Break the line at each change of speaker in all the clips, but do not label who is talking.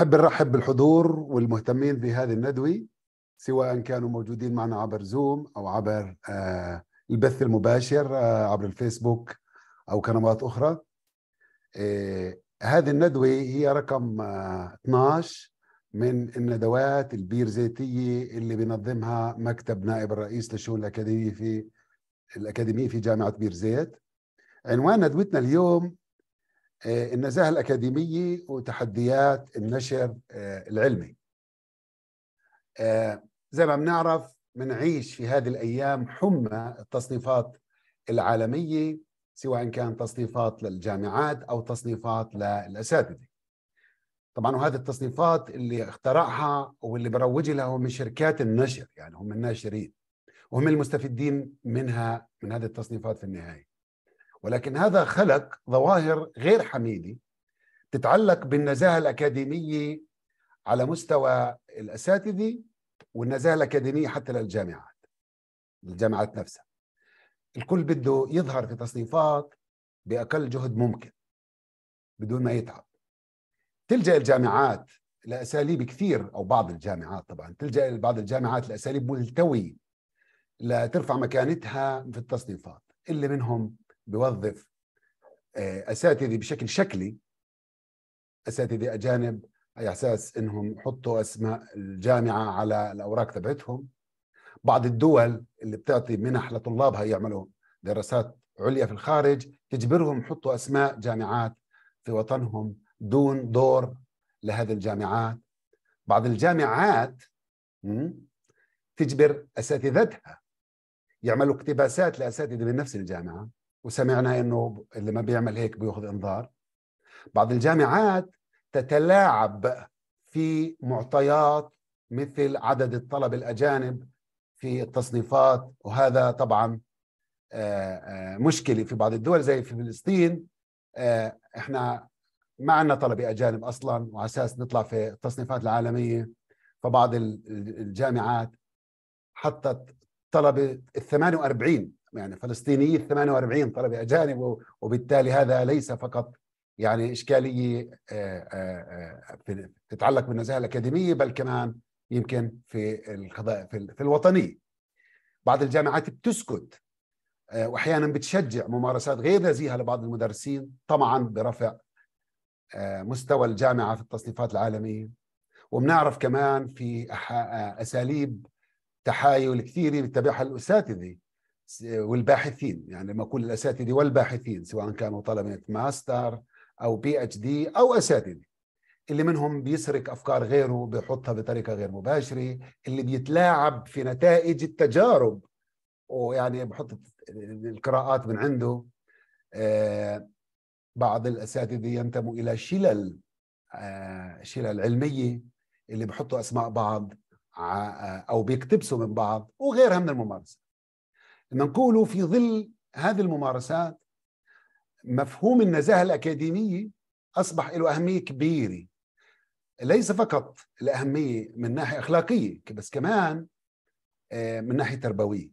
نحب نرحب بالحضور والمهتمين بهذه الندوة سواء كانوا موجودين معنا عبر زوم أو عبر آه، البث المباشر آه، عبر الفيسبوك أو قنوات أخرى. آه، هذه الندوة هي رقم 12 من الندوات البير زيتية اللي بينظمها مكتب نائب الرئيس للشؤون الأكاديمية في الأكاديمية في جامعة بير زيت. عنوان ندوتنا اليوم آه، النزاهة الأكاديمية وتحديات النشر آه، العلمي. آه، زي ما بنعرف بنعيش في هذه الأيام حمى التصنيفات العالمية سواء كان تصنيفات للجامعات أو تصنيفات للأساتذة. طبعا وهذه التصنيفات اللي اخترعها واللي بروج لها هم شركات النشر يعني هم الناشرين وهم المستفيدين منها من هذه التصنيفات في النهاية. ولكن هذا خلق ظواهر غير حميده تتعلق بالنزاهة الأكاديمية على مستوى الأساتذة والنزاهة الأكاديمية حتى للجامعات الجامعات نفسها. الكل بده يظهر في تصنيفات بأقل جهد ممكن بدون ما يتعب. تلجأ الجامعات لأساليب كثير أو بعض الجامعات طبعا. تلجأ بعض الجامعات لأساليب ملتوية لترفع مكانتها في التصنيفات اللي منهم بيوظف آه، أساتذة بشكل شكلي أساتذة أجانب على أساس إنهم يحطوا أسماء الجامعة على الأوراق تبعتهم. بعض الدول اللي بتعطي منح لطلابها يعملوا دراسات عليا في الخارج تجبرهم يحطوا أسماء جامعات في وطنهم دون دور لهذه الجامعات. بعض الجامعات تجبر أساتذتها يعملوا اقتباسات لأساتذة من نفس الجامعة. وسمعنا إنه اللي ما بيعمل هيك بياخذ إنذار. بعض الجامعات تتلاعب في معطيات مثل عدد الطلبه الأجانب في التصنيفات وهذا طبعا آه، آه، مشكلة في بعض الدول زي في فلسطين. آه، إحنا ما عندنا طلبة أجانب أصلا وعلى أساس نطلع في التصنيفات العالمية. فبعض الجامعات حطت طلبة ال 48 يعني فلسطينيي 48 طلبه اجانب وبالتالي هذا ليس فقط يعني إشكالية آه، آه، آه، تتعلق بالنزاهة الأكاديمية بل كمان يمكن في القضاء في الوطنية. بعض الجامعات بتسكت وأحيانا بتشجع ممارسات غير نزيهة لبعض المدرسين طمعا برفع مستوى الجامعة في التصنيفات العالمية. وبنعرف كمان في أساليب تحايل كثيرة بيتبعها الاساتذه والباحثين يعني لما أقول الأساتذة والباحثين سواء كانوا طلبة ماستر أو PhD أو أساتذة. اللي منهم بيسرق أفكار غيره بيحطها بطريقة غير مباشرة. اللي بيتلاعب في نتائج التجارب. ويعني بحط القراءات من عنده. آه، بعض الأساتذة ينتموا إلى شلل آه، شلل علمية. اللي بحطوا أسماء بعض آه، أو بيقتبسوا من بعض وغيرها من الممارسات نقولوا في ظل هذه الممارسات مفهوم النزاهة الأكاديمية أصبح له أهمية كبيرة. ليس فقط الأهمية من ناحية أخلاقية بس كمان آه، من ناحية تربوية.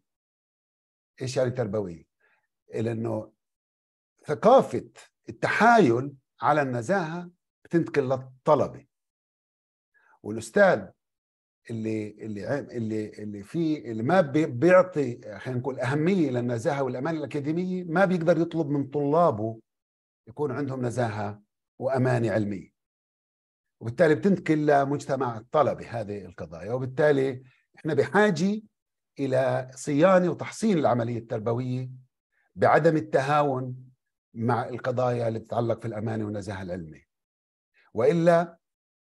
إيش يعني تربوية؟ لأنه ثقافة التحايل على النزاهة بتنتقل للطلبة. والأستاذ اللي اللي اللي اللي في اللي ما بيعطي خلينا نقول أهمية للنزاهة والامانه الأكاديمية ما بيقدر يطلب من طلابه يكون عندهم نزاهة وامانه علميه وبالتالي بتنتقل لمجتمع الطلبة هذه القضايا. وبالتالي إحنا بحاجة إلى صيانة وتحصين العملية التربوية بعدم التهاون مع القضايا اللي تتعلق في الأمانة والنزاهة العلميه وإلا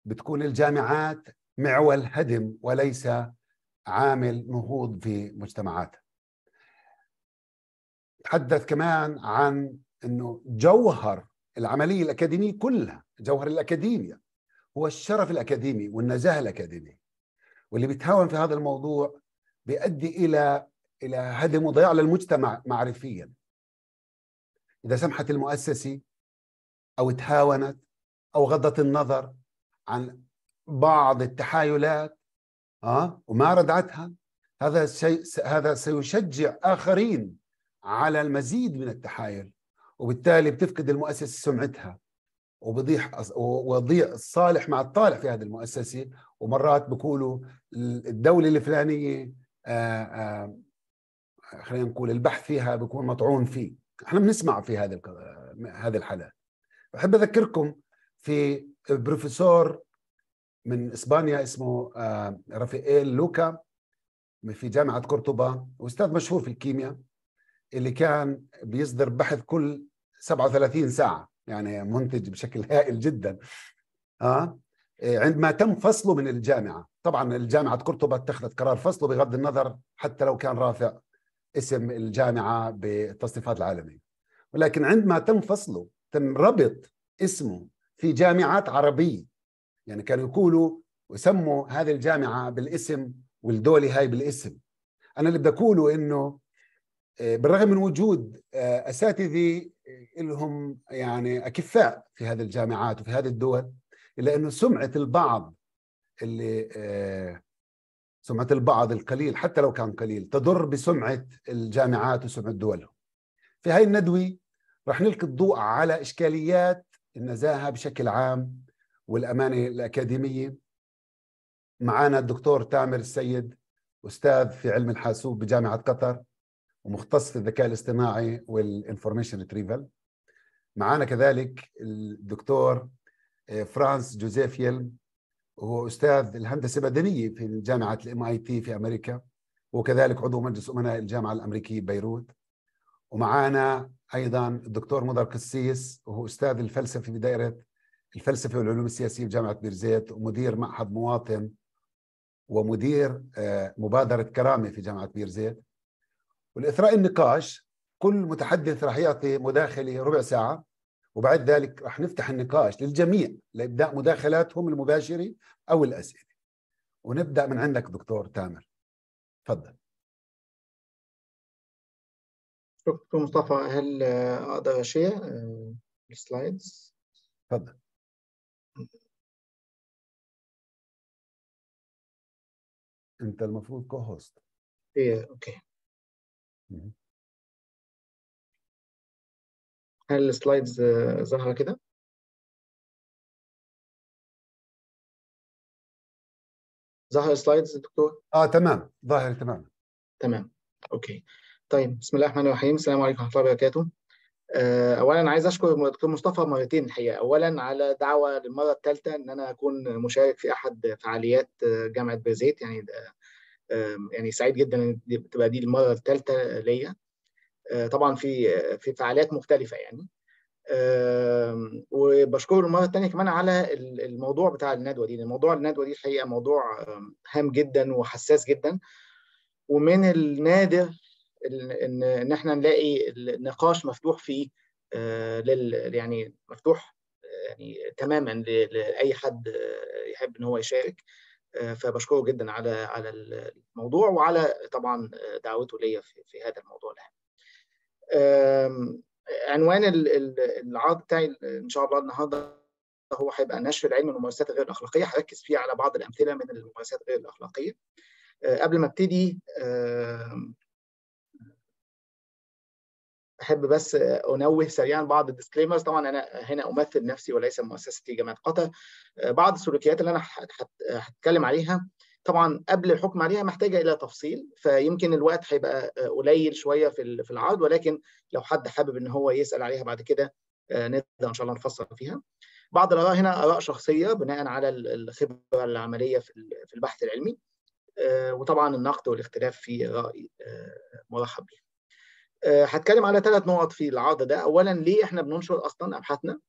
بتكون الجامعات معول هدم وليس عامل نهوض في مجتمعاتها تحدث كمان عن إنه جوهر العملية الأكاديمية كلها جوهر الاكاديميا هو الشرف الأكاديمي والنزاهة الأكاديمية. واللي بيتهاون في هذا الموضوع بيؤدي إلى إلى هدم وضياع للمجتمع معرفيا. إذا سمحت المؤسسة أو تهاونت أو غضت النظر عن بعض التحايلات آه وما ردعتها. هذا الشيء هذا سيشجع آخرين على المزيد من التحايل وبالتالي بتفقد المؤسسة سمعتها وبضيع وضيع الصالح مع الطالح في هذه المؤسسة. ومرات بقولوا الدولة الفلانية آه، آه، خلينا نقول البحث فيها بيكون مطعون فيه. إحنا بنسمع في هذه هذه الحالات. بحب أذكركم في بروفيسور من إسبانيا اسمه آه، رافائيل لوكا في جامعة قرطبه واستاذ مشهور في الكيمياء اللي كان بيصدر بحث كل 37 ساعة يعني منتج بشكل هائل جدا. آه عندما تم فصله من الجامعة طبعا الجامعة قرطبه اتخذت قرار فصله بغض النظر حتى لو كان رافع اسم الجامعة بالتصنيفات العالمية. ولكن عندما تم فصله تم ربط اسمه في جامعات عربية يعني كانوا يقولوا وسموا هذه الجامعة بالاسم والدولة هاي بالاسم. أنا اللي بدي أقوله إنه آه، بالرغم من وجود آه، أساتذة لهم يعني أكفاء في هذه الجامعات وفي هذه الدول إلا إنه سمعة البعض اللي آه، سمعة البعض القليل حتى لو كان قليل تضر بسمعة الجامعات وسمعة دولهم. في هاي الندوة رح نلقي الضوء على إشكاليات النزاهة بشكل عام والأمانة الأكاديمية. معنا الدكتور تامر السيد أستاذ في علم الحاسوب بجامعة قطر ومختص في الذكاء الاصطناعي وال information retrieval معنا كذلك الدكتور آه، فرانس جوزيف يلم وهو أستاذ الهندسة المدنية في جامعة ال MIT في أمريكا وكذلك عضو مجلس أمناء الجامعة الأمريكية ببيروت ومعنا أيضا الدكتور مضر قسيس وهو أستاذ الفلسفة في دائره الفلسفة والعلوم السياسية بجامعه بيرزيت ومدير معهد مواطن ومدير آه، مبادرة كرامة في جامعة بيرزيت والإثراء النقاش كل متحدث راح يعطي مداخلة ربع ساعة وبعد ذلك راح نفتح النقاش للجميع لإبداء مداخلاتهم المباشرة أو الأسئلة. ونبدأ من عندك دكتور تامر. تفضل.
دكتور مصطفى هل أقدر اشير آه، ال slides؟
تفضل. انت المفروض co-host
إيه okay. هل ال slides آه، ظاهرة كده؟ ظاهر ال slides دكتور؟
آه تمام. ظاهر تمام.
تمام. okay. طيب بسم الله الرحمن الرحيم. السلام عليكم ورحمة الله وبركاته. اولا عايز أشكر دكتور مصطفى مرتين الحقيقة. اولا على دعوة للمرة الثالثه إن أنا أكون مشارك في أحد فعاليات آه، جامعة بيرزيت يعني يعني سعيد جدا إن تبقى دي المرة الثالثه ليا. آه، طبعا في في فعاليات مختلفة يعني. وبشكره المرة الثانية كمان على الموضوع بتاع الندوة دي. الموضوع الندوة دي الحقيقة موضوع هام جدا وحساس جدا. ومن النادر إن إن إحنا نلاقي النقاش مفتوح فيه آه، لل يعني مفتوح يعني تماما لأي حد يحب إن هو يشارك آه، فبشكره جدا على على الموضوع وعلى طبعا دعوته ليا في, هذا الموضوع الهام. عنوان العرض بتاعي إن شاء الله النهارده هو هيبقى نشر العلم الممارسات غير الأخلاقية هركز فيه على بعض الأمثلة من الممارسات غير الأخلاقية. آه، قبل ما أبتدي أحب بس أنوه سريعا بعض الديسكليمرز طبعا أنا هنا أمثل نفسي وليس مؤسستي جامعة قطر. بعض السلوكيات اللي أنا هتكلم عليها طبعا قبل الحكم عليها محتاجة إلى تفصيل فيمكن الوقت هيبقى قليل شوية في في العرض ولكن لو حد حابب إن هو يسأل عليها بعد كده نقدر إن شاء الله نفصل فيها. بعض الآراء هنا آراء شخصية بناء على الخبرة العملية في البحث العلمي. وطبعا النقد والاختلاف في رأي مرحب به آه، هتكلم على ثلاث نقط في العرض ده. اولا ليه إحنا بننشر أصلا أبحاثنا؟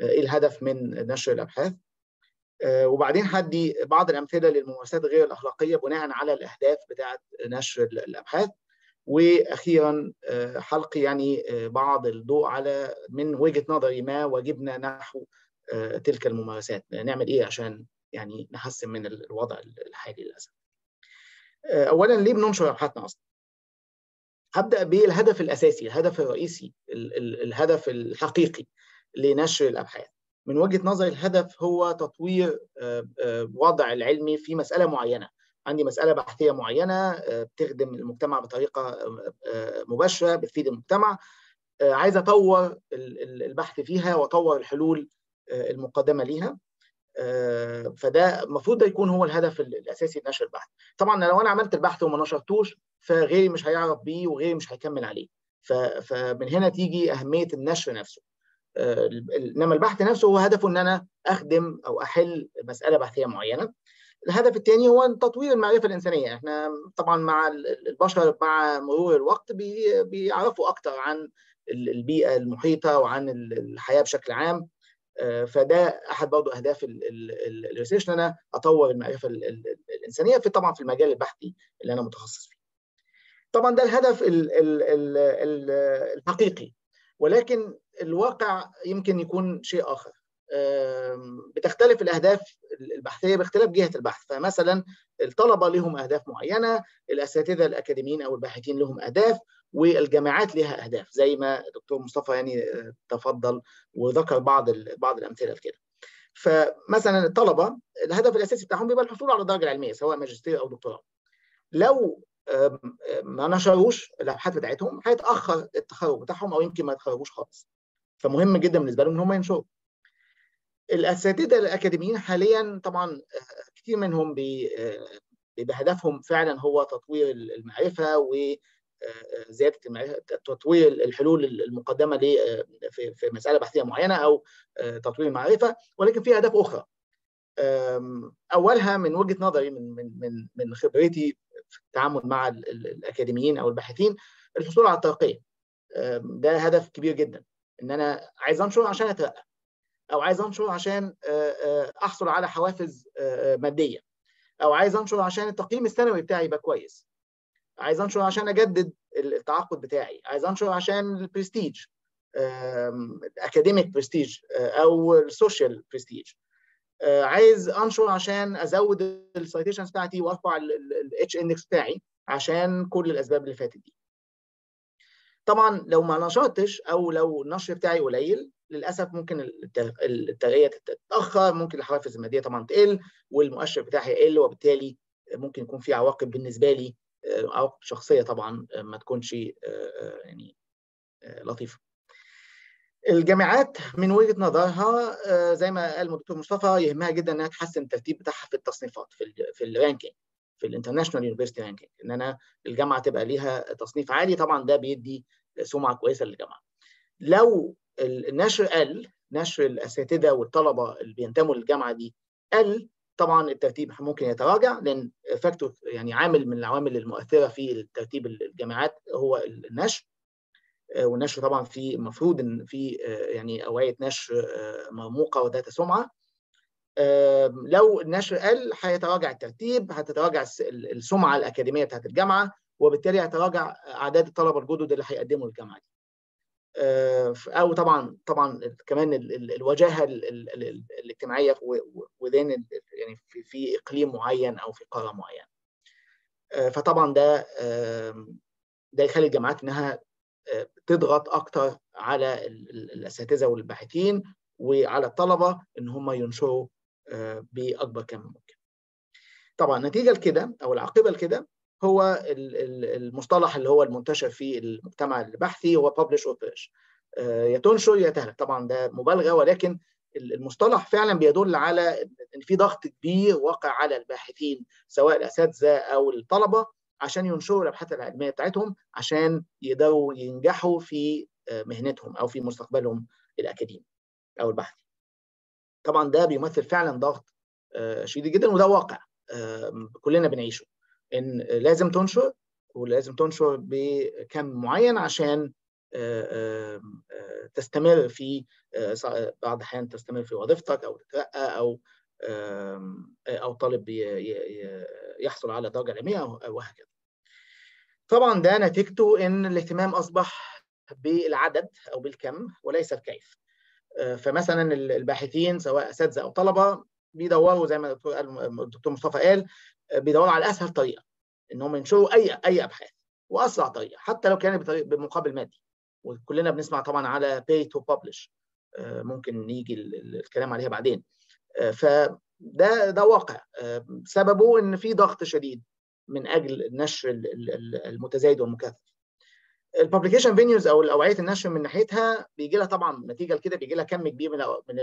آه، إيه الهدف من نشر الأبحاث؟ آه، وبعدين هدي بعض الأمثلة للممارسات غير الأخلاقية بناء على الأهداف بتاعه نشر الأبحاث. وأخيرا حلقي يعني بعض الضوء على من وجهة نظري ما واجبنا نحو تلك الممارسات. نعمل إيه عشان يعني نحسن من الوضع الحالي للأسف؟ اولا ليه بننشر أبحاثنا أصلا؟ هبدأ بالهدف الأساسي الهدف الرئيسي الهدف الحقيقي لنشر الأبحاث. من وجهة نظري الهدف هو تطوير آه، آه، وضع العلمي في مسألة معينة. عندي مسألة بحثية معينة آه، بتخدم المجتمع بطريقة مباشرة بتفيد المجتمع. عايز أطور البحث فيها وأطور الحلول المقدمة ليها. فده المفروض ده يكون هو الهدف الأساسي لنشر البحث. طبعا لو أنا عملت البحث وما نشرتوش فغيري مش هيعرف بيه وغيري مش هيكمل عليه. فمن هنا تيجي أهمية النشر نفسه. إنما البحث نفسه هو هدفه إن أنا أخدم أو أحل مسألة بحثية معينة. الهدف الثاني هو تطوير المعرفة الإنسانية. إحنا طبعا مع البشر مع مرور الوقت بيعرفوا أكثر عن البيئة المحيطة وعن الحياة بشكل عام. فده أحد برضه أهداف الريسيرش إن أنا أطور المعرفة الإنسانية في طبعا في المجال البحثي اللي أنا متخصص فيه. طبعا ده الهدف الحقيقي ولكن الواقع يمكن يكون شيء آخر. بتختلف الأهداف البحثية باختلاف جهة البحث فمثلا الطلبة لهم أهداف معينة الأساتذة الأكاديميين أو الباحثين لهم أهداف والجامعات لها أهداف زي ما الدكتور مصطفى يعني تفضل وذكر بعض بعض الأمثلة كده. فمثلا الطلبة الهدف الأساسي بتاعهم بيبقى الحصول على الدرجه العلميه سواء ماجستير أو دكتوراه. لو ما نشروش الأبحاث بتاعتهم هيتأخر التخرج بتاعهم أو يمكن ما يتخرجوش خالص. فمهم جدا بالنسبة لهم إن هم ينشروا. الأساتذة الأكاديميين حاليا طبعا كثير منهم بهدفهم فعلا هو تطوير المعرفة وزياده المعرفه تطوير الحلول المقدمة في في مسألة بحثية معينة أو تطوير المعرفه ولكن في أهداف أخرى. أولها من وجهة نظري من من من من خبرتي في التعامل مع الأكاديميين أو الباحثين الحصول على الترقية. ده هدف كبير جدا. إن أنا عايز أنشر عشان أترقى أو عايز أنشر عشان أحصل على حوافز مادية أو عايز أنشر عشان التقييم السنوي بتاعي يبقى كويس. عايز انشر عشان اجدد التعاقد بتاعي. عايز انشر عشان ال prestige academic prestige أو ال social prestige عايز انشر عشان ازود ال citations بتاعتي وارفع ال H-index بتاعي عشان كل الاسباب اللي فاتت دي. طبعا لو ما نشرتش أو لو النشر بتاعي قليل للأسف ممكن الترقيه تتأخر ممكن الحوافز المادية طبعا تقل والمؤشر بتاعي يقل وبالتالي ممكن يكون في عواقب بالنسبة لي عواقب شخصية طبعا ما تكونش يعني لطيفة. الجامعات من وجهة نظرها زي ما قال الدكتور مصطفى يهمها جدا إنها تحسن الترتيب بتاعها في التصنيفات في في ال ranking في ال international university ranking إن أنا الجامعة تبقى ليها تصنيف عالي. طبعا ده بيدي سمعة كويسة للجامعة. لو النشر قل نشر الأساتذة والطلبة اللي بينتموا للجامعة دي قل طبعا الترتيب ممكن يتراجع لأن factor يعني عامل من العوامل المؤثرة في ترتيب الجامعات هو النشر. والنشر طبعا في المفروض إن في يعني أوعية نشر مرموقة وذات سمعة. لو النشر قل هيتراجع الترتيب هتتراجع السمعة الأكاديمية بتاعت الجامعة وبالتالي هيتراجع أعداد الطلبة الجدد اللي هيقدموا للجامعة دي. أو طبعا طبعا كمان الوجاهة الاجتماعية وذين يعني في, في إقليم معين أو في قارة معينة فطبعا ده ده يخلي الجامعات إنها تضغط أكتر على الأساتذة والباحثين وعلى الطلبة إن هم ينشروا بأكبر كم ممكن. طبعا نتيجة لكده أو العاقبه لكده هو المصطلح اللي هو المنتشر في المجتمع البحثي هو publish or perish. يا تنشر يا تهلك. طبعا ده مبالغة ولكن المصطلح فعلا بيدل على إن في ضغط كبير واقع على الباحثين سواء الأساتذة أو الطلبة عشان ينشروا الأبحاث العلمية بتاعتهم عشان يقدروا ينجحوا في مهنتهم أو في مستقبلهم الأكاديمي أو البحثي. طبعا ده بيمثل فعلا ضغط شديد جدا وده واقع كلنا بنعيشه. إن لازم تنشر ولازم تنشر بكم معين عشان تستمر في بعض الأحيان تستمر في وظيفتك أو تترقى أو أو طالب يحصل على درجة علمية وهكذا. طبعا ده نتيجته إن الاهتمام أصبح بالعدد أو بالكم وليس الكيف. فمثلا الباحثين سواء أساتذة أو طلبة بيدوروا زي ما الدكتور مصطفى قال بيدوروا على أسهل طريقة ان هم ينشروا أي أي أبحاث وأسرع طريقة حتى لو كانت بمقابل مادي. وكلنا بنسمع طبعا على pay to publish ممكن يجي الكلام عليها بعدين. فده ده واقع. سببه إن في ضغط شديد من أجل النشر المتزايد والمكثف. ال publication venues أو الاوعيه النشر من ناحيتها بيجي لها طبعا نتيجة لكده بيجي لها كم كبير من من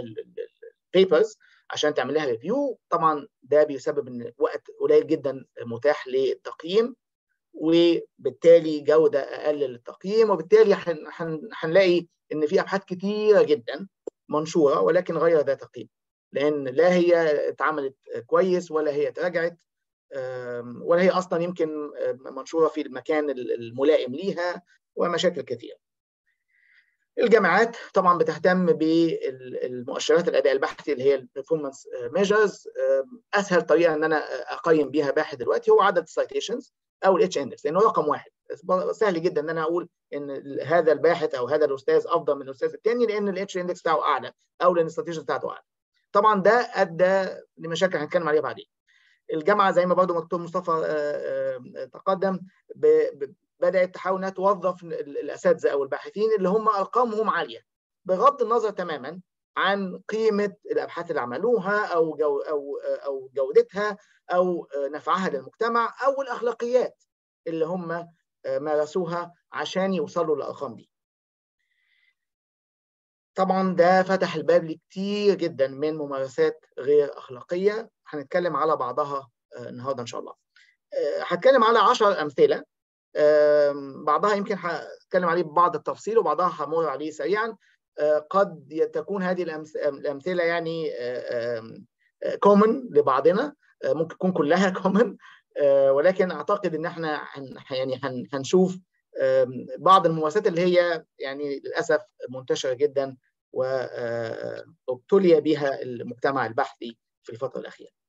ال papers عشان تعمل لها review طبعا ده بيسبب إن وقت قليل جدا متاح للتقييم وبالتالي جودة أقل للتقييم وبالتالي هنلاقي إن في أبحاث كتيرة جدا منشورة ولكن غير ذات قيمه لأن لا هي اتعملت كويس ولا هي اتراجعت ولا هي أصلا يمكن منشورة في المكان الملائم ليها ومشاكل كثيرة. الجامعات طبعا بتهتم بالمؤشرات الأداء البحثي اللي هي ال performance measures أسهل طريقة إن أنا أقيم بيها باحث دلوقتي هو عدد ال citations أو ال H-index لأنه رقم واحد سهل جدا إن أنا أقول إن هذا الباحث أو هذا الأستاذ أفضل من الأستاذ الثاني لأن ال H-index بتاعه أعلى أو لأن ال citations بتاعته أعلى. طبعا ده أدى لمشاكل هنتكلم عليها بعدين. الجامعة زي ما برضه دكتور مصطفى تقدم بدأت تحاول إنها توظف الأساتذة أو الباحثين اللي هم أرقامهم عالية بغض النظر تماما عن قيمة الأبحاث اللي عملوها أو جو أو أو جودتها أو نفعها للمجتمع أو الأخلاقيات اللي هم مارسوها عشان يوصلوا للأرقام دي. طبعا ده فتح الباب لكتير جدا من ممارسات غير أخلاقية هنتكلم على بعضها النهارده إن شاء الله. هتكلم على 10 أمثلة بعضها يمكن هتكلم عليه ببعض التفصيل وبعضها همر عليه سريعا. قد تكون هذه الأمثلة يعني common لبعضنا. ممكن تكون كلها common ولكن أعتقد إن إحنا يعني هنشوف بعض الممارسات اللي هي يعني للأسف منتشرة جدا وابتلي بها المجتمع البحثي في الفترة الأخيرة.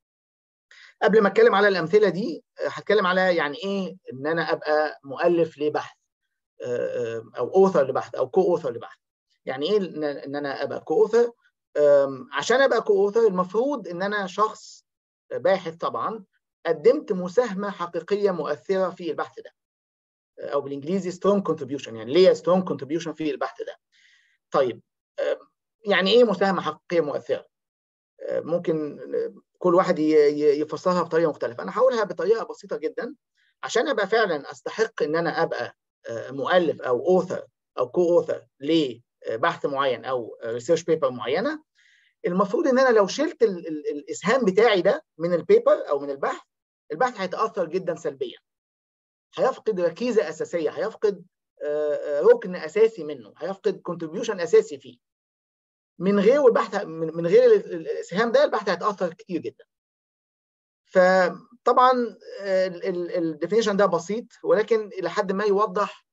قبل ما اتكلم على الأمثلة دي هتكلم على يعني إيه إن أنا أبقى مؤلف لبحث أو author لبحث أو co-author لبحث. يعني إيه إن أنا أبقى co-author؟ عشان أبقى co-author المفروض إن أنا شخص باحث طبعا قدمت مساهمة حقيقية مؤثرة في البحث ده. أو بالإنجليزي strong contribution يعني ليه strong contribution في البحث ده. طيب يعني إيه مساهمة حقيقية مؤثرة؟ ممكن كل واحد يفسرها بطريقة مختلفة. أنا هقولها بطريقة بسيطة جدا. عشان أبقى فعلا أستحق إن أنا أبقى مؤلف أو author أو co-author لبحث معين أو research paper معينة المفروض إن أنا لو شلت ال ال الإسهام بتاعي ده من ال paper أو من البحث البحث هيتأثر جدا سلبيا. هيفقد ركيزة أساسية هيفقد ركن أساسي منه هيفقد contribution أساسي فيه. من غير البحث من غير الاسهام ده البحث هيتأثر كتير جدا. فطبعا ال definition ده بسيط ولكن إلى حد ما يوضح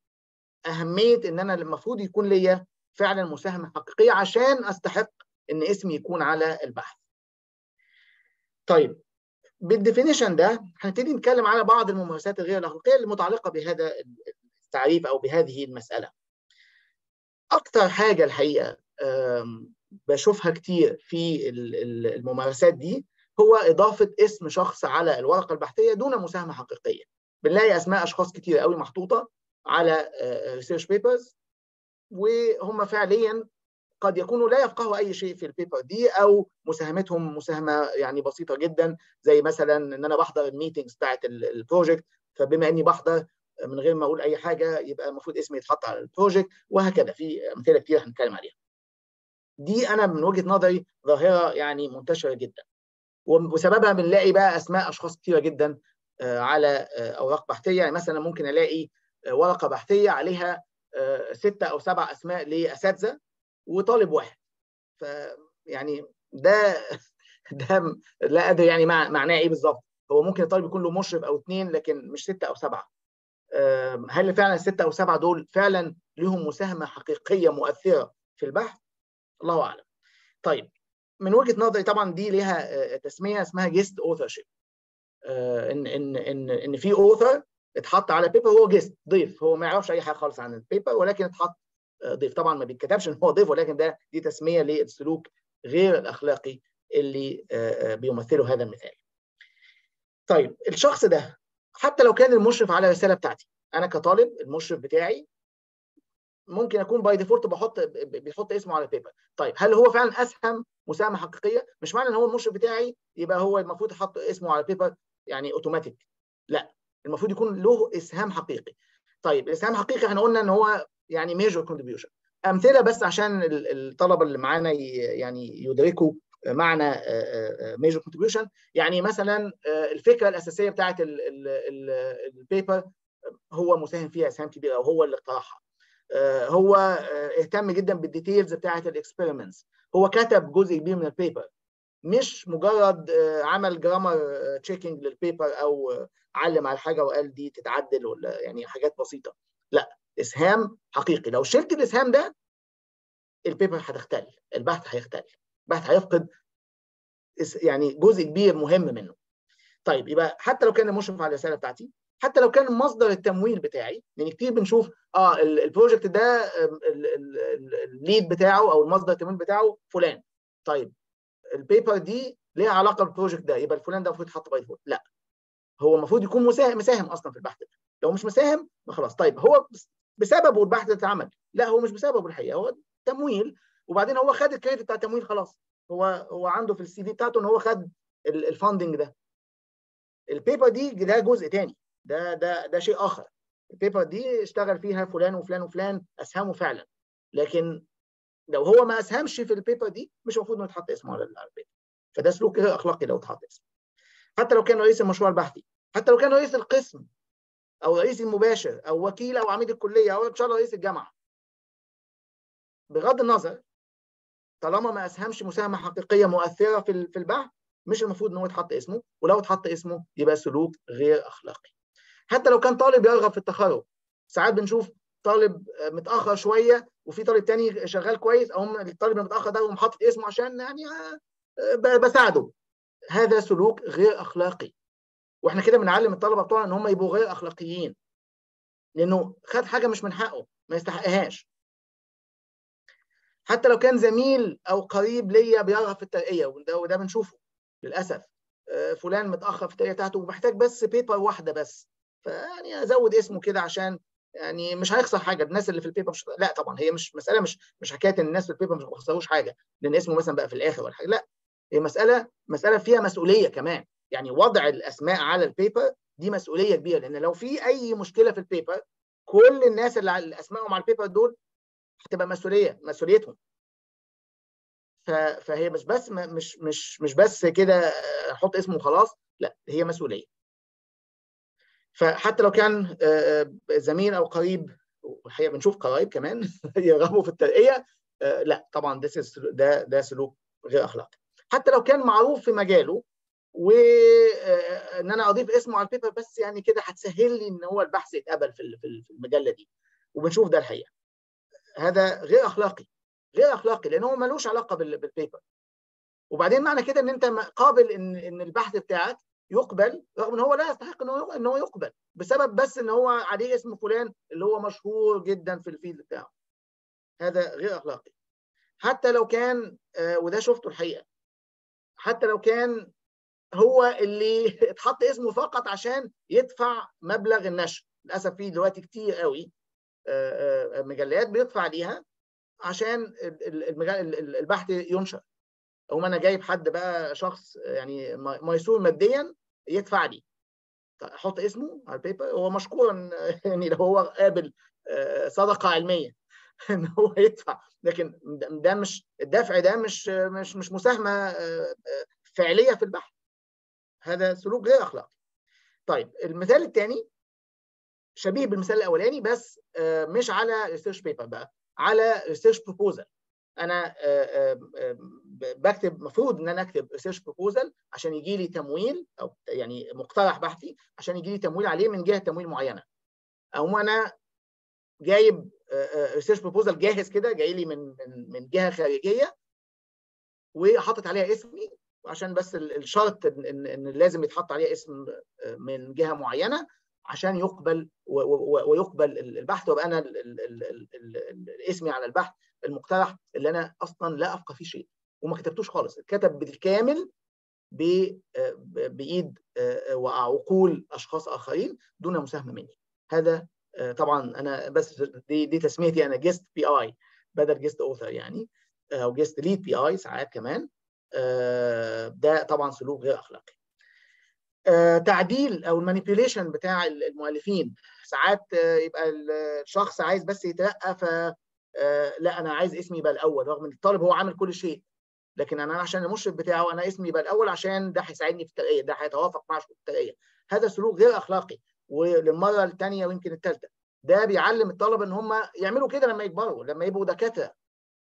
أهمية إن أنا المفروض يكون ليا فعلا مساهمة حقيقية عشان أستحق إن اسمي يكون على البحث. طيب بال definition ده هنبتدي نتكلم على بعض الممارسات الغير الاخلاقيه المتعلقة بهذا التعريف أو بهذه المسألة. أكتر حاجة الحقيقة بشوفها كتير في الممارسات دي هو إضافة اسم شخص على الورقة البحثية دون مساهمة حقيقية بنلاقي أسماء أشخاص كتير قوي محطوطة على research papers وهم فعليا قد يكونوا لا يفقهوا أي شيء في ال paper دي أو مساهمتهم مساهمة يعني بسيطة جدا زي مثلا إن أنا بحضر ال meetings بتاعت ال project فبما إني بحضر من غير ما أقول أي حاجة يبقى المفروض اسمي يتحط على ال project وهكذا في أمثلة كتير هنتكلم عليها. دي أنا من وجهة نظري ظاهرة يعني منتشرة جدا. وسببها بنلاقي بقى أسماء أشخاص كثيره جدا على أوراق بحثية. يعني مثلا ممكن ألاقي ورقة بحثية عليها ستة أو سبع أسماء لأساتذة وطالب واحد. ف يعني ده ده لا أدري يعني معناه إيه بالظبط. هو ممكن الطالب يكون له مشرف أو اثنين لكن مش ستة أو سبعة. هل فعلا الستة أو سبعة دول فعلا لهم مساهمة حقيقية مؤثرة في البحث؟ الله أعلم. طيب من وجهة نظري طبعا دي ليها تسمية اسمها guest authorship إن إن إن إن في author اتحط على paper هو guest ضيف. هو ما يعرفش أي حاجة خالص عن ال paper ولكن اتحط ضيف. طبعا ما بيتكتبش إن هو ضيف ولكن ده دي تسمية للسلوك غير الأخلاقي اللي بيمثله هذا المثال. طيب الشخص ده حتى لو كان المشرف على الرساله بتاعتي أنا كطالب المشرف بتاعي ممكن أكون by default بحط بيحط اسمه على ال paper طيب هل هو فعلا أسهم مساهمة حقيقية؟ مش معنى إن هو المشرف بتاعي يبقى هو المفروض يحط اسمه على ال paper يعني اوتوماتيك لا المفروض يكون له إسهام حقيقي. طيب الاسهام حقيقي إحنا قلنا إن هو يعني major contribution أمثلة بس عشان الطلبة اللي معانا يعني يدركوا معنى major contribution يعني مثلا الفكرة الأساسية بتاعت ال paper هو مساهم فيها إسهام كبيره أو هو اللي اقترحها. هو اهتم جدا بال details بتاعت ال experiments هو كتب جزء كبير من ال paper مش مجرد عمل grammar checking لل paper أو علم على حاجة وقال دي تتعدل ولا يعني حاجات بسيطة. لا إسهام حقيقي. لو شلت الإسهام ده ال paper هتختل البحث هيختل. البحث هيفقد يعني جزء كبير مهم منه. طيب يبقى حتى لو كان المشرف على الرسالة بتاعتي حتى لو كان مصدر التمويل بتاعي لأن كتير بنشوف آه ال project ده ال lead بتاعه أو المصدر التمويل بتاعه فلان. طيب ال paper دي ليها علاقة بال project ده يبقى الفلان ده المفروض يتحط by default لا. هو المفروض يكون مساهم مساهم أصلا في البحث ده. لو مش مساهم خلاص. طيب هو بسببه البحث ده اتعمل. لا هو مش بسببه الحقيقة. هو تمويل وبعدين هو خد ال credit بتاع التمويل خلاص. هو هو عنده في ال CV بتاعته إن هو خد ال funding ده. ال paper دي ده جزء تاني. ده ده ده شيء آخر. ال paper دي اشتغل فيها فلان وفلان وفلان اسهموا فعلا. لكن لو هو ما أسهمش في ال paper دي مش المفروض إنه يتحط اسمه على ال paper فده سلوك غير أخلاقي لو اتحط اسمه. حتى لو كان رئيس المشروع البحثي حتى لو كان رئيس القسم أو رئيس المباشر أو وكيل أو عميد الكلية أو إن شاء الله رئيس الجامعة. بغض النظر طالما ما أسهمش مساهمة حقيقية مؤثرة في في البحث مش المفروض ان هو يتحط اسمه. ولو اتحط اسمه يبقى سلوك غير أخلاقي. حتى لو كان طالب يرغب في التخرج. ساعات بنشوف طالب متأخر شوية وفي طالب تاني شغال كويس أو الطالب المتأخر ده يقوم حاطط اسمه عشان يعني بساعده. هذا سلوك غير أخلاقي. وإحنا كده بنعلم الطلبة بتوعنا إن هم يبقوا غير أخلاقيين. لأنه خد حاجة مش من حقه ما يستحقهاش. حتى لو كان زميل أو قريب ليا بيرغب في الترقية وده وده بنشوفه للأسف. فلان متأخر في الترقية بتاعته ومحتاج بس paper واحدة بس. فيعني أزود اسمه كده عشان يعني مش هيخسر حاجة. الناس اللي في ال paper مش لا طبعا هي مش مسألة مش مش حكاية إن الناس في ال paper مش بيخسروش حاجة لأن اسمه مثلا بقى في الآخر ولا حاجة. لا هي مساله مسألة فيها مسؤولية كمان. يعني وضع الأسماء على ال paper دي مسؤولية كبيرة لأن لو في أي مشكلة في ال paper كل الناس اللي أسمائهم على ال paper دول هتبقى مسؤولية مسؤوليتهم. فهي مش بس مش مش مش بس كده أحط اسمه وخلاص لا هي مسؤولية. فحتى لو كان زميل أو قريب والحقيقة بنشوف قرايب كمان يرغبوا في الترقية لا طبعا ده ده سلوك غير أخلاقي. حتى لو كان معروف في مجاله وان أنا أضيف اسمه على ال paper بس يعني كده هتسهل لي إن هو البحث يتقبل في المجلة دي. وبنشوف ده الحقيقة. هذا غير أخلاقي غير أخلاقي لأن هو ملوش علاقة بال paper وبعدين معنى كده إن أنت قابل إن إن البحث بتاعك يقبل رغم إن هو لا يستحق إن هو يقبل بسبب بس إن هو عليه اسم فلان اللي هو مشهور جدا في ال field بتاعه. هذا غير أخلاقي. حتى لو كان وده شفته الحقيقة. حتى لو كان هو اللي اتحط اسمه فقط عشان يدفع مبلغ النشر. للأسف في دلوقتي كتير قوي مجلات بيدفع ليها عشان البحث ينشر. أو أنا جايب حد بقى شخص يعني ميسور ماديا يدفع لي. أحط اسمه على البيبر هو مشكورا يعني لو هو قابل صدقة علمية إن هو يدفع. لكن ده مش الدفع ده مش مش مش مساهمة فعلية في البحث. هذا سلوك غير أخلاقي. طيب المثال الثاني شبيه بالمثال الأولاني بس مش على research paper بقى على research proposal أنا بكتب المفروض إن أنا أكتب research proposal عشان يجي لي تمويل أو يعني مقترح بحثي عشان يجي لي تمويل عليه من جهة تمويل معينة. أو أنا جايب ريسيرش بروبوزل جاهز كده جاي لي من من من جهة خارجية وحاطط عليها اسمي عشان بس الشرط إن لازم يتحط عليها اسم من جهة معينة. عشان يقبل ويقبل البحث وأبقى أنا اسمي على البحث المقترح اللي أنا أصلا لا أفقه فيه شيء. وما كتبتوش خالص اتكتب بالكامل بإيد وعقول أشخاص آخرين دون مساهمة مني. هذا طبعا أنا بس دي دي تسميتي أنا guest PI بدل guest author يعني أو guest lead PI ساعات كمان ده طبعا سلوك غير أخلاقي. تعديل أو ال manipulation بتاع المؤلفين. ساعات يبقى الشخص عايز بس يترقى ف لا أنا عايز اسمي يبقى الأول رغم إن الطالب هو عامل كل شيء. لكن أنا عشان المشرف بتاعه أنا اسمي يبقى الأول عشان ده هيساعدني في الترقية ده هيتوافق مع الترقية. هذا سلوك غير أخلاقي وللمرة الثانية ويمكن الثالثه ده بيعلم الطلبة إن هم يعملوا كده لما يكبروا لما يبقوا دكاترة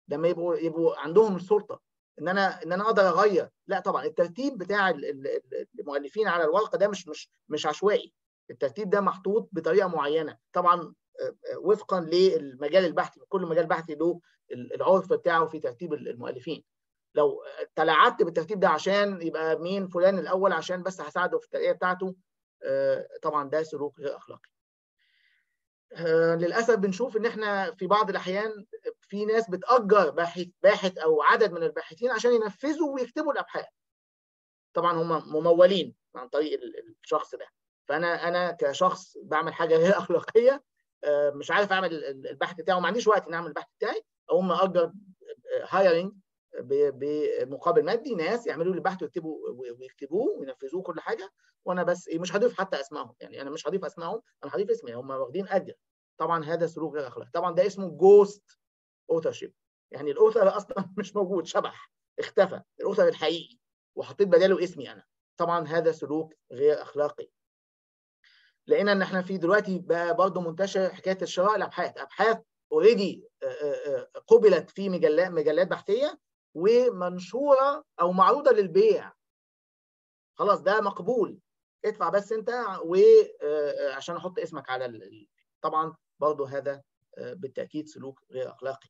لما يبقوا يبقوا عندهم السلطة. إن أنا إن أنا أقدر أغير. لا طبعا الترتيب بتاع المؤلفين على الورقة ده مش مش مش عشوائي. الترتيب ده محطوط بطريقة معينة. طبعا وفقا للمجال البحثي كل مجال بحثي له العرف بتاعه في ترتيب المؤلفين. لو تلاعبت بالترتيب ده عشان يبقى مين فلان الأول عشان بس هساعده في الترقية بتاعته طبعا ده سلوك غير أخلاقي. للأسف بنشوف إن إحنا في بعض الأحيان في ناس بتأجر باحث باحث أو عدد من الباحثين عشان ينفذوا ويكتبوا الأبحاث. طبعا هم ممولين عن طريق الشخص ده. فأنا أنا كشخص بعمل حاجة غير أخلاقية مش عارف أعمل البحث بتاعي وما عنديش وقت إن أعمل البحث بتاعي. أقوم أأجر hiring بمقابل مادي. ناس يعملوا لي البحث ويكتبوا ويكتبوه وينفذوه كل حاجة. وأنا بس مش هضيف حتى أسمائهم. يعني أنا مش هضيف أسمائهم أنا هضيف اسمي. هم واخدين أجر. طبعا هذا سلوك غير أخلاقي. طبعا ده اسمه ghost authorship يعني ال author أصلا مش موجود شبح اختفى. ال author الحقيقي وحطيت بداله اسمي أنا. طبعا هذا سلوك غير أخلاقي. لقينا إن إحنا في دلوقتي بقى برضه منتشر حكاية الشراء الأبحاث. أبحاث اوريدي قبلت في مجلات مجلات بحثية ومنشورة أو معروضة للبيع. خلاص ده مقبول. ادفع بس أنت وعشان أحط اسمك على. طبعا برضه هذا بالتأكيد سلوك غير أخلاقي.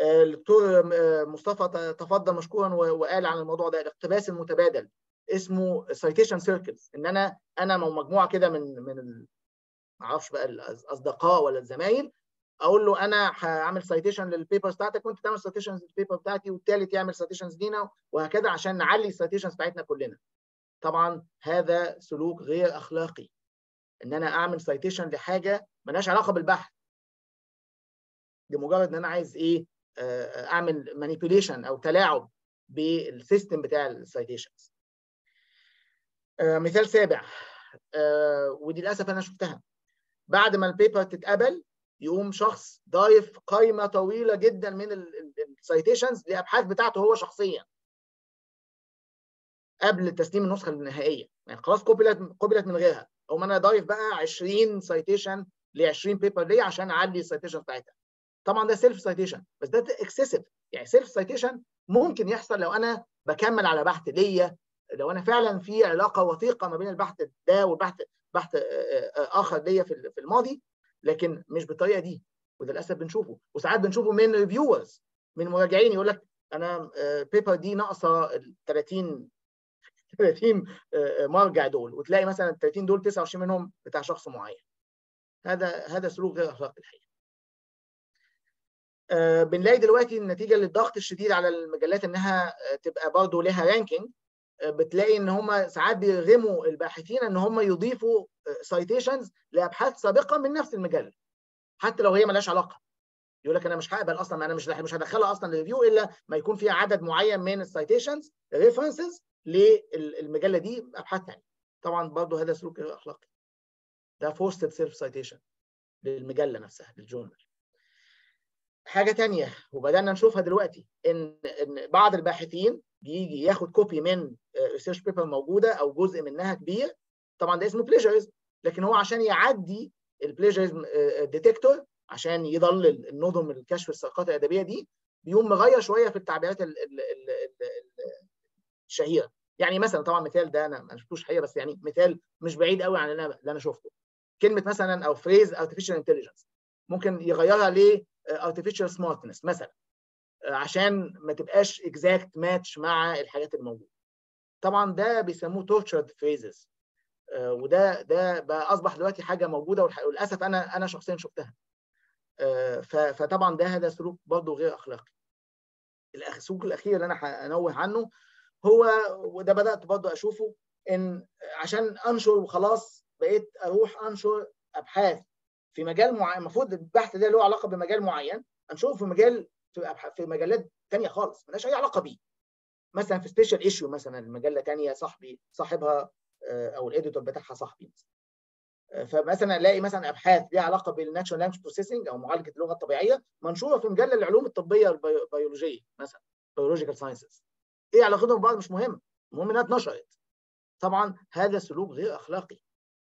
الدكتور مصطفى تفضل مشكورا وقال عن الموضوع ده الاقتباس المتبادل اسمه citation circles إن أنا أنا مجموعة كده من من ما أعرفش بقى الاصدقاء ولا الزمايل أقول له أنا هعمل citation لل papers بتاعتك وأنت تعمل citation لل paper بتاعتي والثالث يعمل citations لينا وهكذا عشان نعلي ال citations بتاعتنا كلنا. طبعا هذا سلوك غير أخلاقي إن أنا أعمل citation لحاجة مالهاش علاقة بالبحث. دي مجرد إن أنا عايز إيه؟ أعمل manipulation أو تلاعب بال system بتاع ال citations مثال سابع. ودي للاسف أنا شفتها. بعد ما ال paper تتقبل يقوم شخص ضايف قائمه طويلة جدا من ال citations لأبحاث بتاعته هو شخصيا. قبل تسليم النسخة النهائية. يعني خلاص قبلت قبلت من غيرها. أو أنا ضايف بقى 20 citation ل 20 paper ليه عشان أعلي ال citation بتاعتها. طبعا ده self citation بس ده excessive يعني self citation ممكن يحصل لو أنا بكمل على بحث ليا لو أنا فعلا في علاقة وثيقة ما بين البحث ده والبحث بحث آخر ليا في الماضي لكن مش بالطريقة دي. وده للاسف بنشوفه. وساعات بنشوفه من reviewers من مراجعين يقول لك أنا paper دي ناقصة 30 30 مرجع دول وتلاقي مثلا ال 30 دول 29 منهم بتاع شخص معين. هذا هذا سلوك غير أخلاقي الحقيقة. بنلاقي دلوقتي نتيجه للضغط الشديد على المجلات إنها تبقى برضه لها ranking بتلاقي إن هم ساعات بيرغموا الباحثين إن هم يضيفوا citations لأبحاث سابقة من نفس المجلة حتى لو هي مالهاش علاقة. يقول لك أنا مش هقبل أصلا أنا مش مش هدخلها أصلا review إلا ما يكون فيها عدد معين من ال citations references للمجله دي ابحاث ثانية طبعا برضه هذا سلوك غير أخلاقي. ده forced self citation للمجلة نفسها لل journal حاجة ثانية وبدأنا نشوفها دلوقتي إن إن بعض الباحثين بيجي ياخد copy من research paper موجودة أو جزء منها كبير طبعا ده اسمه plagiarism لكن هو عشان يعدي ال plagiarism detector عشان يضلل النظم الكشف السرقات الادبيه دي بيقوم مغير شوية في التعبيرات الشهيرة. يعني مثلا طبعا مثال ده أنا ما شفتوش حقيقة بس يعني مثال مش بعيد قوي عن اللي أنا شفته. كلمة مثلا أو فريز artificial intelligence ممكن يغيرها ل artificial smartness مثلا عشان ما تبقاش exact match مع الحاجات الموجودة. طبعا ده بيسموه tortured phrases وده ده بقى أصبح دلوقتي حاجة موجودة وللأسف أنا أنا شخصيا شفتها. فطبعا ده هذا سلوك برضه غير أخلاقي. السلوك الأخير اللي أنا هنوه عنه هو وده بدأت برضه أشوفه إن عشان أنشر وخلاص بقيت أروح أنشر أبحاث في مجال معين المفروض البحث ده له علاقة بمجال معين انشره في مجال في مجلات ثانية خالص ملهاش أي علاقة بيه. مثلا في special issue مثلا مجله ثانية صاحبي صاحبها أو ال editor بتاعها صاحبي فمثلا ألاقي مثلا أبحاث ليها علاقة بال natural language processing أو معالجة اللغة الطبيعية منشوره في مجله العلوم الطبية البيولوجية مثلا biological sciences إيه علاقتهم ببعض؟ مش مهم. المهم إنها اتنشرت. طبعا هذا سلوك غير أخلاقي.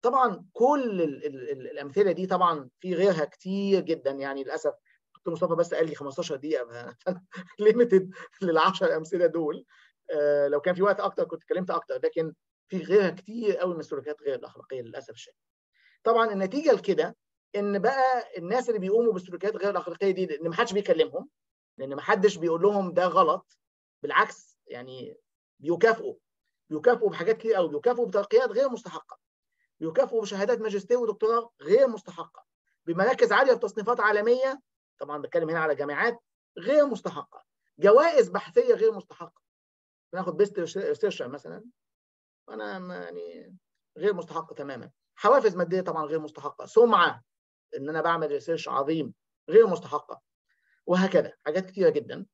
طبعا كل ال ال ال الأمثلة دي طبعا في غيرها كتير جدا يعني للأسف. دكتور مصطفى بس قال لي 15 دقيقة limited لل 10 أمثلة دول. آه لو كان في وقت أكتر كنت اتكلمت أكتر لكن في غيرها كتير قوي من السلوكيات غير الأخلاقية للأسف الشديد. طبعا النتيجة لكده إن بقى الناس اللي بيقوموا بالسلوكيات غير الأخلاقية دي ان ما حدش بيكلمهم لأن ما حدش بيقول لهم ده غلط. بالعكس يعني بيكافئوا بيكافئوا بحاجات كتير قوي بيكافئوا بترقيات غير مستحقة. بيكافئوا بشهادات ماجستير ودكتوراه غير مستحقة. بمراكز عالية وتصنيفات عالمية طبعا بتكلم هنا على جامعات غير مستحقة. جوائز بحثية غير مستحقة. بناخد best researcher مثلا أنا يعني غير مستحقة تماما. حوافز مادية طبعا غير مستحقة. سمعة إن أنا بعمل research عظيم غير مستحقة. وهكذا حاجات كتيرة جدا.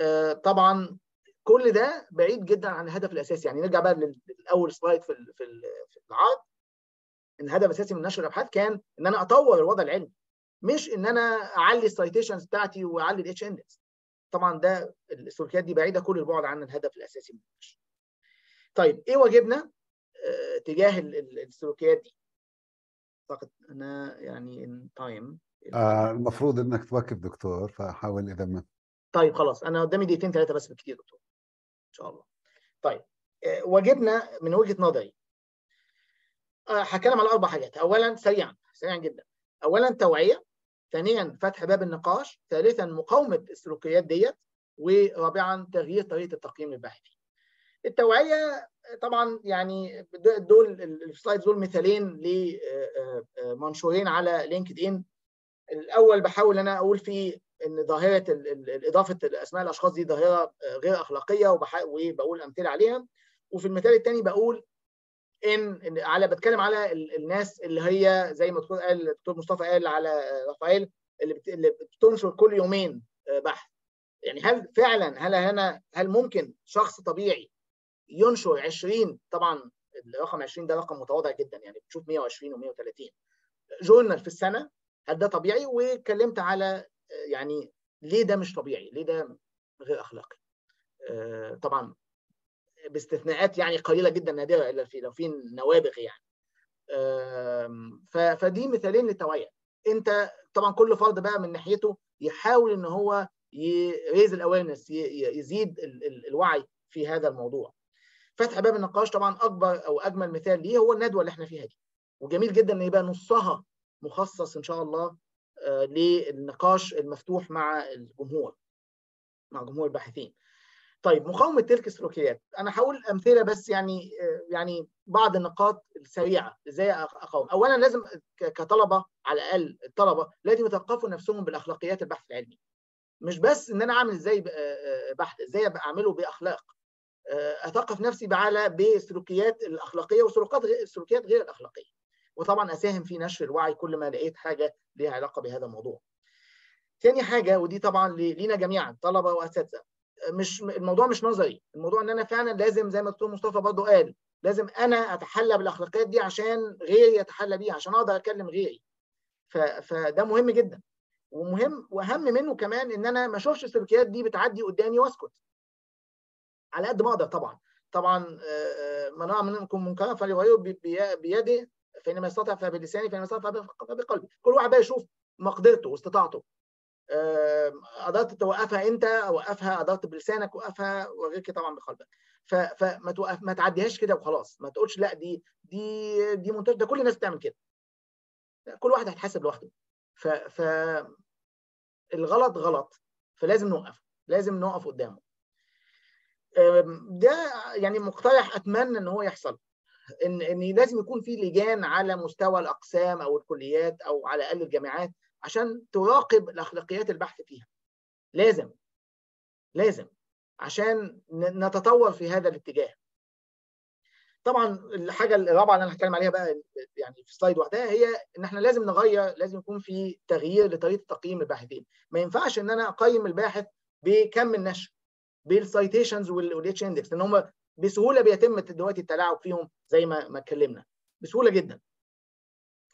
آه طبعا كل ده بعيد جدا عن الهدف الأساسي. يعني نرجع بقى للأول slide في في العرض إن الهدف الاساسي من نشر الأبحاث كان إن أنا أطور الوضع العلمي مش إن أنا أعلي ال citations بتاعتي وأعلي ال H-index طبعا ده السلوكيات دي بعيدة كل البعد عن الهدف الأساسي من النشر. طيب إيه واجبنا؟ آه تجاه السلوكيات دي. أعتقد أنا يعني ان تايم
آه المفروض إنك توقف دكتور فحاول إذا ما.
طيب خلاص. أنا قدامي دقيقتين ثلاثة بس بالكثير دكتور. إن شاء الله. طيب آه واجبنا من وجهة نظري هتكلم على أربع حاجات. اولا سريعا سريعا جدا. اولا توعية ثانيا فتح باب النقاش ثالثا مقاومة السلوكيات ديت ورابعا تغيير طريقة التقييم البحثي التوعية طبعا يعني دول ال slides دول مثالين لمنشورين على LinkedIn الأول بحاول أنا أقول فيه إن ظاهرة إضافة أسماء الأشخاص دي ظاهرة غير أخلاقية وبقول أمثلة عليها. وفي المثال الثاني بقول إن على بتكلم على الناس اللي هي زي ما الدكتور قال الدكتور مصطفى قال على رافائيل اللي بتنشر كل يومين بحث. يعني هل فعلا هل هنا هل ممكن شخص طبيعي ينشر 20 طبعا الرقم 20 ده رقم متواضع جدا يعني بتشوف 120 و130 جورنال في السنة هل ده طبيعي؟ واتكلمت على يعني ليه ده مش طبيعي؟ ليه ده غير أخلاقي؟ طبعا باستثناءات يعني قليلة جدا نادرة إلا في لو في نوابغ يعني. فدي مثالين للتوعيه أنت طبعا كل فرد بقى من ناحيته يحاول إن هو يريز الاويرنس يزيد الوعي في هذا الموضوع. فتح باب النقاش طبعا أكبر أو أجمل مثال ليه هو الندوة اللي إحنا فيها دي. وجميل جدا إن يبقى نصها مخصص إن شاء الله للنقاش المفتوح مع الجمهور مع جمهور الباحثين. طيب مقاومة تلك السلوكيات. أنا هقول أمثلة بس يعني يعني بعض النقاط السريعة إزاي أقاوم. اولا لازم كطلبة على الأقل الطلبة لازم يثقفوا نفسهم بالأخلاقيات البحث العلمي. مش بس إن أنا أعمل إزاي بحث إزاي أعمله بأخلاق. أثقف نفسي على بالسلوكيات الأخلاقية والسلوكيات غير السلوكيات غير الأخلاقية. وطبعا أساهم في نشر الوعي كل ما لقيت حاجة ليها علاقة بهذا الموضوع. ثاني حاجة ودي طبعا لينا جميعا طلبة وأساتذة. مش الموضوع مش نظري. الموضوع إن أنا فعلا لازم زي ما الدكتور مصطفى برضه قال لازم أنا أتحلى بالأخلاقيات دي عشان غيري يتحلى بيها عشان أقدر أكلم غيري. فده مهم جدا. ومهم وأهم منه كمان إن أنا ما أشوفش السلوكيات دي بتعدي قدامي وأسكت. على قد ما أقدر طبعا. طبعا من رأى منكم منكرا فليغيره بيده فانما يستطع فبلسانه فانما يستطع فبقلبه كل واحد بقى يشوف مقدرته واستطاعته. قدرت توقفها انت اوقفها قدرت بلسانك وقفها وغير كده طبعا بقلبك فما توقف ما تعديهاش كده وخلاص. ما تقولش لا دي دي دي منتج ده كل الناس بتعمل كده. كل واحد هيتحاسب لوحده. ف ف الغلط غلط فلازم نوقف لازم نقف قدامه. ده يعني مقترح أتمنى إن هو يحصل. إن إن لازم يكون في لجان على مستوى الأقسام أو الكليات أو على الأقل الجامعات عشان تراقب الأخلاقيات البحث فيها. لازم لازم عشان نتطور في هذا الاتجاه. طبعا الحاجة الرابعة اللي أنا هتكلم عليها بقى يعني في slide وحدها هي إن إحنا لازم نغير لازم يكون في تغيير لطريقة تقييم الباحثين. ما ينفعش إن أنا أقيم الباحث بكم النشر بال citations وال H-index لأن هم بسهولة بيتم دلوقتي التلاعب فيهم زي ما ما اتكلمنا. بسهولة جدا.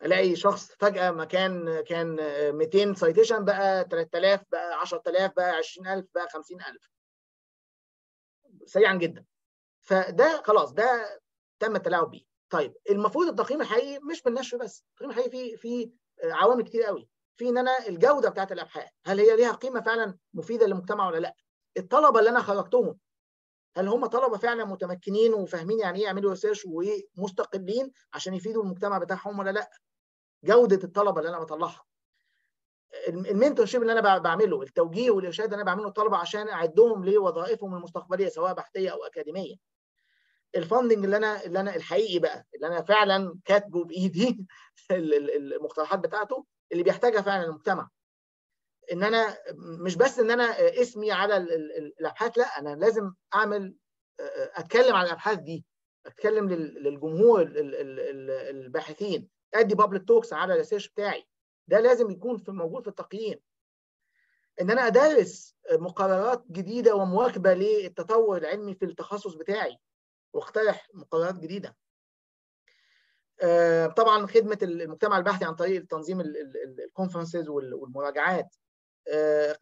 الاقي شخص فجأة مكان كان 200 citation بقى 3000 بقى 10000 بقى 20000 بقى 50000 سريعا جدا. فده خلاص ده تم التلاعب بيه. طيب المفروض التقييم الحقيقي مش بالنشر بس. التقييم الحقيقي فيه في عوامل كتير قوي. في إن أنا الجودة بتاعت الأبحاث هل هي ليها قيمة فعلا مفيدة للمجتمع ولا لأ؟ الطلبة اللي أنا خرجتهم هل هم طلبة فعلا متمكنين وفاهمين يعني إيه يعملوا research ومستقلين عشان يفيدوا المجتمع بتاعهم ولا لأ؟ جودة الطلبة اللي أنا بطلعها. ال mentorship اللي أنا بعمله التوجيه والإرشاد اللي أنا بعمله للطلبة عشان أعدهم لوظائفهم المستقبلية سواء بحثية أو أكاديمية. ال funding اللي أنا اللي أنا الحقيقي بقى اللي أنا فعلا كاتبه بإيدي المقترحات بتاعته اللي بيحتاجها فعلا المجتمع. إن أنا مش بس إن أنا اسمي على الأبحاث لأ أنا لازم أعمل أتكلم عن الأبحاث دي. أتكلم للجمهور الباحثين. أدي public talks على ال research بتاعي. ده لازم يكون في موجود في التقييم. إن أنا أدرس مقررات جديدة ومواكبة للتطور العلمي في التخصص بتاعي. واقترح مقررات جديدة. طبعا خدمة المجتمع البحثي عن طريق تنظيم ال conferences والمراجعات.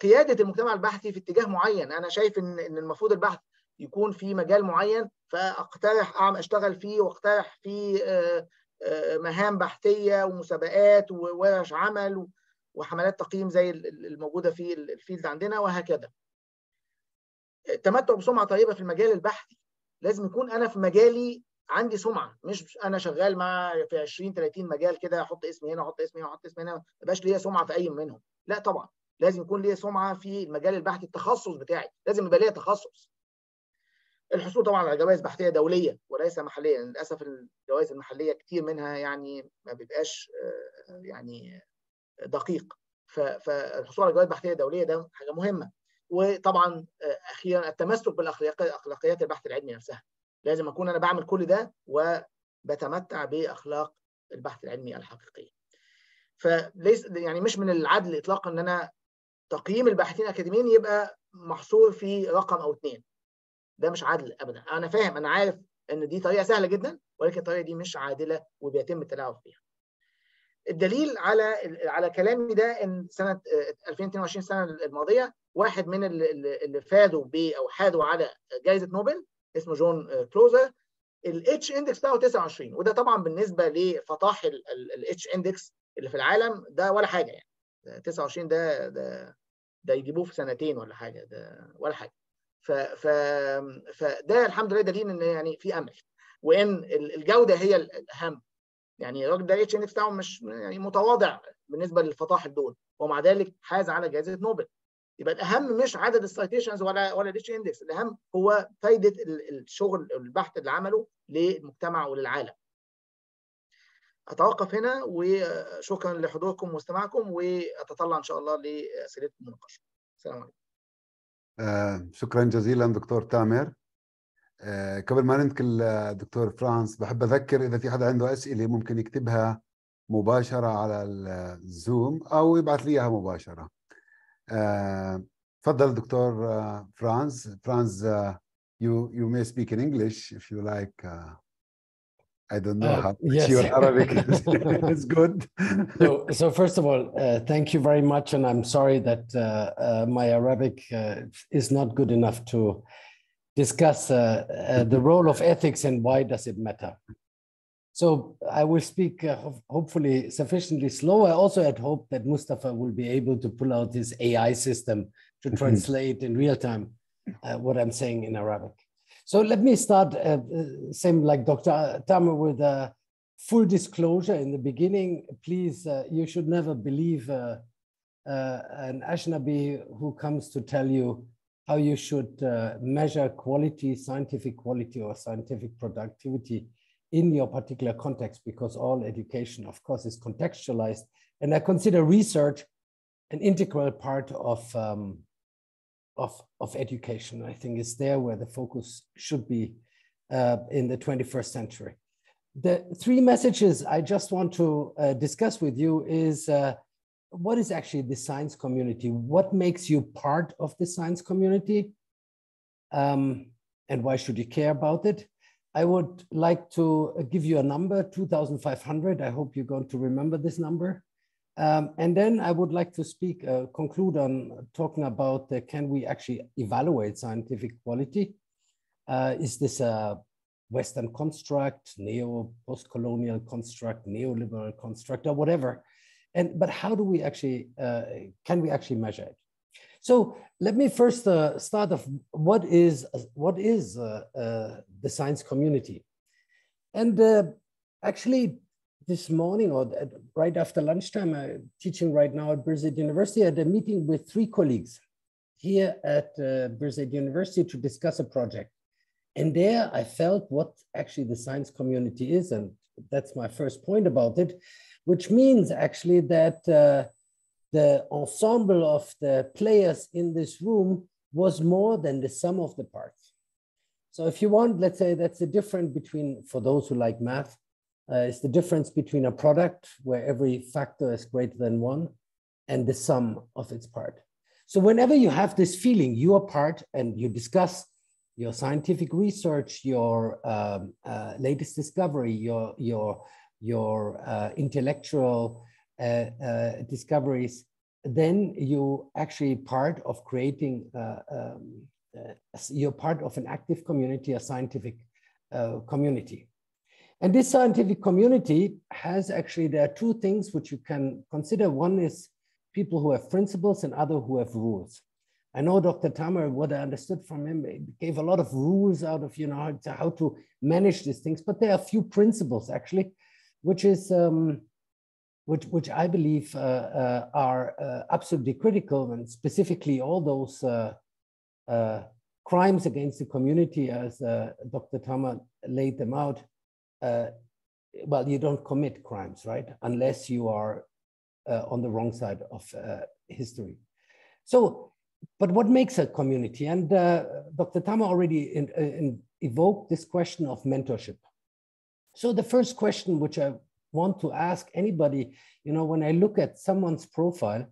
قيادة المجتمع البحثي في اتجاه معين. أنا شايف ان إن المفروض البحث يكون في مجال معين فأقترح أشتغل فيه واقترح فيه مهام بحثية ومسابقات وورش عمل وحملات تقييم زي الموجودة في الفيلد عندنا وهكذا. التمتع بسمعة طيبة في المجال البحثي. لازم يكون أنا في مجالي عندي سمعة مش أنا شغال مع في 20 30 مجال كده أحط اسمي هنا أحط اسمي هنا أحط اسمي هنا ما يبقاش ليا سمعة في أي منهم. لا طبعا. لازم يكون ليا سمعة في المجال البحثي التخصص بتاعي. لازم يبقى ليا تخصص. الحصول طبعا على جوائز بحثية دولية وليس محلية للأسف الجوائز المحلية كتير منها يعني ما بيبقاش يعني دقيق. فالحصول على جوائز بحثية دولية ده حاجة مهمة. وطبعا أخيرا التمسك بالاخلاقيات أخلاقيات البحث العلمي نفسها. لازم أكون أنا بعمل كل ده وبتمتع بأخلاق البحث العلمي الحقيقيه فليس يعني مش من العدل اطلاقا إن أنا تقييم الباحثين الأكاديميين يبقى محصور في رقم أو اثنين ده مش عدل ابدا. أنا فاهم أنا عارف إن دي طريقة سهلة جدا ولكن الطريقة دي مش عادلة وبيتم التلاعب فيها. الدليل على على كلامي ده إن سنة 2022 السنة الماضية واحد من اللي فادوا ب أو حادوا على جائزة نوبل اسمه جون كلاوزر ال H-index بتاعه 29 وده طبعا بالنسبة لفطاحل ال H-index اللي في العالم ده ولا حاجة يعني. 29 ده ده ده يجيبوه في سنتين ولا حاجة ده ولا حاجة. ف ف فده الحمد لله دليل إن يعني في أمل وإن الجودة هي الأهم. يعني الراجل ده ال H-index بتاعه مش يعني متواضع بالنسبة للفطاحل دول ومع ذلك حاز على جائزة نوبل. يبقى الأهم مش عدد ال citations ولا ولا ال H-index الأهم هو فايدة الشغل البحث اللي عمله للمجتمع وللعالم. أتوقف هنا وشكرا لحضوركم واستماعكم وأتطلع إن شاء الله لاسئلتكم ومناقشه السلام عليكم.
آه شكرا جزيلا دكتور تامر. آه قبل ما ننتقل دكتور فرانس بحب أذكر إذا في حدا عنده أسئلة ممكن يكتبها مباشرة على ال Zoom أو يبعث لي إياها مباشرة. آه تفضل دكتور آه فرانس. فرانس uh, you you may speak in English if you like uh, I don't know
Uh,
how
yes.
your Arabic is, is good.
So, so first of all, uh, thank you very much, and I'm sorry that uh, uh, my Arabic uh, is not good enough to discuss uh, uh, the role of ethics and why does it matter. So I will speak uh, ho- hopefully sufficiently slow. I also had hoped that Mustafa will be able to pull out his AI system to translate in real time uh, what I'm saying in Arabic. So let me start, uh, uh, same like Dr. Tamer, with a full disclosure in the beginning. Please, uh, you should never believe uh, uh, an Ashnabi who comes to tell you how you should uh, measure quality, scientific quality, or scientific productivity in your particular context, because all education, of course, is contextualized. And I consider research an integral part of um, of, of education. I think is there where the focus should be uh, in the 21st century. The three messages I just want to uh, discuss with you is uh, what is actually the science community? What makes you part of the science community? Um, and why should you care about it? I would like to give you a number, 2,500. I hope you're going to remember this number. Um, and then I would like to speak, uh, conclude on talking about uh, can we actually evaluate scientific quality? Uh, is this a Western construct, neo post-colonial construct, neoliberal construct, or whatever? And but how do we actually uh, can we actually measure it? So let me first uh, start off what is what is uh, the science community, and actually this morning or right after lunchtime, I'm teaching right now at Birzeit University, I had a meeting with three colleagues here at uh, Birzeit University to discuss a project. And there I felt what actually the science community is. And that's my first point about it, which means actually that uh, the ensemble of the players in this room was more than the sum of the parts. So if you want, let's say that's the difference between, for those who like math, uh, is the difference between a product where every factor is greater than one and the sum of its part. So whenever you have this feeling, you are part and you discuss your scientific research, your um, uh, latest discovery, your, your, your uh, intellectual uh, uh, discoveries, then you actually part of creating, uh, um, you're part of an active community, a scientific community. And this scientific community has actually, there are two things which you can consider. One is people who have principles and other who have rules. I know Dr. Tamer, what I understood from him, gave a lot of rules out of, you know, how to manage these things, but there are a few principles actually, which is, um, which, which I believe uh, uh, are uh, absolutely critical and specifically all those uh, uh, crimes against the community as uh, Dr. Tamer laid them out uh, well, you don't commit crimes, right? Unless you are uh, on the wrong side of uh, history. So, but what makes a community? And uh, Dr. Tama already in, uh, in evoked this question of mentorship. So the first question which I want to ask anybody, you know, when I look at someone's profile,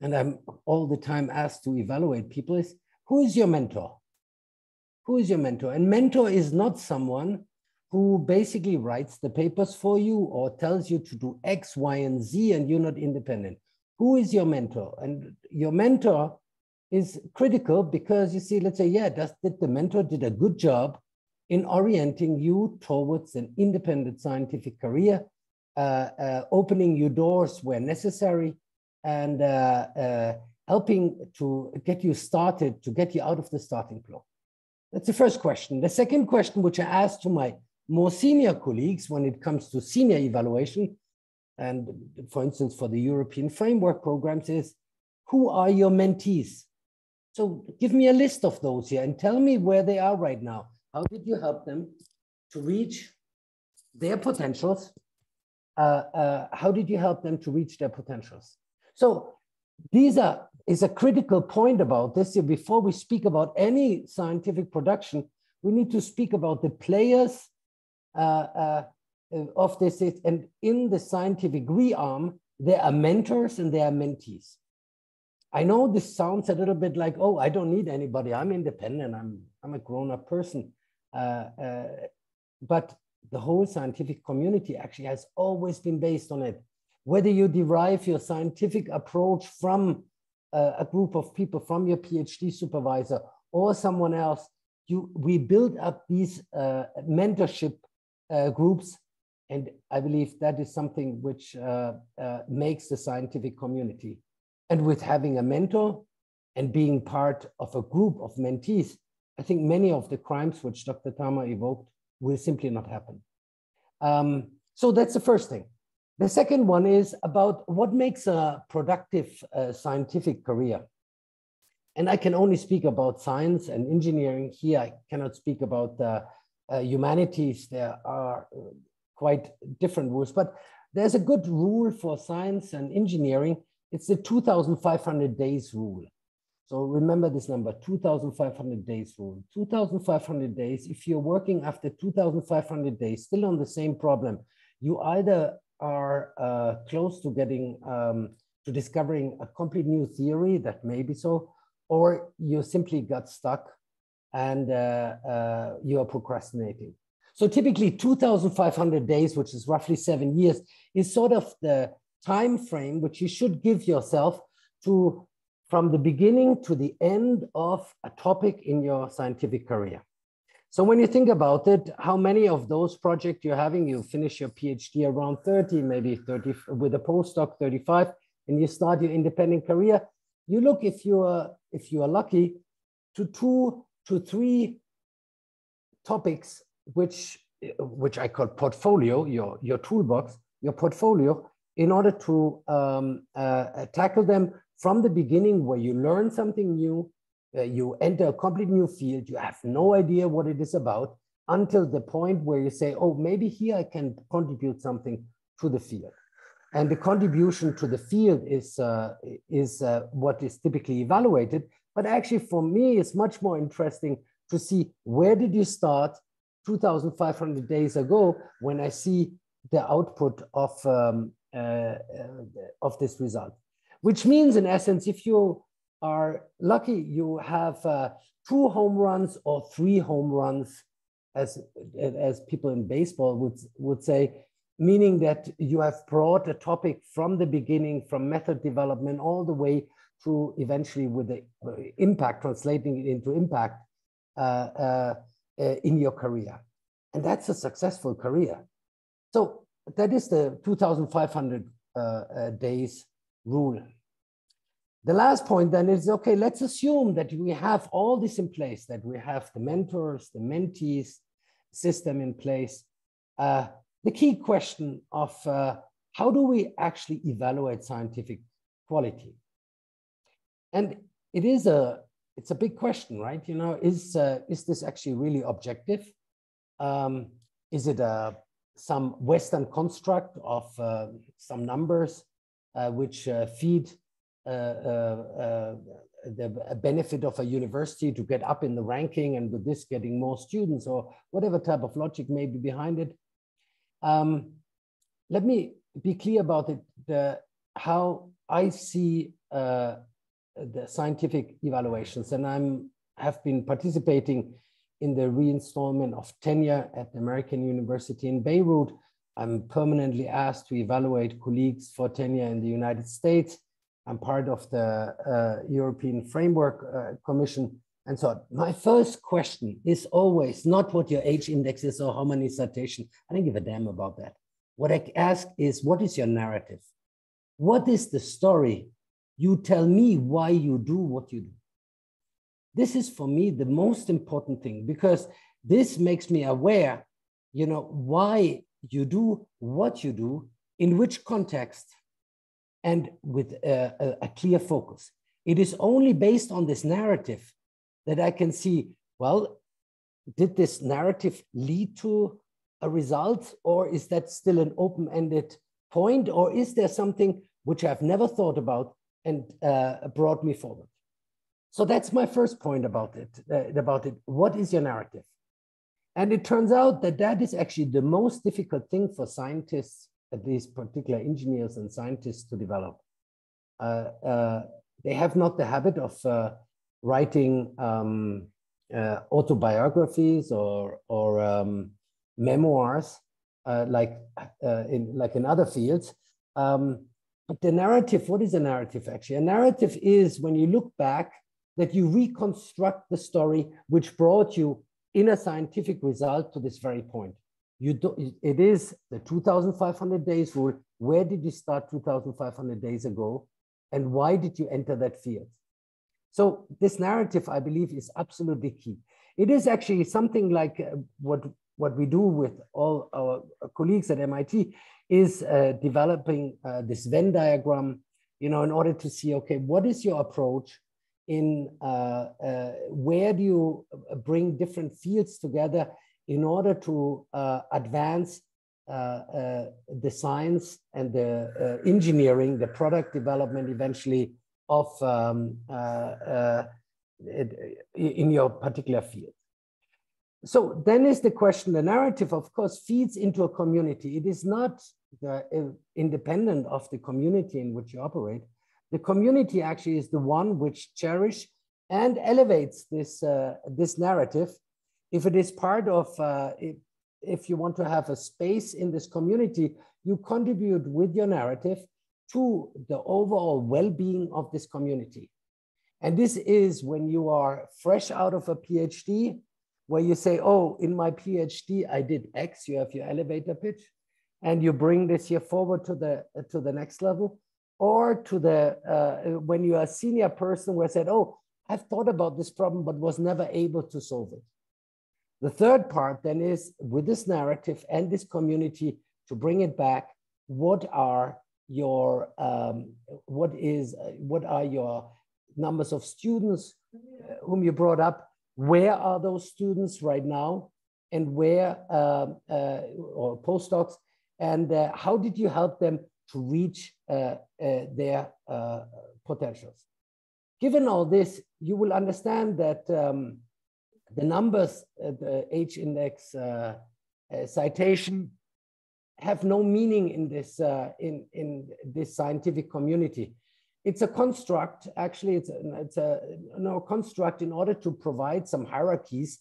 and I'm all the time asked to evaluate people, is who is your mentor? Who is your mentor? And mentor is not someone who basically writes the papers for you or tells you to do X, Y, and Z, and you're not independent. Who is your mentor? And your mentor is critical because you see, let's say, yeah, does the mentor did a good job in orienting you towards an independent scientific career, uh, uh, opening you doors where necessary, and uh, uh helping to get you started, to get you out of the starting block. That's the first question. The second question, which I asked to my more senior colleagues when it comes to senior evaluation, and for instance, for the European framework programs is, who are your mentees? So give me a list of those here and tell me where they are right now. How did you help them to reach their potentials? Uh, uh, how did you help them to reach their potentials? So these are is a critical point about this. Before we speak about any scientific production, we need to speak about the players of this. And in the scientific rearm, there are mentors and there are mentees. I know this sounds a little bit like, oh, I don't need anybody. I'm independent. I'm, I'm a grown up person. Uh, uh, but the whole scientific community actually has always been based on it. Whether you derive your scientific approach from uh, a group of people, from your PhD supervisor or someone else, you, we build up these uh, mentorship uh, groups. And I believe that is something which uh, uh, makes the scientific community. And with having a mentor and being part of a group of mentees, I think many of the crimes which Dr. Tamer evoked will simply not happen. Um, so that's the first thing. The second one is about what makes a productive uh, scientific career. And I can only speak about science and engineering here. I cannot speak about uh, uh, humanities, there are uh, quite different rules, but there's a good rule for science and engineering. It's the 2,500 days rule. So remember this number, 2,500 days rule. 2,500 days, if you're working after 2,500 days, still on the same problem, you either are uh, close to getting, um, to discovering a complete new theory that may be so, or you simply got stuck and uh, uh, you are procrastinating. So typically 2,500 days, which is roughly seven years, is sort of the time frame which you should give yourself to from the beginning to the end of a topic in your scientific career. So when you think about it, how many of those projects you're having, you finish your PhD around 30, maybe 30 with a postdoc 35, and you start your independent career, you look if you are if you are lucky to two to three topics which which I call portfolio, your your toolbox, your portfolio, in order to um, uh, tackle them from the beginning, where you learn something new, uh, you enter a complete new field, you have no idea what it is about, until the point where you say, "Oh, maybe here I can contribute something to the field." And the contribution to the field is, uh, is uh, what is typically evaluated. But actually, for me, it's much more interesting to see where did you start 2,500 days ago when I see the output of, um, uh, uh, of this result. Which means, in essence, if you are lucky, you have uh, two home runs or three home runs, as, as people in baseball would, would say, meaning that you have brought a topic from the beginning, from method development all the way to eventually with the impact, translating it into impact uh, uh, uh, in your career. And that's a successful career. So that is the 2,500 uh, uh, days rule. The last point then is, okay, let's assume that we have all this in place, that we have the mentors, the mentees system in place. Uh, the key question of uh, how do we actually evaluate scientific quality? And it is a, it's a big question, right? You know, is, uh, is this actually really objective? Um, is it a, some Western construct of uh, some numbers uh, which uh, feed uh, the benefit of a university to get up in the ranking and with this getting more students or whatever type of logic may be behind it? Um, let me be clear about it, the, how I see uh, the scientific evaluations. And I'm have been participating in the reinstallment of tenure at the American University in Beirut. I'm permanently asked to evaluate colleagues for tenure in the United States. I'm part of the uh, European Framework uh, Commission and so on. My first question is always not what your age index is or how many citations. I don't give a damn about that. What I ask is, what is your narrative? What is the story? You tell me why you do what you do. This is for me the most important thing because this makes me aware, you know, why you do what you do, in which context, and with a, a, a clear focus. It is only based on this narrative that I can see, well, did this narrative lead to a result or is that still an open-ended point or is there something which I've never thought about and uh, brought me forward? So that's my first point about it, uh, about it. What is your narrative? And it turns out that that is actually the most difficult thing for scientists, at least particular engineers and scientists to develop. Uh, uh they have not the habit of uh, writing um, uh, autobiographies or, or um, memoirs like, in, like in other fields. Um, the narrative, what is a narrative actually? A narrative is when you look back that you reconstruct the story which brought you in a scientific result to this very point. You do, it is the 2,500 days rule. Where did you start 2,500 days ago? And why did you enter that field? So this narrative, I believe, is absolutely key. It is actually something like uh, what, what we do with all our colleagues at MIT is uh, developing uh, this Venn diagram, you know, in order to see, okay, what is your approach in uh, uh, where do you bring different fields together in order to uh, advance the science and the engineering, the product development eventually of um, uh, uh, in your particular field. So then is the question, the narrative, of course, feeds into a community. It is not the, uh, independent of the community in which you operate. The community actually is the one which cherish and elevates this, uh, this narrative, if it is part of, uh, if, if you want to have a space in this community, you contribute with your narrative to the overall well-being of this community. And this is when you are fresh out of a PhD, where you say, oh, in my PhD, I did X, you have your elevator pitch, and you bring this here forward to the, to the next level, or to the, uh, when you are a senior person where said, oh, I've thought about this problem, but was never able to solve it. The third part then is with this narrative and this community to bring it back, what are your, um, what is, what are your numbers of students uh, whom you brought up? Where are those students right now? And where, uh, uh, or postdocs, and uh, how did you help them to reach uh, uh, their potentials? Given all this, you will understand that um, the numbers, the H index citation, have no meaning in this in in this scientific community it's a construct actually it's a, it's a no construct in order to provide some hierarchies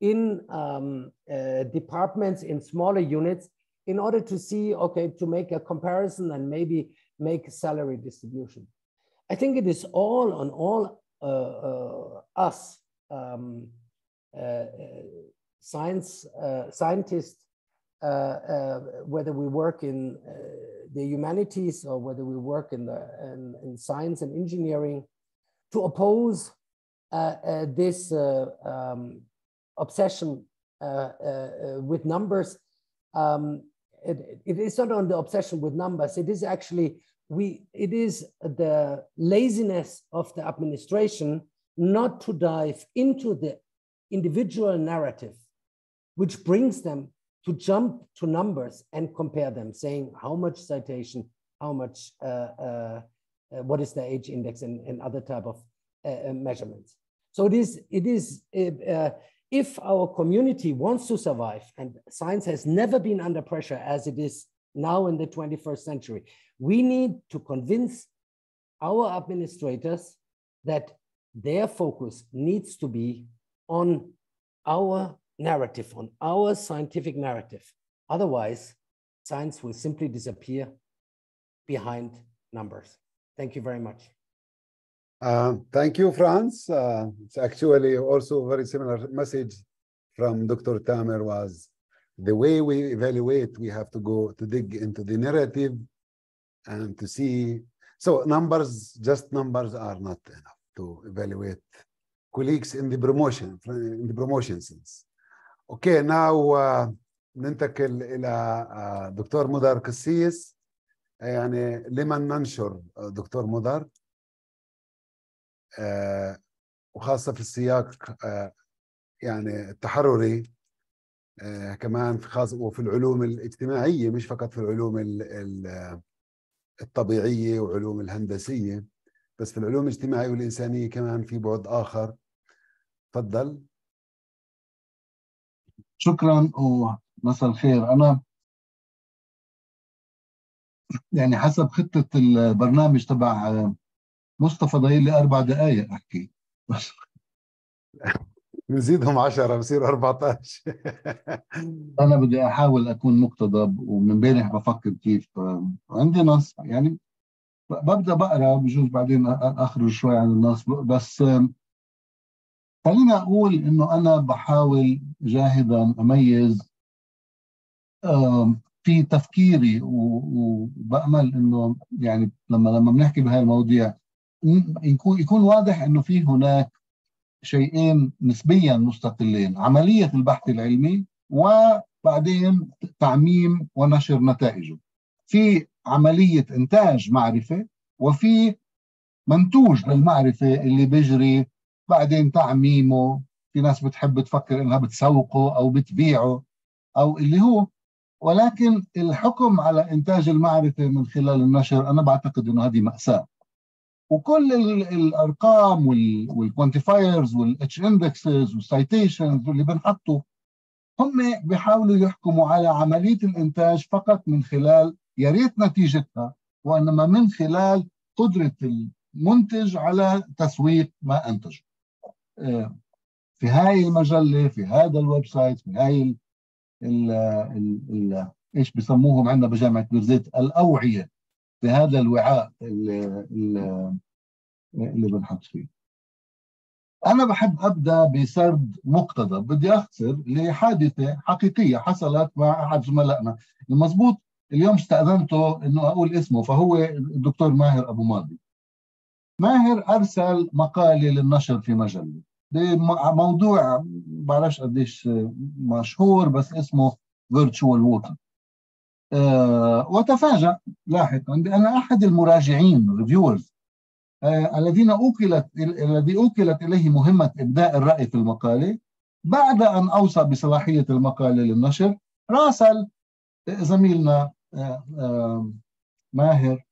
in um, uh, departments in smaller units in order to see okay to make a comparison and maybe make salary distribution. I think it is all on all uh, uh, us um, uh, uh, science uh, scientists whether we work in the humanities or whether we work in, the, in, in science and engineering to oppose uh, uh, this uh, um, obsession with numbers. Um, it, it is not on the obsession with numbers. It is actually we. It is the laziness of the administration not to dive into the individual narrative, which brings them to jump to numbers and compare them, saying how much citation, how much, uh, uh, uh, what is the age index and, and other type of uh, uh, measurements. So it is, it is uh, if our community wants to survive, and science has never been under pressure as it is now in the 21st century, we need to convince our administrators that their focus needs to be on our narrative, on our scientific narrative. Otherwise, science will simply disappear behind numbers. Thank you very much.
Uh, thank you, Franz. Uh, it's actually also a very similar message from Dr. Tamer was the way we evaluate, we have to go to dig into the narrative and to see. So numbers, just numbers are not enough to evaluate colleagues in the promotion, in the promotion sense. أوكي ناو ننتقل إلى دكتور مدر قسيس يعني لمن ننشر دكتور مدر وخاصة في السياق يعني التحرري كمان في خاص وفي العلوم الاجتماعية مش فقط في العلوم الطبيعية وعلوم الهندسية بس في العلوم الاجتماعية والإنسانية كمان في بعد آخر. تفضل.
شكرا ومساء الخير. أنا يعني حسب خطة البرنامج تبع مصطفى ضايل لي أربع دقائق أحكي. بس
نزيدهم 10 بصير 14
أنا بدي أحاول أكون مقتضب ومن امبارح بفكر كيف. عندي نص يعني ببدأ بقرأ بجوز بعدين اخرج شوي عن النص. بس خليني أقول إنه أنا بحاول جاهدا أميز في تفكيري وبامل إنه يعني لما لما بنحكي بهاي المواضيع يكون يكون واضح إنه في هناك شيئين نسبيا مستقلين عملية البحث العلمي وبعدين تعميم ونشر نتائجه. في عملية إنتاج معرفة وفي منتوج للمعرفة اللي بيجري بعدين تعميمه في ناس بتحب تفكر إنها بتسوقه أو بتبيعه أو اللي هو. ولكن الحكم على إنتاج المعرفة من خلال النشر أنا بعتقد إنه هذه مأساة. وكل الأرقام وال quantifiers وال H-indexes وال citations واللي بنحطه هم بيحاولوا يحكموا على عملية الإنتاج فقط من خلال يا ريت نتيجتها وإنما من خلال قدرة المنتج على تسويق ما أنتجه. في هاي المجلة في هذا ال website في هاي ال ال ال إيش بسموهم عندنا بجامعة بيرزيت الأوعية. في هذا الوعاء اللي, اللي بنحط فيه. أنا بحب أبدأ بسرد مقتضب بدي اختصر لحادثة حقيقية حصلت مع أحد زملائنا. المضبوط اليوم استأذنته إنه أقول اسمه فهو الدكتور ماهر أبو ماضي ماهر أرسل مقالة للنشر في مجلة. بموضوع بعرفش قديش مشهور بس اسمه virtual walking أه وتفاجأ لاحقا بأن أحد المراجعين reviewers أه الذين أوكلت الذي أوكلت إليه مهمة إبداء الرأي في المقالة بعد أن أوصى بصلاحية المقالة للنشر راسل زميلنا أه ماهر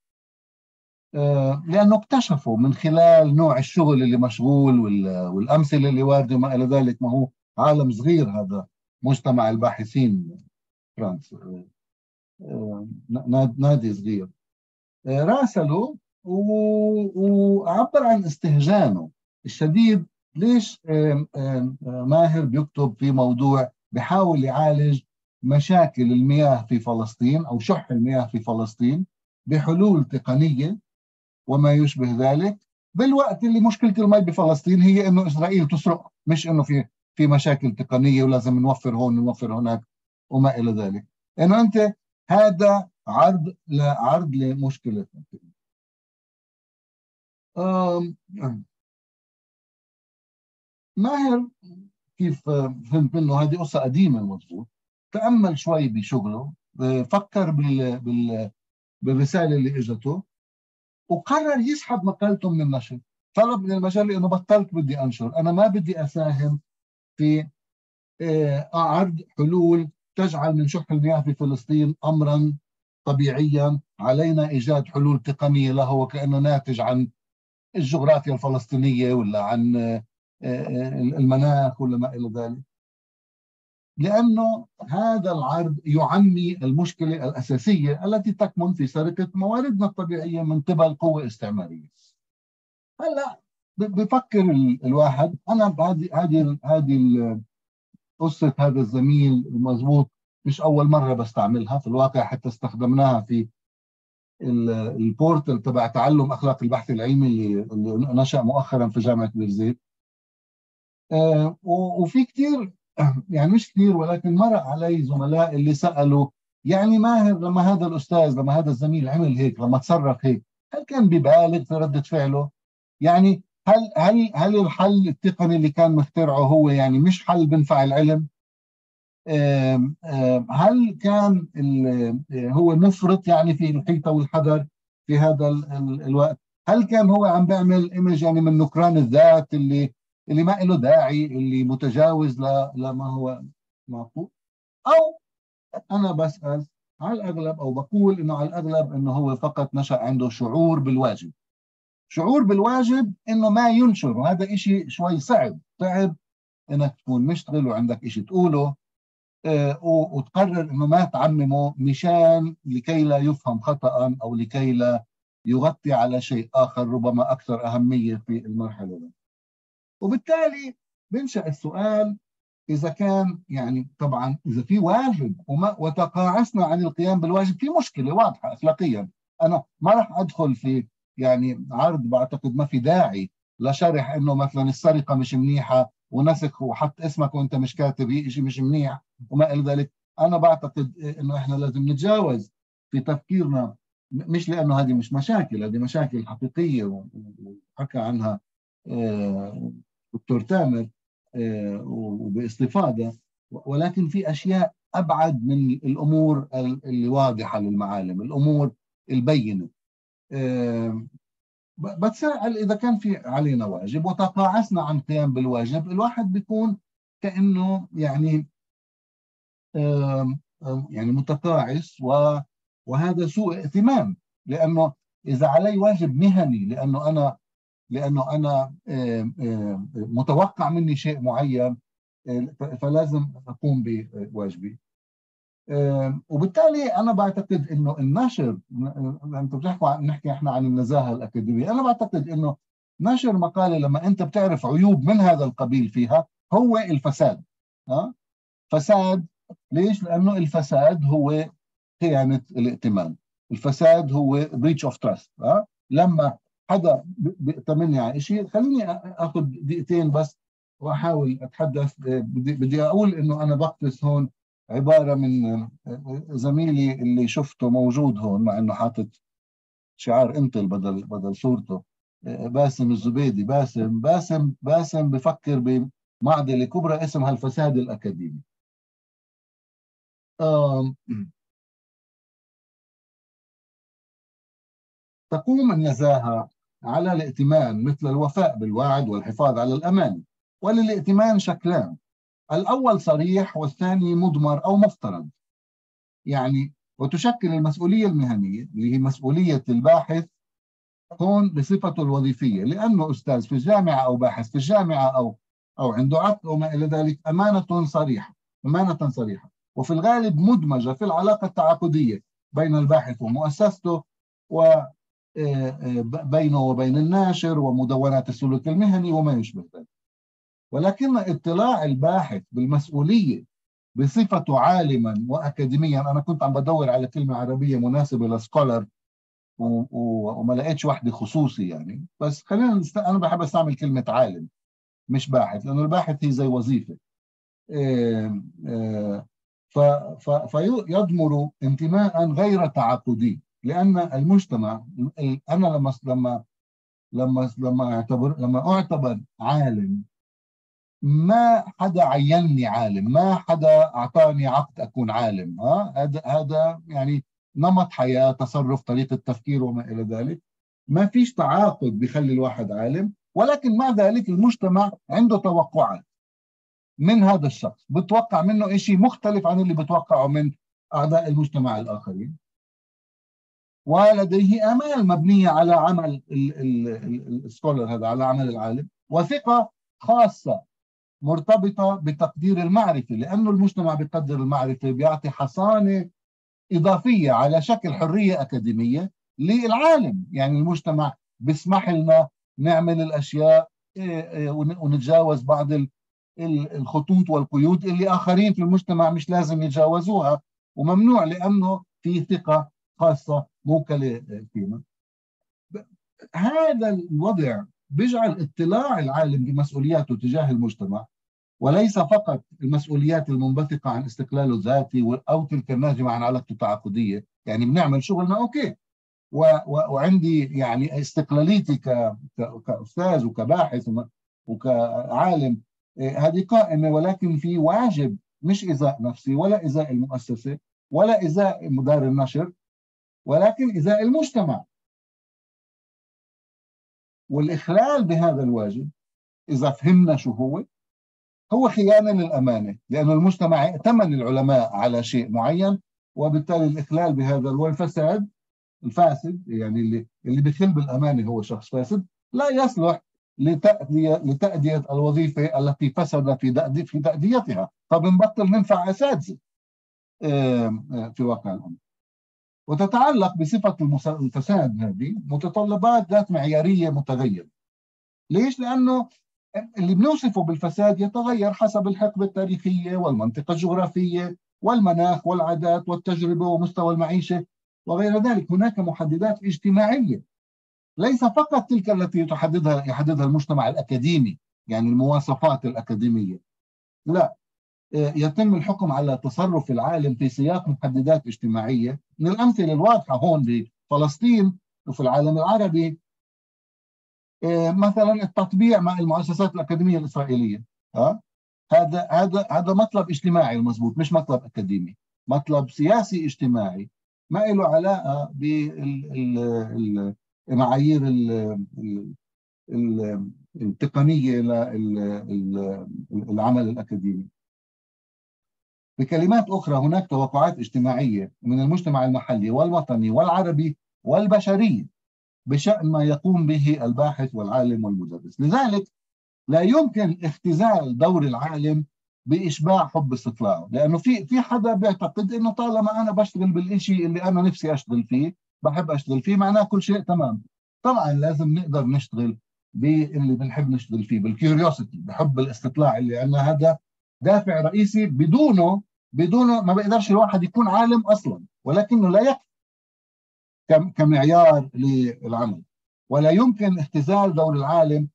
لأنه اكتشفوا من خلال نوع الشغل اللي مشغول والأمثلة اللي وارده وما إلى ذلك ما هو عالم صغير هذا مجتمع الباحثين فرانس. نادي صغير. راسلوا وعبر عن استهجانه الشديد ليش ماهر بيكتب في موضوع بحاول يعالج مشاكل المياه في فلسطين أو شح المياه في فلسطين بحلول تقنية وما يشبه ذلك بالوقت اللي مشكلة المي بفلسطين هي إنه إسرائيل تسرق مش إنه في في مشاكل تقنية ولازم نوفر هون ونوفر هناك وما إلى ذلك. إنه أنت هذا عرض لعرض لمشكلة. ماهر كيف فهمت منه هذه قصة قديمة مضبوط تأمل شوي بشغله فكر بال بال بالرسالة اللي إجته. وقرر يسحب مقالته من النشر طلب من المجلة إنه بطلت بدي أنشر. أنا ما بدي أساهم في عرض حلول تجعل من شح المياه في فلسطين امرا طبيعيا. علينا إيجاد حلول تقنية له وكأنه ناتج عن الجغرافيا الفلسطينية ولا عن المناخ ولا ما إلى ذلك. لأنه هذا العرض يعمي المشكلة الأساسية التي تكمن في سرقة مواردنا الطبيعية من قبل قوة استعمارية. هلأ بفكر الواحد أنا هذه هذه قصة هذا الزميل المضبوط مش أول مرة بستعملها في الواقع حتى استخدمناها في البورتل تبع تعلم أخلاق البحث العلمي اللي, نشأ مؤخرا في جامعة بيرزيت آه وفي كثير يعني مش كثير ولكن مر علي زملاء اللي سألوا يعني ماهر لما هذا الأستاذ لما هذا الزميل عمل هيك لما تصرف هيك هل كان ببالغ في ردة فعله؟ يعني هل هل هل الحل التقني اللي كان مخترعه هو يعني مش حل بنفع العلم؟ هل كان هو مفرط يعني في الحيطة والحذر في هذا الوقت؟ هل كان هو عم بيعمل ايمج يعني من نكران الذات اللي اللي ما له داعي اللي متجاوز لما هو معقول. أو أنا بسأل على الأغلب أو بقول إنه على الأغلب إنه هو فقط نشأ عنده شعور بالواجب. شعور بالواجب إنه ما ينشر. وهذا إشي شوي صعب. صعب إنك تكون مشتغل وعندك إشي تقوله آه وتقرر إنه ما تعممه مشان لكي لا يفهم خطا أو لكي لا يغطي على شيء آخر ربما أكثر أهمية في المرحلة دي. وبالتالي بنشأ السؤال إذا كان يعني طبعا إذا في واجب وما وتقاعسنا عن القيام بالواجب في مشكلة واضحة اخلاقيا. أنا ما راح أدخل في يعني عرض بعتقد ما في داعي لشرح إنه مثلا السرقة مش منيحة ونسخ وحط اسمك وأنت مش كاتب شيء مش منيح وما إلى ذلك. أنا بعتقد إنه إحنا لازم نتجاوز في تفكيرنا مش لأنه هذه مش مشاكل هذه مشاكل حقيقية وحكى عنها دكتور تامر وباستفاضة ولكن في أشياء أبعد من الأمور اللي واضحة للمعالم الأمور البينة. بتساءل إذا كان في علينا واجب وتقاعسنا عن القيام بالواجب الواحد بيكون كأنه يعني يعني متقاعس وهذا سوء ائتمان لأنه إذا علي واجب مهني لأنه أنا لأنه أنا متوقع مني شيء معين فلازم أقوم بواجبي. وبالتالي أنا بعتقد إنه النشر أنتم بتحكوا نحكي إحنا عن النزاهة الأكاديمية أنا بعتقد إنه نشر مقالة لما أنت بتعرف عيوب من هذا القبيل فيها هو الفساد. ها؟ فساد ليش؟ لأنه الفساد هو خيانة الائتمان. الفساد هو breach of trust ها؟ لما حدا بيأتمني على شيء خليني أخذ دقيقتين بس وأحاول أتحدث بدي, بدي أقول إنه أنا بقتبس هون عبارة من زميلي اللي شفته موجود هون مع إنه حاطط شعار إنتل بدل بدل صورته. باسم الزبيدي باسم باسم باسم بفكر بمعضله كبرى اسمها الفساد الأكاديمي. تقوم النزاهة على الائتمان مثل الوفاء بالوعد والحفاظ على الأمان وللائتمان شكلان الأول صريح والثاني مضمر أو مفترض. يعني وتشكل المسؤولية المهنية اللي هي مسؤولية الباحث هون بصفته الوظيفية لأنه أستاذ في الجامعة أو باحث في الجامعة أو أو عنده عقد وما إلى ذلك أمانة صريحة أمانة صريحة. وفي الغالب مدمجة في العلاقة التعاقدية بين الباحث ومؤسسته بينه وبين الناشر ومدونات السلوك المهني وما يشبه ذلك. ولكن اطلاع الباحث بالمسؤولية بصفته عالما وأكاديميا أنا كنت عم بدور على كلمة عربية مناسبة لسكولر وما لقيتش واحدة خصوصي يعني. بس خلينا نست... أنا بحب أستعمل كلمة عالم مش باحث لأنه الباحث هي زي وظيفة. ف... ف... فيضمر انتماء غير تعاقدي. لأن المجتمع أنا لما لما لما لما أعتبر لما أعتبر عالم ما حدا عينني عالم ما حدا أعطاني عقد أكون عالم ها؟ هذا هذا يعني نمط حياة تصرف طريقة تفكير وما إلى ذلك. ما فيش تعاقد بيخلي الواحد عالم ولكن مع ذلك المجتمع عنده توقعات من هذا الشخص. بتوقع منه شيء مختلف عن اللي بتوقعه من أعضاء المجتمع الآخرين. ولديه أمال مبنية على عمل السكولر هذا على عمل العالم وثقة خاصة مرتبطة بتقدير المعرفة لأنه المجتمع بيقدر المعرفة بيعطي حصانة إضافية على شكل حرية أكاديمية للعالم. يعني المجتمع بيسمح لنا نعمل الأشياء إيه، إيه، ونتجاوز بعض الخطوط والقيود اللي آخرين في المجتمع مش لازم يتجاوزوها وممنوع لأنه في ثقة خاصة موكله فينا. هذا الوضع بيجعل اطلاع العالم بمسؤولياته تجاه المجتمع وليس فقط المسؤوليات المنبثقة عن استقلاله الذاتي أو تلك الناجمة عن علاقته التعاقدية. يعني بنعمل شغلنا أوكي. و و وعندي يعني استقلاليتي ك كأستاذ وكباحث وكعالم إيه، هذه قائمة ولكن في واجب مش إزاء نفسي ولا إزاء المؤسسة ولا إزاء مدار النشر. ولكن إزاء المجتمع والإخلال بهذا الواجب إذا فهمنا شو هو هو خيانة للأمانة لأن المجتمع ائتمن العلماء على شيء معين وبالتالي الإخلال بهذا والفساد الفاسد يعني اللي اللي بيخل بالأمانة هو شخص فاسد لا يصلح لتأدية لتأدية الوظيفة التي فسد في في تأديتها فبنبطل ننفع أساتذة. في واقع الأمر. وتتعلق بصفة الفساد هذه متطلبات ذات معيارية متغيرة. ليش؟ لأنه اللي بنوصفه بالفساد يتغير حسب الحقبة التاريخية والمنطقة الجغرافية والمناخ والعادات والتجربة ومستوى المعيشة وغير ذلك. هناك محددات اجتماعية ليس فقط تلك التي تحددها يحددها المجتمع الأكاديمي يعني المواصفات الأكاديمية. لا يتم الحكم على تصرف العالم في سياق محددات اجتماعية. من الأمثلة الواضحة هون بفلسطين وفي العالم العربي آه، مثلا التطبيع مع المؤسسات الأكاديمية الإسرائيلية. ها هذا هذا هذا مطلب اجتماعي المضبوط مش مطلب أكاديمي. مطلب سياسي اجتماعي ما له علاقة بالمعايير التقنية للعمل الأكاديمي. بكلمات أخرى هناك توقعات اجتماعية من المجتمع المحلي والوطني والعربي والبشري بشأن ما يقوم به الباحث والعالم والمدرس. لذلك لا يمكن اختزال دور العالم بإشباع حب استطلاعه لأنه في في حدا بيعتقد أنه طالما أنا بشتغل بالإشي اللي أنا نفسي أشتغل فيه بحب أشتغل فيه معناه كل شيء تمام. طبعا لازم نقدر نشتغل باللي بنحب نشتغل فيه بالكيوريوسيتي بحب الاستطلاع اللي عندنا هذا دافع رئيسي بدونه بدونه ما بيقدرش الواحد يكون عالم أصلا ولكنه لا يكفي كمعيار للعمل. ولا يمكن اختزال دور العالم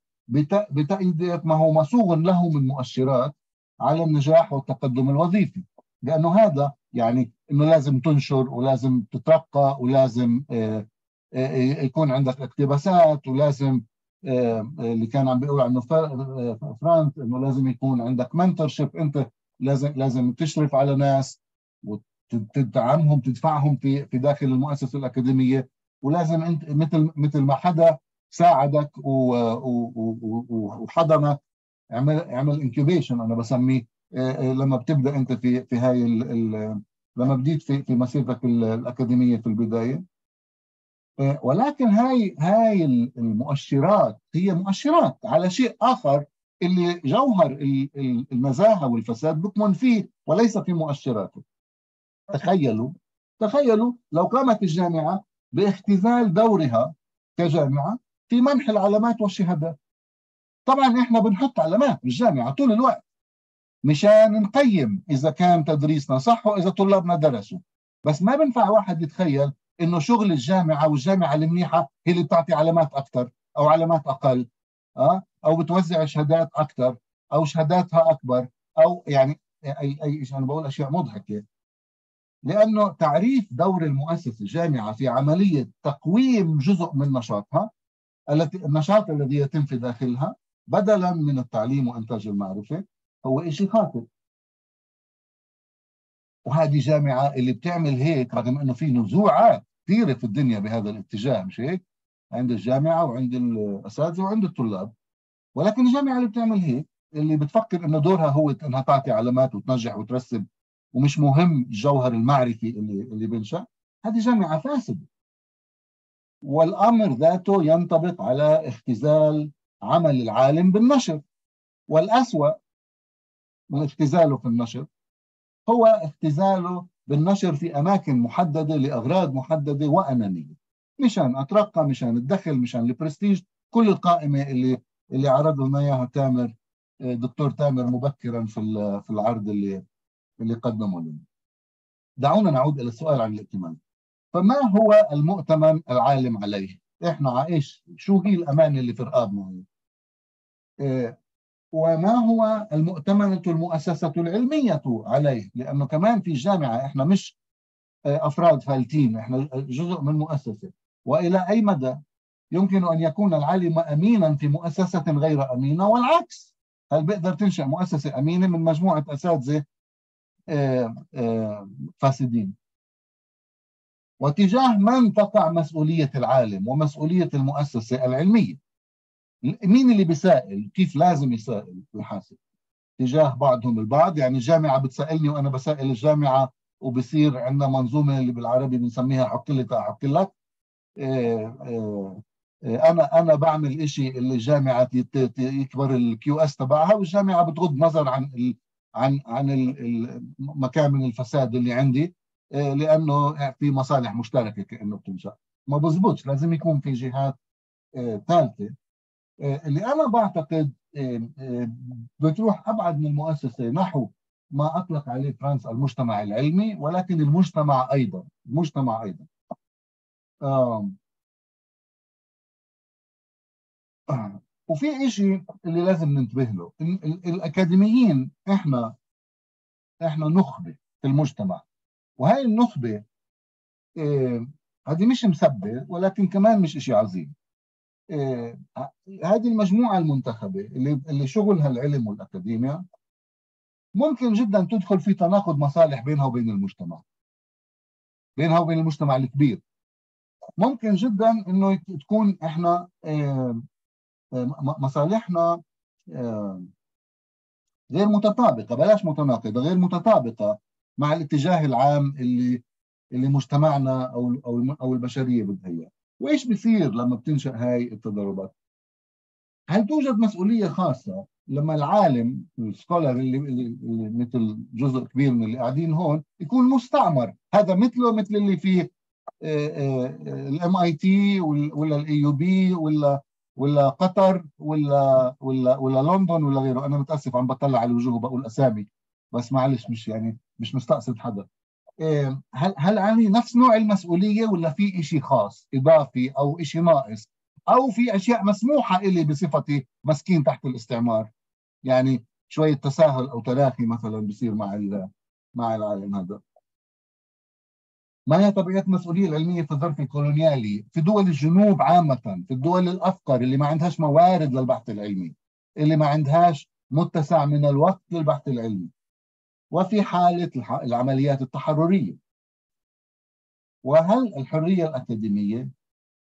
بتأييد ما هو مصوغ له من مؤشرات على النجاح والتقدم الوظيفي. لأنه هذا يعني إنه لازم تنشر ولازم تترقى ولازم آه، آه، يكون عندك اقتباسات ولازم آه، اللي كان عم بيقول عنه فرانت إنه لازم يكون عندك منتورشيب أنت لازم لازم تشرف على ناس وتدعمهم تدفعهم في في داخل المؤسسة الأكاديمية. ولازم أنت مثل مثل ما حدا ساعدك وحضنك اعمل اعمل incubation أنا بسميه. آه، آه، لما بتبدأ أنت في في هاي لما بديت في في مسيرتك الأكاديمية في البداية. آه، ولكن هاي هاي المؤشرات هي مؤشرات على شيء آخر اللي جوهر النزاهه والفساد بكمن فيه وليس في مؤشراته. تخيلوا تخيلوا لو قامت الجامعة باختزال دورها كجامعة في منح العلامات والشهادات. طبعا إحنا بنحط علامات بالجامعة طول الوقت. مشان نقيم إذا كان تدريسنا صح وإذا طلابنا درسوا. بس ما بنفع واحد يتخيل إنه شغل الجامعة والجامعة المنيحة هي اللي بتعطي علامات أكثر أو علامات أقل آه؟ أو بتوزع شهادات أكثر أو شهاداتها أكبر أو يعني أي أي شيء أنا بقول أشياء مضحكة. لأنه تعريف دور المؤسسة الجامعة في عملية تقويم جزء من نشاطها التي النشاط الذي يتم في داخلها بدلا من التعليم وإنتاج المعرفة هو شيء خاطئ. وهذه جامعة اللي بتعمل هيك رغم إنه في نزوعات. كثيرة في الدنيا بهذا الاتجاه مش هيك؟ عند الجامعة وعند الأساتذة وعند الطلاب. ولكن الجامعة اللي بتعمل هيك اللي بتفكر إنه دورها هو إنها تعطي علامات وتنجح وترسب ومش مهم الجوهر المعرفي اللي اللي بينشأ هذه جامعة فاسدة. والأمر ذاته ينطبق على اختزال عمل العالم بالنشر. والأسوأ من اختزاله في النشر هو اختزاله بالنشر في أماكن محددة لأغراض محددة وأنانية. مشان اترقى مشان الدخل مشان البرستيج كل القائمة اللي اللي عرض لنا إياها تامر دكتور تامر مبكرا في في العرض اللي اللي قدمه لنا. دعونا نعود إلى السؤال عن الائتمان. فما هو المؤتمن العالم عليه؟ إحنا عايش شو هي الأمانة اللي في رقابنا؟ هي وما هو المؤتمنة المؤسسة العلمية عليه؟ لأنه كمان في الجامعة إحنا مش آه، أفراد فالتين إحنا جزء من مؤسسة. وإلى أي مدى يمكن أن يكون العالم أمينا في مؤسسة غير أمينة؟ والعكس. هل بيقدر تنشأ مؤسسة أمينة من مجموعة أساتذة آه، آه، فاسدين؟ وتجاه من تقع مسؤولية العالم ومسؤولية المؤسسة العلمية؟ مين اللي بيسائل كيف لازم يسائل ويحاسب تجاه بعضهم البعض. يعني الجامعة بتسائلني وأنا بسائل الجامعة وبصير عندنا منظومة اللي بالعربي بنسميها حك لي أحك لك آه، آه، آه، أنا أنا بعمل إشي اللي الجامعة يكبر ال QS تبعها والجامعة بتغض نظر عن ال عن عن المكان من الفساد اللي عندي لأنه في مصالح مشتركة كأنه بتنشأ. ما بزبطش لازم يكون في جهات ثالثة. آه، اللي أنا بعتقد آه، آه، بتروح أبعد من المؤسسة. نحو ما أطلق عليه فرانس المجتمع العلمي ولكن المجتمع أيضا المجتمع أيضا. وفي شيء اللي لازم ننتبه له الأكاديميين إحنا إحنا نخبة في المجتمع. وهي النخبة هذه مش مسبة ولكن كمان مش شيء عظيم. آه، هذه المجموعة المنتخبة اللي اللي شغلها العلم والأكاديميا ممكن جدا تدخل في تناقض مصالح بينها وبين المجتمع بينها وبين المجتمع الكبير. ممكن جدا إنه تكون إحنا آه، آه، مصالحنا غير متطابقة بلاش متناقضة غير متطابقة مع الاتجاه العام اللي اللي مجتمعنا أو أو البشرية بدها إياه. وإيش بصير لما بتنشأ هاي التضاربات هل توجد مسؤولية خاصة لما العالم ال scholar اللي, اللي مثل جزء كبير من اللي قاعدين هون يكون مستعمر؟ هذا مثله مثل اللي في ال MIT ولا ال AUB ولا ولا قطر ولا ولا ولا لندن ولا غيره. أنا متأسف عم بطلع على الوجوه وبقول أسامي. بس معلش مش يعني مش مستقصد حدا. هل هل عندي نفس نوع المسؤولية ولا في شيء خاص؟ إضافي أو شيء ناقص؟ أو في أشياء مسموحة لي بصفتي مسكين تحت الاستعمار؟ يعني شوية تساهل أو تلاخي مثلا بصير مع مع العالم هذا. ما هي طبيعة المسؤولية العلمية في الظرف الكولونيالي؟ في دول الجنوب عامة في الدول الأفقر اللي ما عندهاش موارد للبحث العلمي اللي ما عندهاش متسع من الوقت للبحث العلمي. وفي حالة العمليات التحررية. وهل الحرية الأكاديمية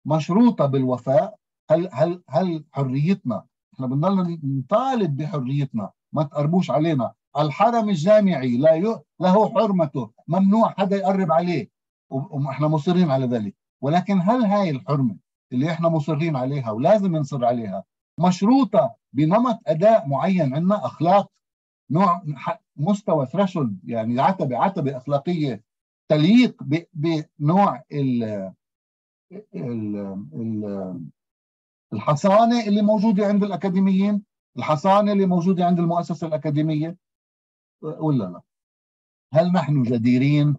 مشروطة بالوفاء؟ هل هل هل حريتنا إحنا بنضل نطالب بحريتنا ما تقربوش علينا. الحرم الجامعي لا ي... له حرمته ممنوع حدا يقرب عليه وإحنا مصرين على ذلك. ولكن هل هاي الحرمة اللي إحنا مصرين عليها ولازم نصر عليها مشروطة بنمط أداء معين عندنا أخلاق نوع مستوى ثريشولد يعني عتبة عتبة أخلاقية تليق بنوع ال ال ال الحصانة اللي موجودة عند الأكاديميين الحصانة اللي موجودة عند المؤسسة الأكاديمية. ولا لا؟ هل نحن جديرين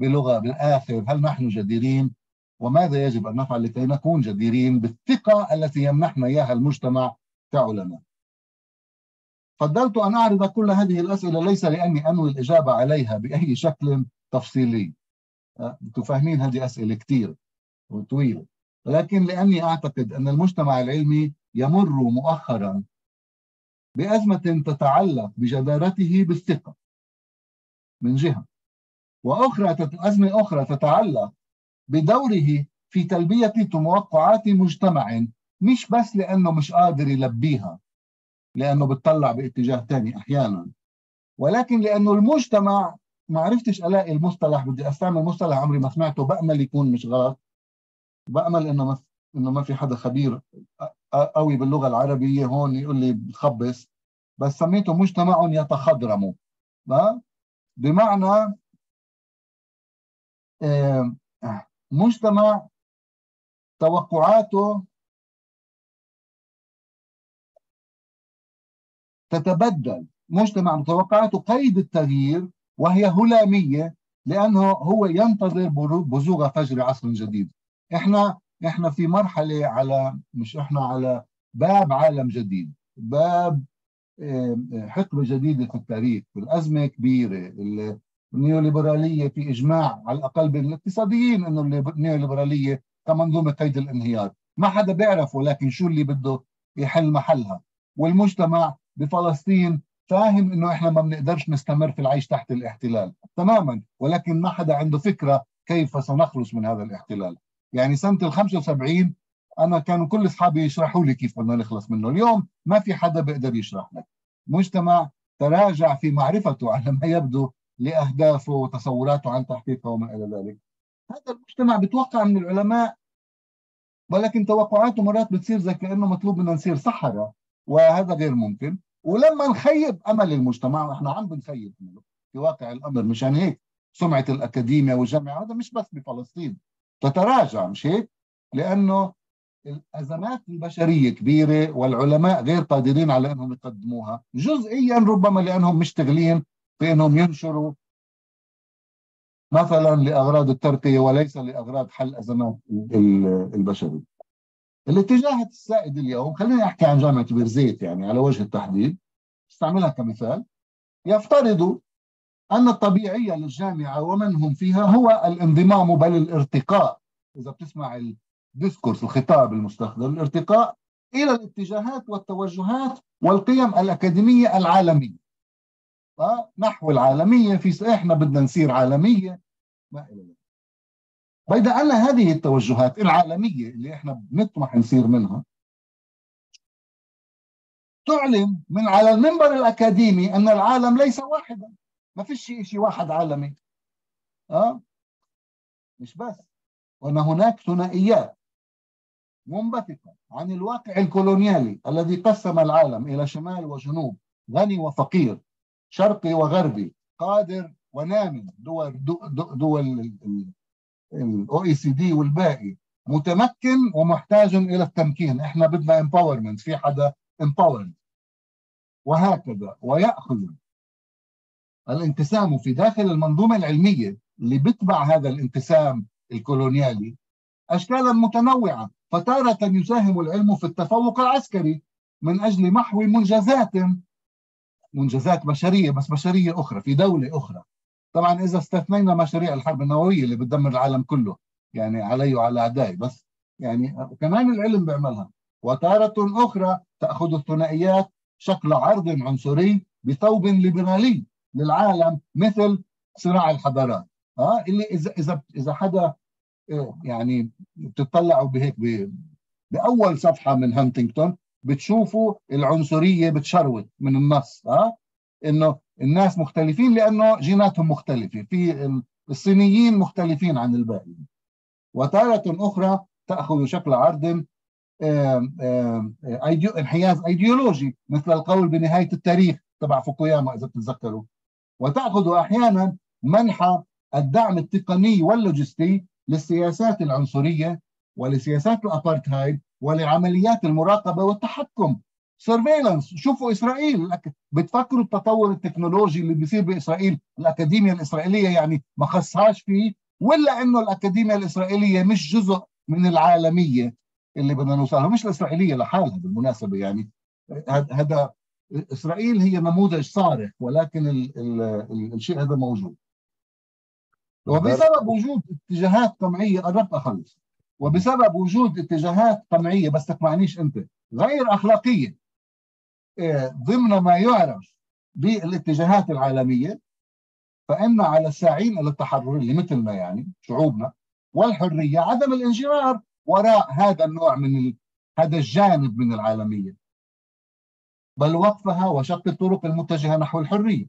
بلغة بالآخر؟ هل نحن جديرين؟ وماذا يجب أن نفعل لكي نكون جديرين بالثقة التي يمنحنا إياها المجتمع كعلماء فضلت أن أعرض كل هذه الأسئلة ليس لأني أنوي الإجابة عليها بأي شكل تفصيلي. أنتم فاهمين هذه أسئلة كثير وطويلة. ولكن لأني أعتقد أن المجتمع العلمي يمر مؤخرا بأزمة تتعلق بجدارته بالثقة من جهة وأخرى أزمة أخرى تتعلق بدوره في تلبية توقعات مجتمع مش بس لأنه مش قادر يلبيها. لأنه بتطلع باتجاه ثاني أحيانا. ولكن لأنه المجتمع ما عرفتش ألاقي المصطلح بدي أستعمل مصطلح عمري ما سمعته بأمل يكون مش غلط. بأمل إنه ما إنه ما في حدا خبير قوي باللغة العربية هون يقول لي بخبص. بس سميته مجتمع يتخضرم بمعنى مجتمع توقعاته تتبدل مجتمع توقعاته قيد التغيير وهي هلامية لأنه هو ينتظر بزوغ فجر عصر جديد. إحنا إحنا في مرحلة على مش إحنا على باب عالم جديد باب حقبة جديدة في التاريخ الأزمة كبيرة النيوليبرالية في إجماع على الأقل بين الاقتصاديين إنه النيوليبرالية كمنظومة قيد الانهيار. ما حدا بيعرف ولكن شو اللي بده يحل محلها؟ والمجتمع بفلسطين فاهم إنه إحنا ما بنقدرش نستمر في العيش تحت الاحتلال تماما ولكن ما حدا عنده فكرة كيف سنخلص من هذا الاحتلال. يعني سنة ال 75 أنا كانوا كل أصحابي يشرحوا لي كيف بدنا نخلص منه. اليوم ما في حدا بيقدر يشرح لك. مجتمع تراجع في معرفته على ما يبدو لأهدافه وتصوراته عن تحقيقها وما إلى ذلك. هذا المجتمع بتوقع من العلماء ولكن توقعاته مرات بتصير زي كأنه مطلوب منا نصير سحرة وهذا غير ممكن. ولما نخيب أمل المجتمع وإحنا عم بنخيب أمله في واقع الأمر مشان هيك سمعة الاكاديميا والجامعة هذا مش بس بفلسطين تتراجع مش هيك؟ لأنه الأزمات البشرية كبيرة والعلماء غير قادرين على إنهم يقدموها جزئيا ربما لأنهم مشتغلين في إنهم ينشروا مثلا لأغراض الترقية وليس لأغراض حل أزمات البشرية. الاتجاه السائد اليوم خليني احكي عن جامعة بيرزيت يعني على وجه التحديد استعملها كمثال. يفترض أن الطبيعية للجامعة ومن هم فيها هو الانضمام بل الارتقاء. إذا بتسمع الديسكورس الخطاب المستخدم الارتقاء إلى الاتجاهات والتوجهات والقيم الأكاديمية العالمية. نحو العالمية في إحنا بدنا نصير عالمية. ما إلى ذلك. بيد أن هذه التوجهات العالمية اللي إحنا بنطمح نصير منها تعلن من على المنبر الأكاديمي أن العالم ليس واحدا. ما فيش شيء واحد عالمي. آه؟ مش بس. وأن هناك ثنائيات منبثقة عن الواقع الكولونيالي الذي قسم العالم إلى شمال وجنوب غني وفقير شرقي وغربي قادر ونامي دول دول, دول ال OECD والباقي متمكن ومحتاج إلى التمكين. إحنا بدنا empowerment في حدا empowered وهكذا ويأخذ الانقسام في داخل المنظومة العلمية اللي بتبع هذا الانقسام الكولونيالي اشكالا متنوعة فتارة يساهم العلم في التفوق العسكري من أجل محو منجزات منجزات بشرية بس بشرية أخرى في دولة أخرى. طبعا إذا استثنينا مشاريع الحرب النووية اللي بتدمر العالم كله يعني علي وعلى أعدائي بس يعني كمان العلم بيعملها. وتارة أخرى تأخذ الثنائيات شكل عرض عنصري بثوب ليبرالي للعالم مثل صراع الحضارات. ها اللي اذا اذا إذا حدا آه، يعني بتطلعوا بهيك بأول صفحة من هانتنجتون بتشوفوا العنصرية بتشروت من النص ها إنه الناس مختلفين لأنه جيناتهم مختلفة. في الصينيين مختلفين عن الباقيين. وتارة أخرى تأخذ شكل عرض انحياز أيديولوجي مثل القول بنهاية التاريخ تبع فوكوياما إذا بتتذكروا. وتأخذ أحيانا منحى الدعم التقني واللوجستي للسياسات العنصرية ولسياسات الأبارتهايد ولعمليات المراقبة والتحكم. surveillance شوفوا إسرائيل. بتفكروا التطور التكنولوجي اللي بيصير بإسرائيل؟ الأكاديمية الإسرائيلية يعني ما خصهاش فيه ولا إنه الأكاديمية الإسرائيلية مش جزء من العالمية اللي بدنا نوصلها. مش الإسرائيلية لحالها بالمناسبة يعني. هذا إسرائيل هي نموذج صارخ ولكن ال ال الشيء هذا موجود. وبسبب وجود اتجاهات قمعيه قربت اخلص وبسبب وجود اتجاهات قمعيه بس تقمعنيش أنت غير أخلاقية. ضمن ما يعرف بالاتجاهات العالمية فإن على الساعين إلى التحرر اللي مثلنا يعني شعوبنا والحرية عدم الانجرار وراء هذا النوع من. هذا الجانب من العالمية. بل وقفها وشق الطرق المتجهة نحو الحرية.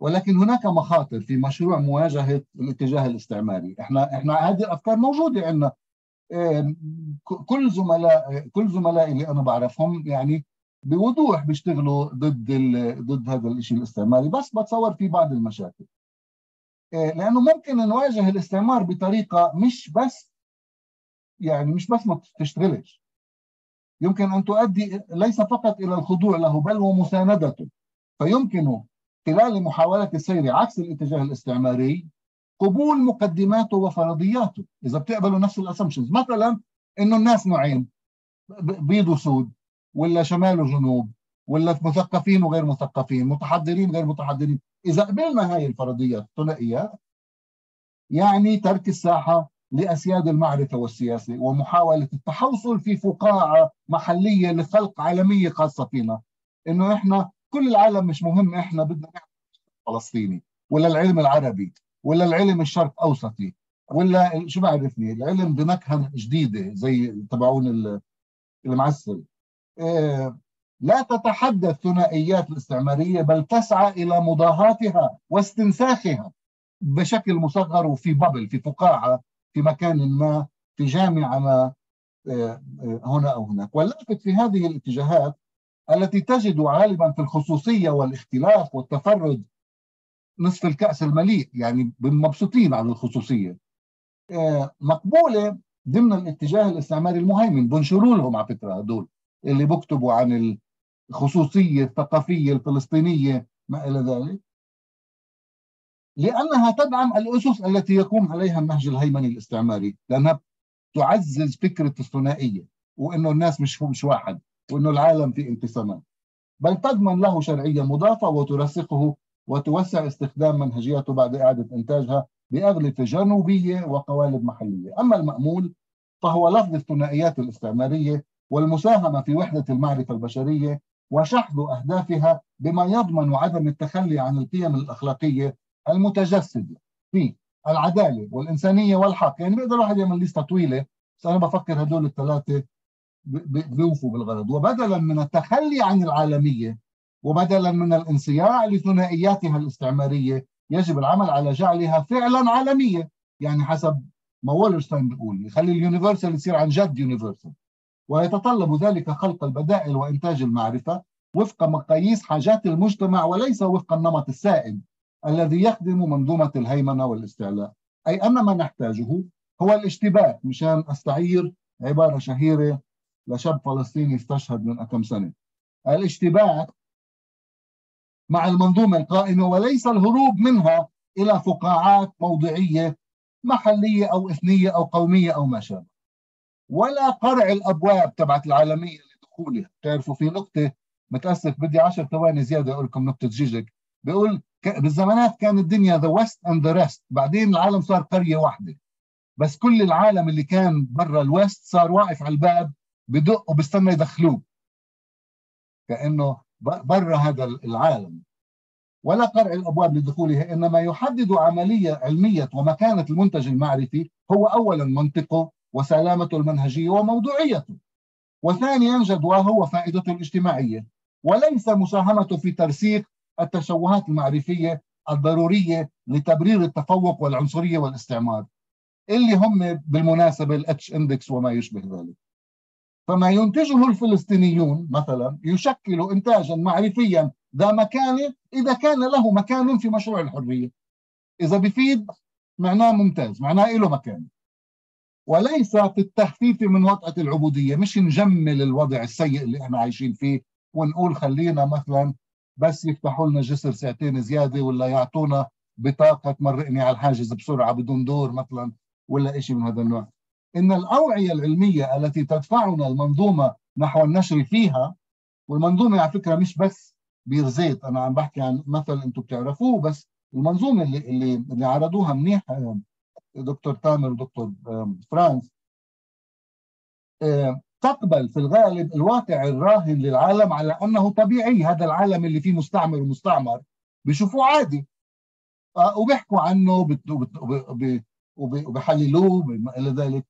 ولكن هناك مخاطر في مشروع مواجهة الاتجاه الاستعماري. إحنا إحنا هذه الأفكار موجودة عندنا. كل زملاء كل زملائي اللي أنا بعرفهم يعني بوضوح بيشتغلوا ضد ضد هذا الشيء الاستعماري. بس بتصور في بعض المشاكل. لأنه ممكن نواجه الاستعمار بطريقة مش بس يعني مش بس ما تشتغلش. يمكن أن تؤدي ليس فقط إلى الخضوع له بل ومساندته فيمكن خلال محاوله السير عكس الاتجاه الاستعماري قبول مقدماته وفرضياته. إذا بتقبلوا نفس الاسامبشنز مثلا إنه الناس نوعين بيض وسود ولا شمال وجنوب ولا مثقفين وغير مثقفين متحضرين غير متحضرين. إذا قبلنا هاي الفرضيات الثنائيات يعني ترك الساحة لأسياد المعرفة والسياسة ومحاولة التحوصل في فقاعة محلية لخلق عالمية خاصة فينا. إنه إحنا كل العالم مش مهم إحنا بدنا فلسطيني ولا العلم العربي ولا العلم الشرق أوسطي ولا شو بعرفني؟ العلم بنكهة جديدة زي تبعون المعسل. لا تتحدى الثنائيات الاستعمارية بل تسعى إلى مضاهاتها واستنساخها بشكل مصغر وفي بابل في فقاعة في مكان ما في جامعة ما آه، آه، هنا أو هناك. واللافت في هذه الاتجاهات التي تجد غالبا في الخصوصية والاختلاف والتفرد نصف الكأس المليء يعني مبسوطين على الخصوصية. مقبولة ضمن الاتجاه الاستعماري المهيمن بنشروا لهم على فكرة هدول. اللي بكتبوا عن الخصوصية الثقافية الفلسطينية ما إلى ذلك؟ لأنها تدعم الأسس التي يقوم عليها النهج الهيمني الاستعماري لأنها تعزز فكرة الثنائية وإنه الناس مش مش واحد وإنه العالم في انقسامات. بل تضمن له شرعية مضافة وترسخه وتوسع استخدام منهجيته بعد إعادة إنتاجها باغلفه جنوبية وقوالب محلية، أما المأمول فهو لفظ الثنائيات الاستعمارية والمساهمة في وحدة المعرفة البشرية وشحذ أهدافها بما يضمن عدم التخلي عن القيم الأخلاقية المتجسدة. في العدالة والإنسانية والحق. يعني بيقدر واحد يعمل لسته طويلة بس أنا بفكر هدول الثلاثة بيوفوا بالغرض. وبدلا من التخلي عن العالمية وبدلا من الانصياع لثنائياتها الاستعمارية يجب العمل على جعلها فعلا عالمية. يعني حسب ما والرستاين بيقول يخلي ال universal يصير عن جد universal. ويتطلب ذلك خلق البدائل وإنتاج المعرفة وفق مقاييس حاجات المجتمع وليس وفق النمط السائد الذي يخدم منظومة الهيمنة والاستعلاء. أي أن ما نحتاجه هو الاشتباك مشان استعير عبارة شهيرة لشاب فلسطيني استشهد من كم سنة. الاشتباك مع المنظومة القائمة وليس الهروب منها إلى فقاعات موضعية محلية أو إثنية أو قومية أو ما شابه. ولا قرع الأبواب تبعت العالمية لدخولها. بتعرفوا في نقطة متأسف بدي 10 ثواني زيادة أقول لكم نقطة جيجيك. بيقول بالزمانات كان الدنيا the West and the rest بعدين العالم صار قرية واحدة. بس كل العالم اللي كان برا ال West صار واقف على الباب بدق وبستنى يدخلوه. كأنه برا هذا العالم. ولا قرع الأبواب لدخولها إنما يحدد عملية علمية ومكانة المنتج المعرفي. هو اولا منطقه وسلامته المنهجية وموضوعيته وثانيا جدواه وفائدته الاجتماعية. وليس مساهمته في ترسيخ التشوهات المعرفية الضرورية لتبرير التفوق والعنصرية والاستعمار اللي هم بالمناسبة ال H-index وما يشبه ذلك. فما ينتجه الفلسطينيون مثلا يشكل انتاجا معرفيا ذا مكانه إذا كان له مكان في مشروع الحرية. إذا بفيد معناه ممتاز معناه له مكان. وليس في التخفيف من وطأة العبودية. مش نجمل الوضع السيء اللي إحنا عايشين فيه ونقول خلينا مثلا بس يفتحوا لنا جسر ساعتين زيادة ولا يعطونا بطاقة تمرقني على الحاجز بسرعة بدون دور مثلا ولا شيء من هذا النوع. إن الأوعية العلمية التي تدفعنا المنظومة نحو النشر فيها والمنظومة على فكرة مش بس بير زيت أنا عم بحكي عن مثل أنتم بتعرفوه بس المنظومة اللي اللي اللي عرضوها منيح دكتور تامر ودكتور فرانس. تقبل في الغالب الواقع الراهن للعالم على أنه طبيعي هذا العالم اللي فيه مستعمر ومستعمر بيشوفوه عادي. وبيحكوا عنه وبحللوه إلى ذلك.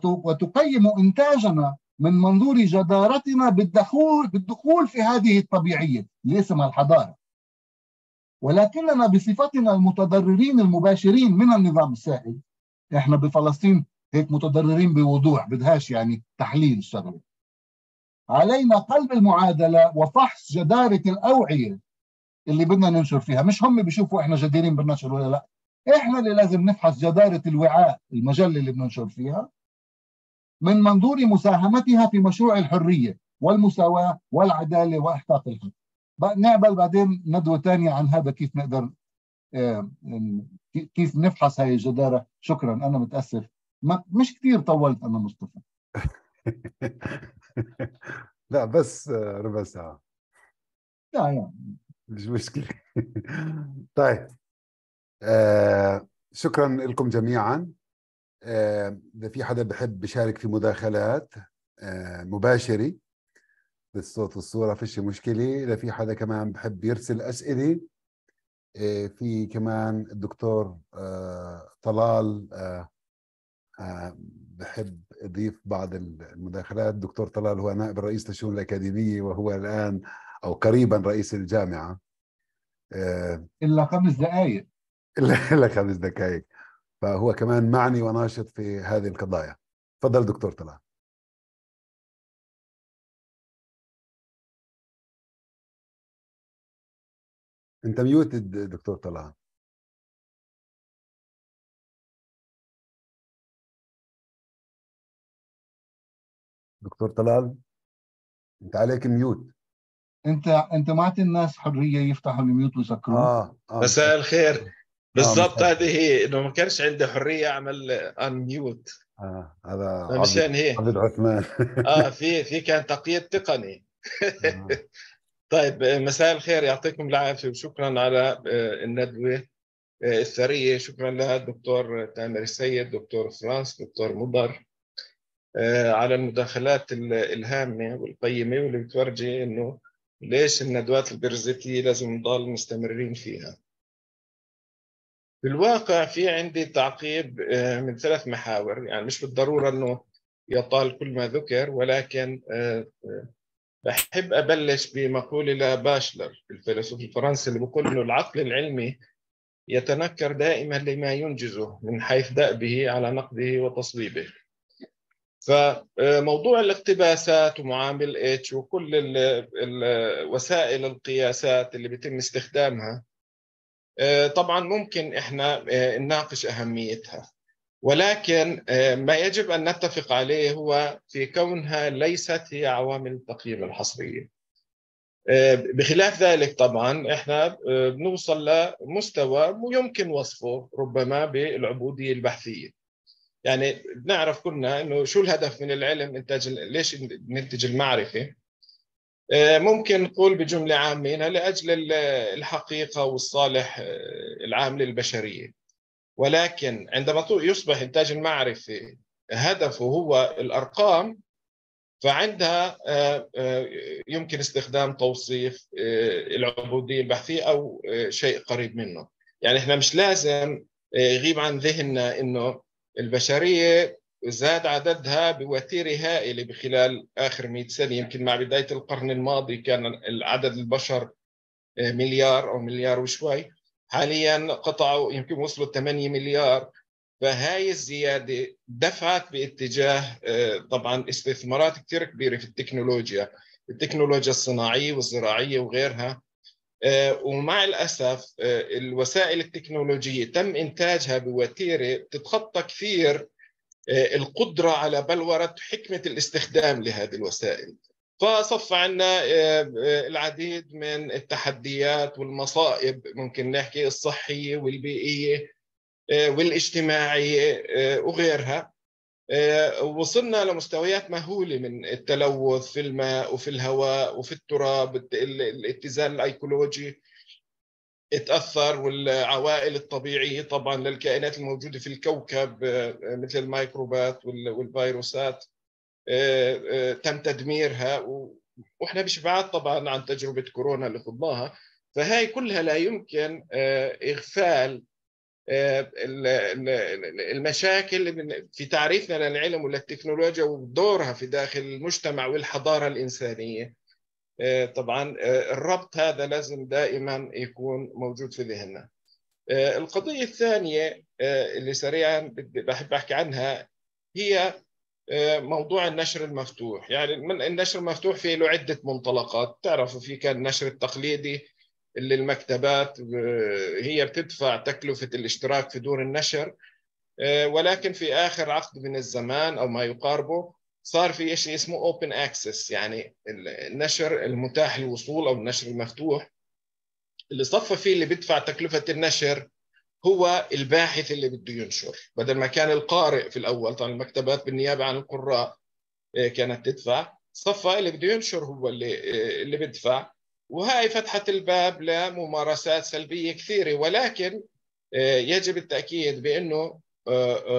وتقيم إنتاجنا من منظور جدارتنا بالدخول بالدخول في هذه الطبيعية. اللي اسمها الحضارة. ولكننا بصفتنا المتضررين المباشرين من النظام السائد إحنا بفلسطين هيك متضررين بوضوح بدهاش يعني تحليل الشغلة. علينا قلب المعادلة وفحص جدارة الأوعية اللي بدنا ننشر فيها. مش هم بيشوفوا إحنا جديرين بالنشر ولا لأ. إحنا اللي لازم نفحص جدارة الوعاء المجلة اللي بننشر فيها من منظور مساهمتها في مشروع الحرية والمساواة والعدالة وإحقاق الحق. نعمل بعدين ندوة ثانية عن هذا كيف نقدر كيف نفحص هاي الجدارة. شكرا أنا متأسف. ما مش كثير طولت أنا مصطفى.
لا بس ربع ساعة.
لا يعني
مش مشكلة. طيب. آه شكرا لكم جميعا. آه إذا في حدا بحب يشارك في مداخلات آه مباشرة بالصوت والصورة فيش مشكلة. اذا في حدا كمان بحب يرسل أسئلة. آه في كمان الدكتور آه طلال آه بحب اضيف بعض المداخلات. الدكتور طلال هو نائب الرئيس للشؤون الأكاديمية وهو الآن أو قريبا رئيس
الجامعة. إلا خمس دقائق
إلا خمس دقائق فهو كمان معني وناشط في هذه القضايا. تفضل دكتور طلال. أنت ميوتد دكتور طلال. دكتور طلال أنت عليك mute
أنت أنت معطي الناس حرية يفتحوا ال mute ويسكروه
آه, آه.
مساء الخير. بالضبط آه هذه هي إنه ما كانش عندي حرية أعمل unmute
آه هذا
مشان هيك
عبد عثمان
آه في في كان تقييد تقني. آه. طيب مساء الخير يعطيكم العافية وشكرا على الندوة الثرية. شكرا لها الدكتور تامر السيد دكتور فرانس دكتور مضر على المداخلات الهامة والقيمة واللي بتورجي إنه ليش الندوات البرزيتية لازم نضل مستمرين فيها. في الواقع في عندي تعقيب من ثلاث محاور. يعني مش بالضرورة إنه يطال كل ما ذكر ولكن بحب أبلش بمقولة لباشلر الفيلسوف الفرنسي اللي بيقول إنه العقل العلمي يتنكر دائما لما ينجزه من حيث دأبه على نقده وتصويبه. فموضوع الاقتباسات ومعامل اتش وكل وسائل القياسات اللي بيتم استخدامها طبعا ممكن إحنا نناقش أهميتها. ولكن آه، ما يجب أن نتفق عليه هو في كونها ليست هي عوامل التقييم الحصرية. آه، بخلاف ذلك طبعا إحنا آه، بنوصل لمستوى يمكن وصفه ربما بالعبودية البحثية. يعني بنعرف كلنا إنه شو الهدف من العلم إنتاج ليش ننتج المعرفة؟ ممكن نقول بجملة عامة لأجل الحقيقة والصالح العام للبشرية. ولكن عندما يصبح إنتاج المعرفة هدفه هو الأرقام فعندها آه، آه، يمكن استخدام توصيف آه، العبودية البحثية أو شيء قريب منه. يعني إحنا مش لازم يغيب عن ذهننا إنه البشرية زاد عددها بوتيرة هائلة بخلال آخر 100 سنة. يمكن مع بداية القرن الماضي كان عدد البشر مليار أو مليار وشوي. حاليا قطعوا يمكن وصلوا 8 مليار فهاي الزيادة دفعت باتجاه آه، طبعا استثمارات كثير كبيرة في التكنولوجيا التكنولوجيا الصناعية والزراعية وغيرها. آه، ومع الأسف آه، الوسائل التكنولوجية تم إنتاجها بوتيرة تتخطى كثير القدرة على بلورة حكمة الاستخدام لهذه الوسائل. فصف عنا آه، آه، العديد من التحديات والمصائب ممكن نحكي الصحية والبيئية آه، والاجتماعية وغيرها. وصلنا لمستويات مهولة من التلوث في الماء وفي الهواء وفي التراب الاتزان الأيكولوجي اتأثر والعوائل الطبيعية طبعا للكائنات الموجودة في الكوكب مثل الميكروبات والفيروسات. آه، آه، تم تدميرها وإحنا بشبعات طبعا عن تجربة كورونا اللي خضناها. فهي كلها لا يمكن آه، إغفال المشاكل في تعريفنا للعلم وللتكنولوجيا ودورها في داخل المجتمع والحضارة الإنسانية. طبعا الربط هذا لازم دائما يكون موجود في ذهننا. القضية الثانية اللي سريعا بحب أحكي عنها هي موضوع النشر المفتوح. يعني النشر المفتوح فيه له عدة منطلقات. تعرفوا في كان النشر التقليدي اللي المكتبات آه، هي بتدفع تكلفة الاشتراك في دور النشر آه، ولكن في آخر عقد من الزمان أو ما يقاربه صار في شيء اسمه open access يعني النشر المتاح الوصول أو النشر المفتوح. اللي صفى فيه اللي بيدفع تكلفة النشر هو الباحث اللي بده ينشر. بدل ما كان القارئ في الأول طبعا المكتبات بالنيابة عن القراء آه، كانت تدفع. صفى اللي بده ينشر هو اللي آه، اللي بدفع. وهاي فتحت الباب لممارسات سلبية كثيرة. ولكن آه، يجب التأكيد بأنه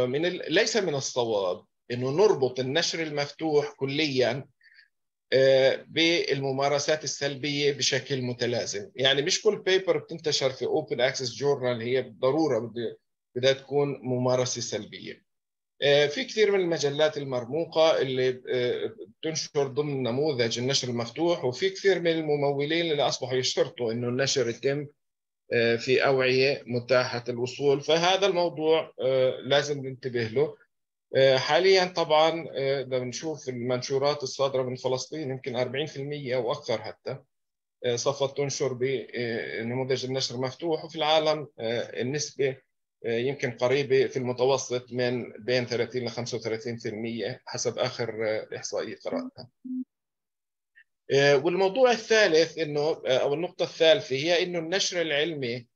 من ليس من الصواب أنه نربط النشر المفتوح كليا بالممارسات السلبية بشكل متلازم. يعني مش كل paper بتنتشر في open access journal هي بالضرورة بدها تكون ممارسة سلبية. آه، في كثير من المجلات المرموقة اللي آه، بتنشر ضمن نموذج النشر المفتوح وفي كثير من الممولين اللي أصبحوا يشترطوا إنه النشر يتم في أوعية متاحة الوصول. فهذا الموضوع لازم ننتبه له. آه، حاليا طبعا آه، لو نشوف المنشورات الصادرة من فلسطين يمكن 40% أو أكثر حتى آه، صفت تنشر بنموذج النشر مفتوح وفي العالم النسبة يمكن قريبة في المتوسط من بين 30 ل 35% حسب آخر إحصائية قرأتها. والموضوع الثالث إنه أو النقطة الثالثة هي إنه النشر العلمي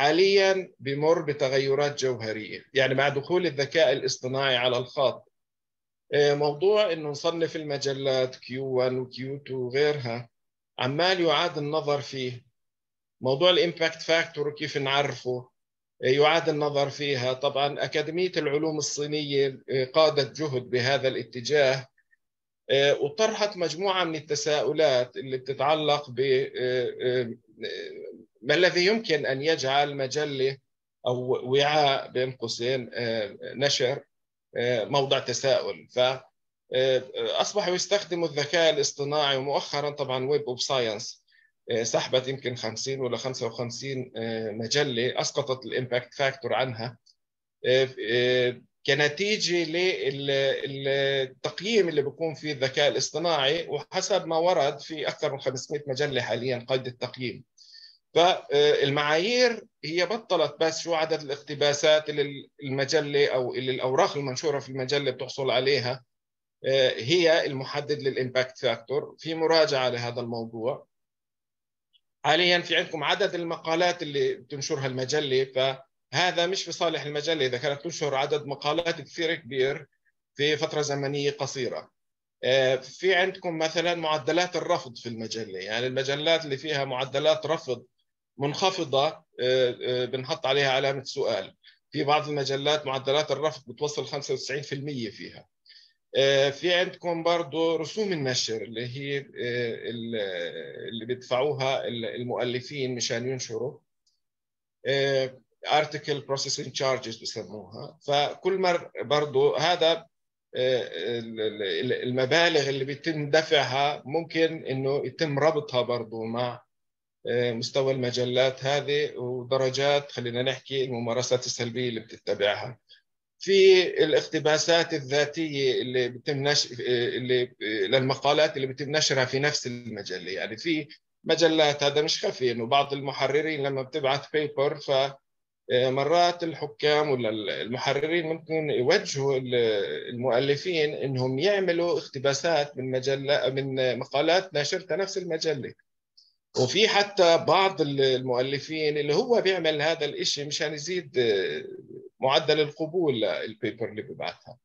حاليا بمر بتغيرات جوهرية. يعني مع دخول الذكاء الاصطناعي على الخط آه، موضوع إنه نصنف المجلات Q1 و Q2 وغيرها. عمال يعاد النظر فيه. موضوع ال impact factor كيف نعرفه. آه، يعاد النظر فيها. طبعا أكاديمية العلوم الصينية آه، قادت جهد بهذا الاتجاه. وطرحت مجموعة من التساؤلات اللي بتتعلق ب ما الذي يمكن أن يجعل مجلة أو وعاء بين قوسين آه، نشر آه، موضع تساؤل؟ ف آه، اصبحوا يستخدموا الذكاء الاصطناعي ومؤخرا طبعا Web of Science سحبت يمكن 50 ولا 55 مجلة أسقطت ال impact factor عنها كنتيجة للتقييم اللي بيكون فيه الذكاء الاصطناعي وحسب ما ورد في أكثر من 500 مجلة حاليا قيد التقييم. فالمعايير هي بطلت بس شو عدد الاقتباسات اللي المجلة أو اللي الأوراق المنشورة في المجلة بتحصل عليها هي المحدد لل impact factor. في مراجعة لهذا الموضوع. حاليا في عندكم عدد المقالات اللي بتنشرها المجلة فهذا مش في صالح المجلة. إذا كانت تنشر عدد مقالات كثير كبير في فترة زمنية قصيرة. في عندكم مثلا معدلات الرفض في المجلة. يعني المجلات اللي فيها معدلات رفض منخفضة بنحط عليها علامة سؤال في بعض المجلات معدلات الرفض بتوصل 95% فيها. في عندكم برضه رسوم النشر اللي هي اللي بيدفعوها المؤلفين مشان ينشروا. article processing charges بسموها. فكل مر برضه هذا المبالغ اللي بيتم دفعها ممكن إنه يتم ربطها برضه مع مستوى المجلات هذه ودرجات خلينا نحكي الممارسات السلبية اللي بتتبعها. في الاقتباسات الذاتية اللي بتم نشر اللي للمقالات اللي بتم نشرها في نفس المجلة. يعني في مجلات هذا مش خفي إنه بعض المحررين لما بتبعث paper ف مرات الحكام ولا المحررين ممكن يوجهوا المؤلفين إنهم يعملوا اقتباسات من مجلة من مقالات ناشرتها نفس المجلة. وفي حتى بعض المؤلفين اللي هو بيعمل هذا الشيء مشان يزيد معدل القبول لل paper اللي بيبعثها.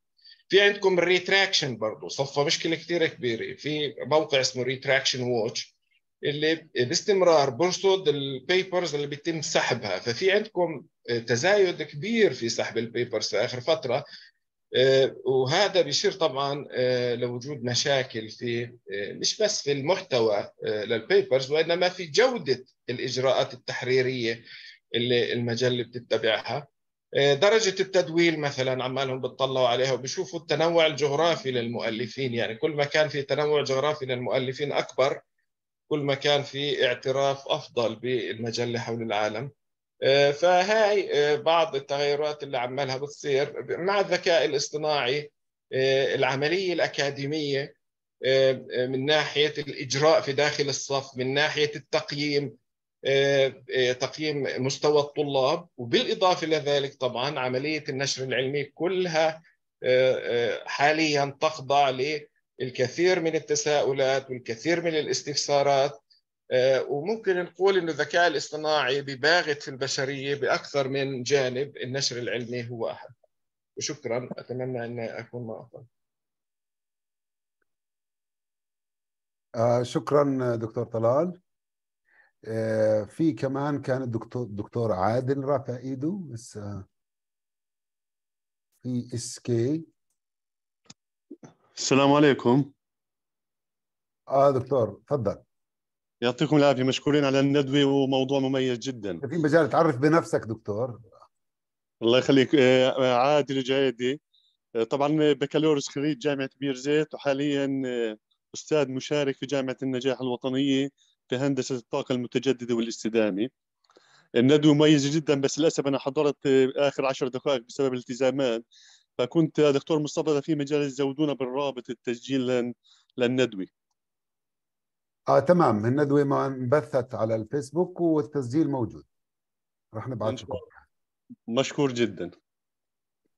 في عندكم ال retraction برضه صفه مشكلة كثير كبيرة. في موقع اسمه Retraction Watch اللي باستمرار برصد ال papers اللي بيتم سحبها. ففي عندكم تزايد كبير في سحب ال papers في آخر فترة. وهذا بيشير طبعا لوجود مشاكل في مش بس في المحتوى لل papers وإنما في جودة الإجراءات التحريرية اللي المجلة بتتبعها. درجة التدويل مثلا عمالهم بتطلعوا عليها وبيشوفوا التنوع الجغرافي للمؤلفين. يعني كل ما كان في تنوع جغرافي للمؤلفين أكبر كل ما كان في اعتراف أفضل بالمجلة حول العالم. فهاي بعض التغيرات اللي عمالها بتصير مع الذكاء الاصطناعي العملية الأكاديمية من ناحية الإجراء في داخل الصف من ناحية التقييم تقييم مستوى الطلاب وبالإضافة إلى ذلك طبعا عملية النشر العلمي كلها حاليا تخضع للكثير من التساؤلات والكثير من الاستفسارات. وممكن نقول إنه الذكاء الاصطناعي بباغت في البشرية بأكثر من جانب النشر العلمي هو أحد. وشكرا أتمنى أن أكون ما اطلت
آه شكرا دكتور طلال. آه في كمان كان الدكتور دكتور عادل رافع ايده بس آه في إس كي.
السلام عليكم.
آه دكتور تفضل.
يعطيكم العافية مشكورين على الندوة وموضوع مميز جدا.
في مجال تعرف بنفسك دكتور.
الله يخليك. عادل جايدي طبعا بكالوريوس خريج جامعة بير زيت وحاليا أستاذ مشارك في جامعة النجاح الوطنية في هندسة الطاقة المتجددة والاستدامه الندوة مميزة جدا بس للأسف أنا حضرت آخر عشر دقائق بسبب الالتزامات. فكنت دكتور مصطفى في مجال يزودونا بالرابط التسجيل للندوة.
آه تمام. الندوة ما انبثت على الفيسبوك والتسجيل موجود. راح نبعث لكم
مشكور جدا.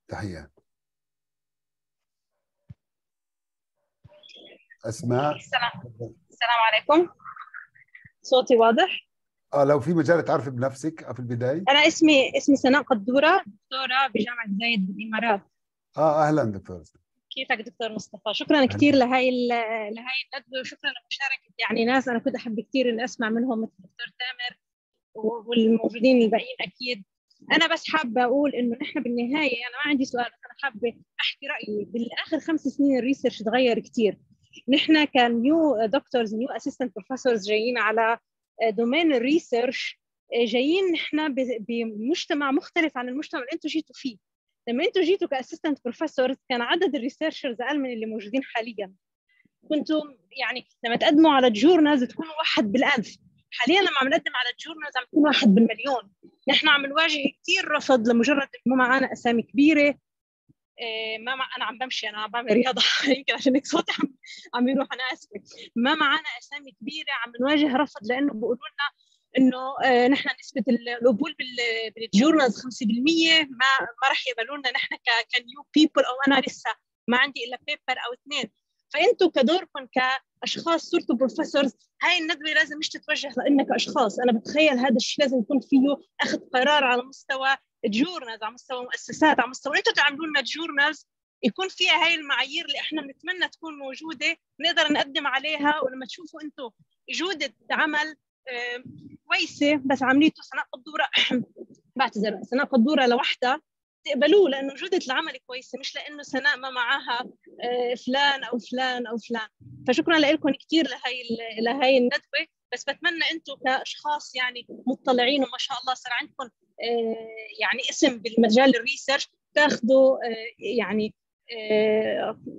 تحية. أسماء.
السلام. السلام عليكم. صوتي واضح؟
آه لو في مجال تعرفي بنفسك في البداية.
أنا اسمي اسمي سناء قدورة دكتورة بجامعة زايد بالامارات
آه أهلا دكتور.
كيفك دكتور مصطفى؟ شكرا كثير لهي لهي الندوة وشكرا لمشاركه يعني ناس أنا كنت أحب كثير إني أسمع منهم مثل الدكتور تامر والموجودين الباقيين أكيد. أنا بس حابة أقول إنه نحن بالنهاية أنا ما عندي سؤال بس أنا حابة أحكي رأيي. بالآخر خمس سنين الريسيرش تغير كثير نحن ك new doctors new assistant professors جايين على domain ال research جايين نحن بمجتمع مختلف عن المجتمع اللي أنتم جيتوا فيه. لما أنتم جيتوا ك assistant professors كان عدد ال researchers أقل من اللي موجودين حاليا. كنتم يعني لما تقدموا على ال journals تكونوا واحد بالألف. حاليا لما عم نقدم على ال journals عم تكون واحد بالمليون. نحن عم نواجه كثير رفض لمجرد إنه معنا أسامي كبيرة. إيه ما مع... أنا عم بمشي أنا عم بعمل رياضة. يمكن عشان هيك صوتي عم عم يروح أنا آسفة. ما معنا أسامي كبيرة عم نواجه رفض لأنه بيقولوا لنا إنه آه، نحن نسبة القبول بال journals 5% ما ما راح يقبلونا نحن ك new people أو أنا لسه ما عندي إلا paper أو اثنين. فانتم كدوركم كأشخاص صرتوا professors هاي الندوة لازم مش تتوجه لنا كاشخاص أنا بتخيل هذا الشيء لازم يكون فيه أخذ قرار على مستوى جورنالز على مستوى مؤسسات على مستوى أنتم تعملوا لنا جورنالز يكون فيها هاي المعايير اللي إحنا بنتمنى تكون موجودة نقدر نقدم عليها. ولما تشوفوا أنتم جودة عمل كويسة بس عمليته سناء قدوره بعتذر سناء قدوره لوحدها تقبلوه لأنه جودة العمل كويسة مش لأنه سناء ما معاها آه، فلان أو فلان أو فلان. فشكرا لكم كثير لهي لهي الندوة. بس بتمنى أنتم كأشخاص يعني مطلعين وما شاء الله صار عندكم آه، يعني اسم بالمجال ال research تاخذوا آه، يعني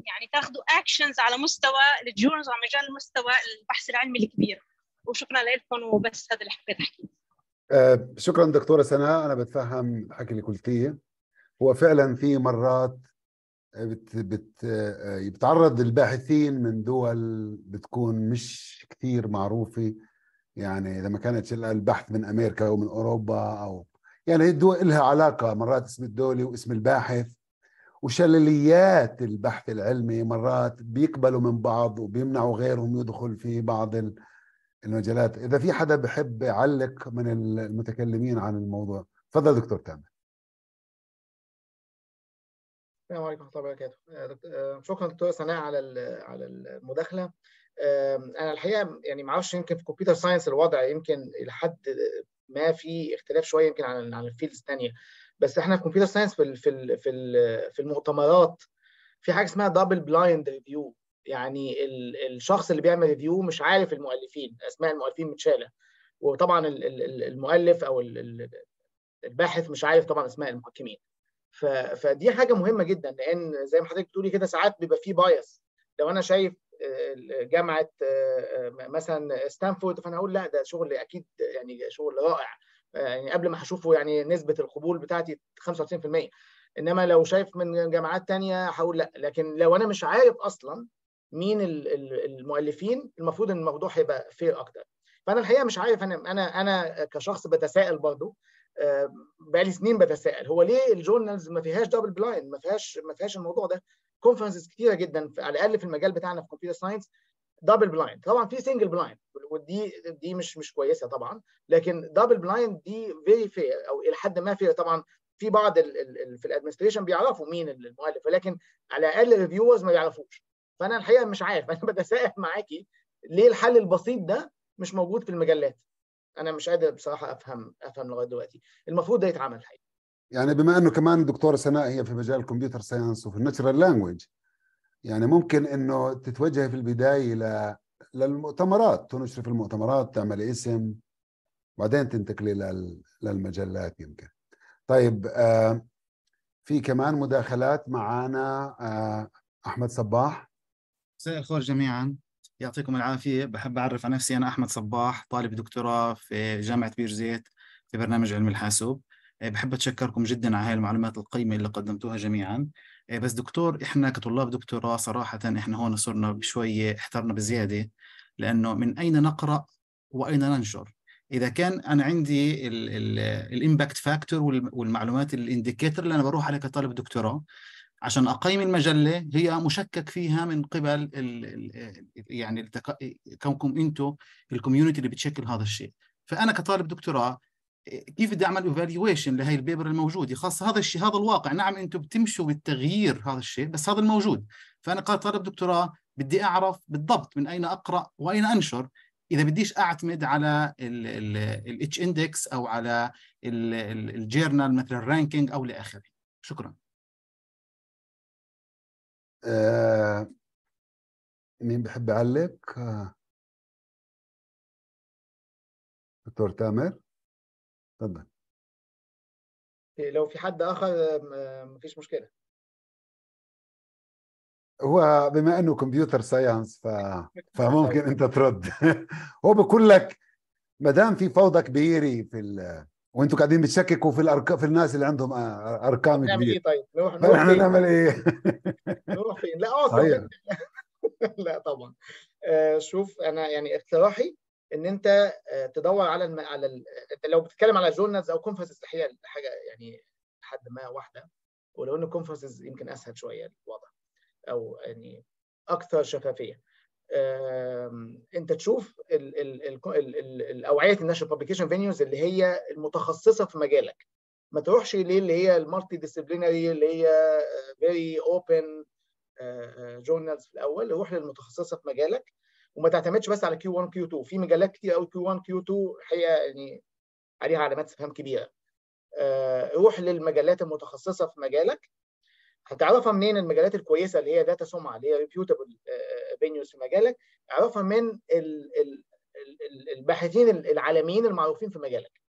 يعني تاخذوا actions على مستوى ال journals وعلى مجال مستوى البحث العلمي الكبير. وشكرا لكم وبس هذا اللي حبيت أحكيه.
آه شكرا دكتورة سناء أنا بتفهم الحكي اللي قلتيه. هو فعلا في مرات بت بت بتعرض الباحثين من دول بتكون مش كثير معروفة. يعني إذا ما كانت البحث من أمريكا أو من أوروبا أو يعني هي الدول لها علاقة مرات اسم الدولة واسم الباحث. وشلليات البحث العلمي مرات بيقبلوا من بعض وبيمنعوا غيرهم يدخل في بعض المجالات. إذا في حدا بحب يعلق من المتكلمين عن الموضوع تفضل دكتور تامر.
السلام عليكم ورحمة الله وبركاته. آه، شكرا دكتور سناء على على المداخلة. أنا الحقيقة يعني ما أعرفش يمكن في computer science الوضع يمكن إلى حد ما في اختلاف شوية يمكن عن عن ال fields الثانية بس إحنا في computer science في في في في المؤتمرات في حاجة اسمها double blind review يعني الشخص اللي بيعمل review مش عارف المؤلفين أسماء المؤلفين متشالة. وطبعا المؤلف أو الباحث مش عارف طبعا أسماء المحكمين فدي حاجة مهمة جدا لأن زي ما حضرتك بتقولي كده ساعات بيبقى في بايس لو أنا شايف آه، جامعة آه، مثلا ستانفورد فأنا أقول لا ده شغل أكيد يعني شغل رائع. يعني قبل ما هشوفه يعني نسبة القبول بتاعتي 95% إنما لو شايف من جامعات تانية هقول لا. لكن لو أنا مش عارف أصلا مين المؤلفين المفروض إن الموضوع هيبقى فير أكتر. فأنا الحقيقة مش عارف أنا أنا أنا كشخص بتساءل برضه آه، بقالي سنين بتساءل. هو ليه ال journals ما فيهاش double blind ما فيهاش ما فيهاش الموضوع ده. conferences كتيرة جدا على الأقل في المجال بتاعنا في computer science double blind طبعا في single blind ودي دي مش مش كويسة طبعا لكن double blind دي very fair أو إلى حد ما fair طبعا في بعض ال ال في ال administration بيعرفوا مين المؤلف ولكن على الأقل ال reviewers ما بيعرفوش فانا الحقيقة مش عارف. أنا بتساءل معاكي ليه الحل البسيط ده مش موجود في المجلات؟ أنا مش قادر بصراحه افهم افهم لغاية دلوقتي. المفروض ده يتعمل الحقيقة
يعني بما انه كمان الدكتوره سناء هي في مجال ال computer science وفي ال natural language يعني ممكن انه تتوجه في البداية ل للمؤتمرات. تنشر في المؤتمرات تعمل اسم بعدين تنتقلي للمجلات يمكن. طيب آه في كمان مداخلات معنا آه أحمد صباح.
مساء الخير جميعا. يعطيكم العافية. بحب أعرف عن نفسي أنا أحمد صباح طالب دكتوراه في جامعة بير زيت في برنامج علم الحاسوب. آه، بحب أتشكركم جدا على هاي المعلومات القيمة اللي قدمتوها جميعا. آه، بس دكتور إحنا كطلاب دكتوراه صراحة إحنا هون صرنا بشوية احترنا بزيادة لأنه من أين نقرأ وأين ننشر؟ إذا كان أنا عندي ال impact factor والمعلومات ال indicator اللي أنا بروح عليه كطالب دكتوراه عشان أقيم المجلة هي مشكك فيها من قبل ال ال يعني التك... كونكم أنتم ال community اللي بتشكل هذا الشيء. فأنا كطالب دكتوراه كيف بدي أعمل evaluation لهي ال paper الموجودة؟ خاصه هذا الشيء هذا الواقع. نعم أنتم بتمشوا بالتغيير هذا الشيء بس هذا الموجود. فأنا كطالب دكتوراه بدي أعرف بالضبط من أين أقرأ وأين أنشر. إذا بديش أعتمد على ال H-index أو على ال journal مثل ال ranking أو لآخره. شكرا.
آه مين بحب يعلق؟ دكتور تامر. تفضل
لو في حد آخر مفيش مشكلة.
هو بما إنه computer science ف... فممكن أنت ترد. هو بقول لك ما دام في فوضى كبيرة في ال... وأنتم قاعدين بتشككوا في الارقام في الناس اللي عندهم أرقام كبيرة. نعمل
إيه طيب؟ نروح نروح
فين؟ نعمل إيه؟
نروح فين؟ لا آه لا طبعا. آه شوف أنا يعني اقتراحي إن أنت تدور على الم... على ال... أنت لو بتتكلم على journals أو conferences الاتنين حاجة يعني لحد ما واحدة. ولو إن ال conferences يمكن أسهل شوية الوضع أو يعني أكثر شفافية. انت تشوف ال ال ال ال الأوعية النشر publication venues اللي هي المتخصصة في مجالك. ما تروحش ليه اللي هي ال multidisciplinary اللي هي very open journals في الأول. روح للمتخصصة في مجالك. وما تعتمدش بس على Q 1 Q 2 في مجالات كتير قوي Q 1 Q 2 الحقيقة يعني عليها علامات استفهام كبيرة. روح للمجالات المتخصصة في مجالك. هتعرفها منين المجالات الكويسة اللي هي ذات السمعة اللي هي reputable venues في مجالك؟ اعرفها من الباحثين العالميين المعروفين في مجالك.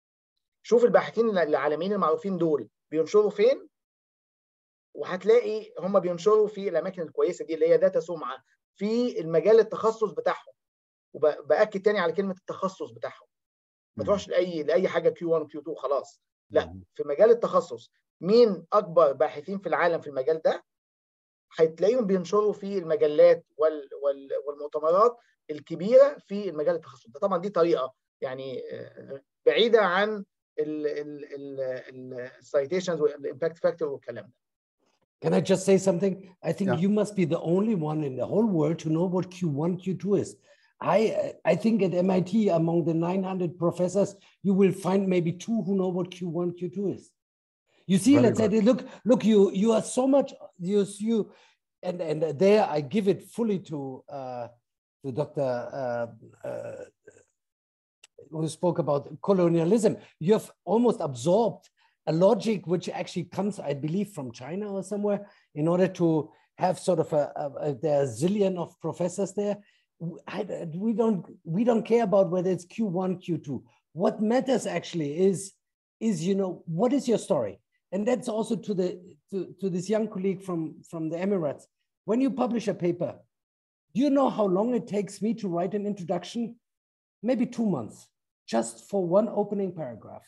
شوف الباحثين العالميين المعروفين دول بينشروا فين وهتلاقي هم بينشروا في الأماكن الكويسة دي اللي هي ذات السمعة في المجال التخصص بتاعهم. وباكد تاني على كلمة التخصص بتاعهم. ما تروحش لأي لأي حاجة Q 1 Q 2 خلاص. لا في مجال التخصص مين أكبر باحثين في العالم في المجال ده هتلاقيهم بينشروا في المجلات وال وال والمؤتمرات الكبيرة في المجال التخصصي ده طبعا دي طريقة يعني بعيدة عن ال citations وال impact factor والكلام ده
Can I just say something? I think
Yeah.
you must be the only one in the whole world to know what Q1, Q2 is. I, I think at MIT, among the 900 professors, you will find maybe two who know what Q1, Q2 is. You see,
Very
let's say, look, look, you you are so much, you, you and, and there I give it fully to, uh, to Dr. Uh, uh, who spoke about colonialism. You have almost absorbed a logic which actually comes, I believe, from China or somewhere, in order to have sort of a, a, a there are a zillion of professors there. I, we don't we don't care about whether it's Q1, Q2. What matters actually is is you know what is your story, and that's also to the to, to this young colleague from from the Emirates. When you publish a paper, do you know how long it takes me to write an introduction? Maybe two months, just for one opening paragraph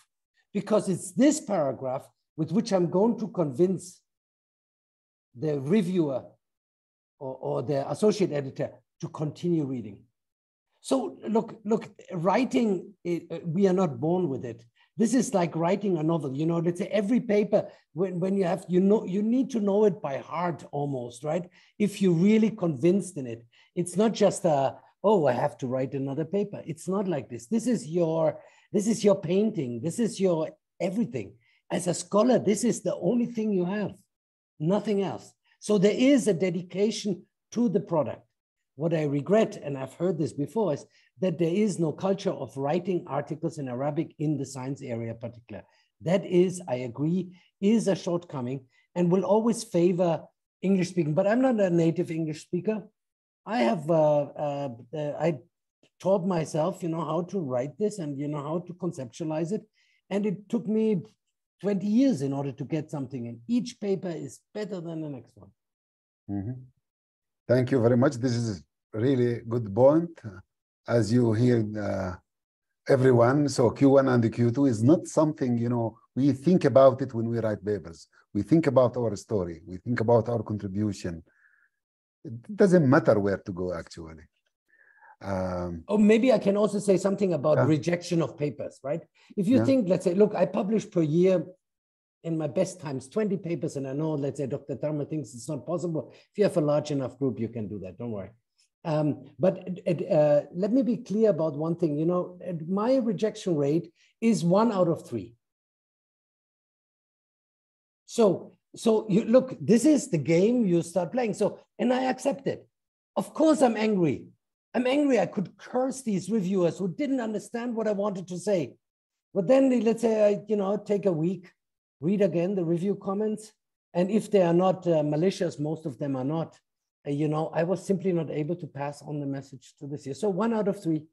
because it's this paragraph with which I'm going to convince the reviewer or, or the associate editor to continue reading. So look, look, writing, it, uh, we are not born with it. This is like writing a novel. You know, let's say every paper, when, when you have, you know, you need to know it by heart almost, right? If you're really convinced in it. It's not just a, oh, I have to write another paper. It's not like this. This is your, this is your painting. This is your everything. As a scholar, this is the only thing you have, nothing else. So there is a dedication to the product. What I regret, and I've heard this before, is that there is no culture of writing articles in Arabic in the science area, particular. That is, I agree, is a shortcoming and will always favor English speaking. But I'm not a native English speaker. I have uh, uh, uh, I taught myself, you know, how to write this and you know how to conceptualize it, and it took me 20 years in order to get something. And each paper is better than the next one.
Mhm. Thank you very much. This is really good point. As you hear uh, everyone, so Q1 and the Q2 is not something, you know, we think about it when we write papers. We think about our story. We think about our contribution. It doesn't matter where to go, actually. Um,
Or maybe I can also say something about
Yeah.
rejection of papers, right? If you
Yeah.
think, let's say, look, I publish per year in my best times 20 papers, and I know, let's say, Dr. Dharma thinks it's not possible. If you have a large enough group, you can do that. Don't worry. Um, but it, uh, let me be clear about one thing. You know, uh, my rejection rate is one out of three. So, so you look, this is the game you start playing. So, and I accept it. Of course, I'm angry. I'm angry. I could curse these reviewers who didn't understand what I wanted to say. But then let's say I, you know, take a week, read again the review comments, and if they are not uh, malicious, most of them are not. Uh, you know, I was simply not able to pass on the message to this year. So one out of three.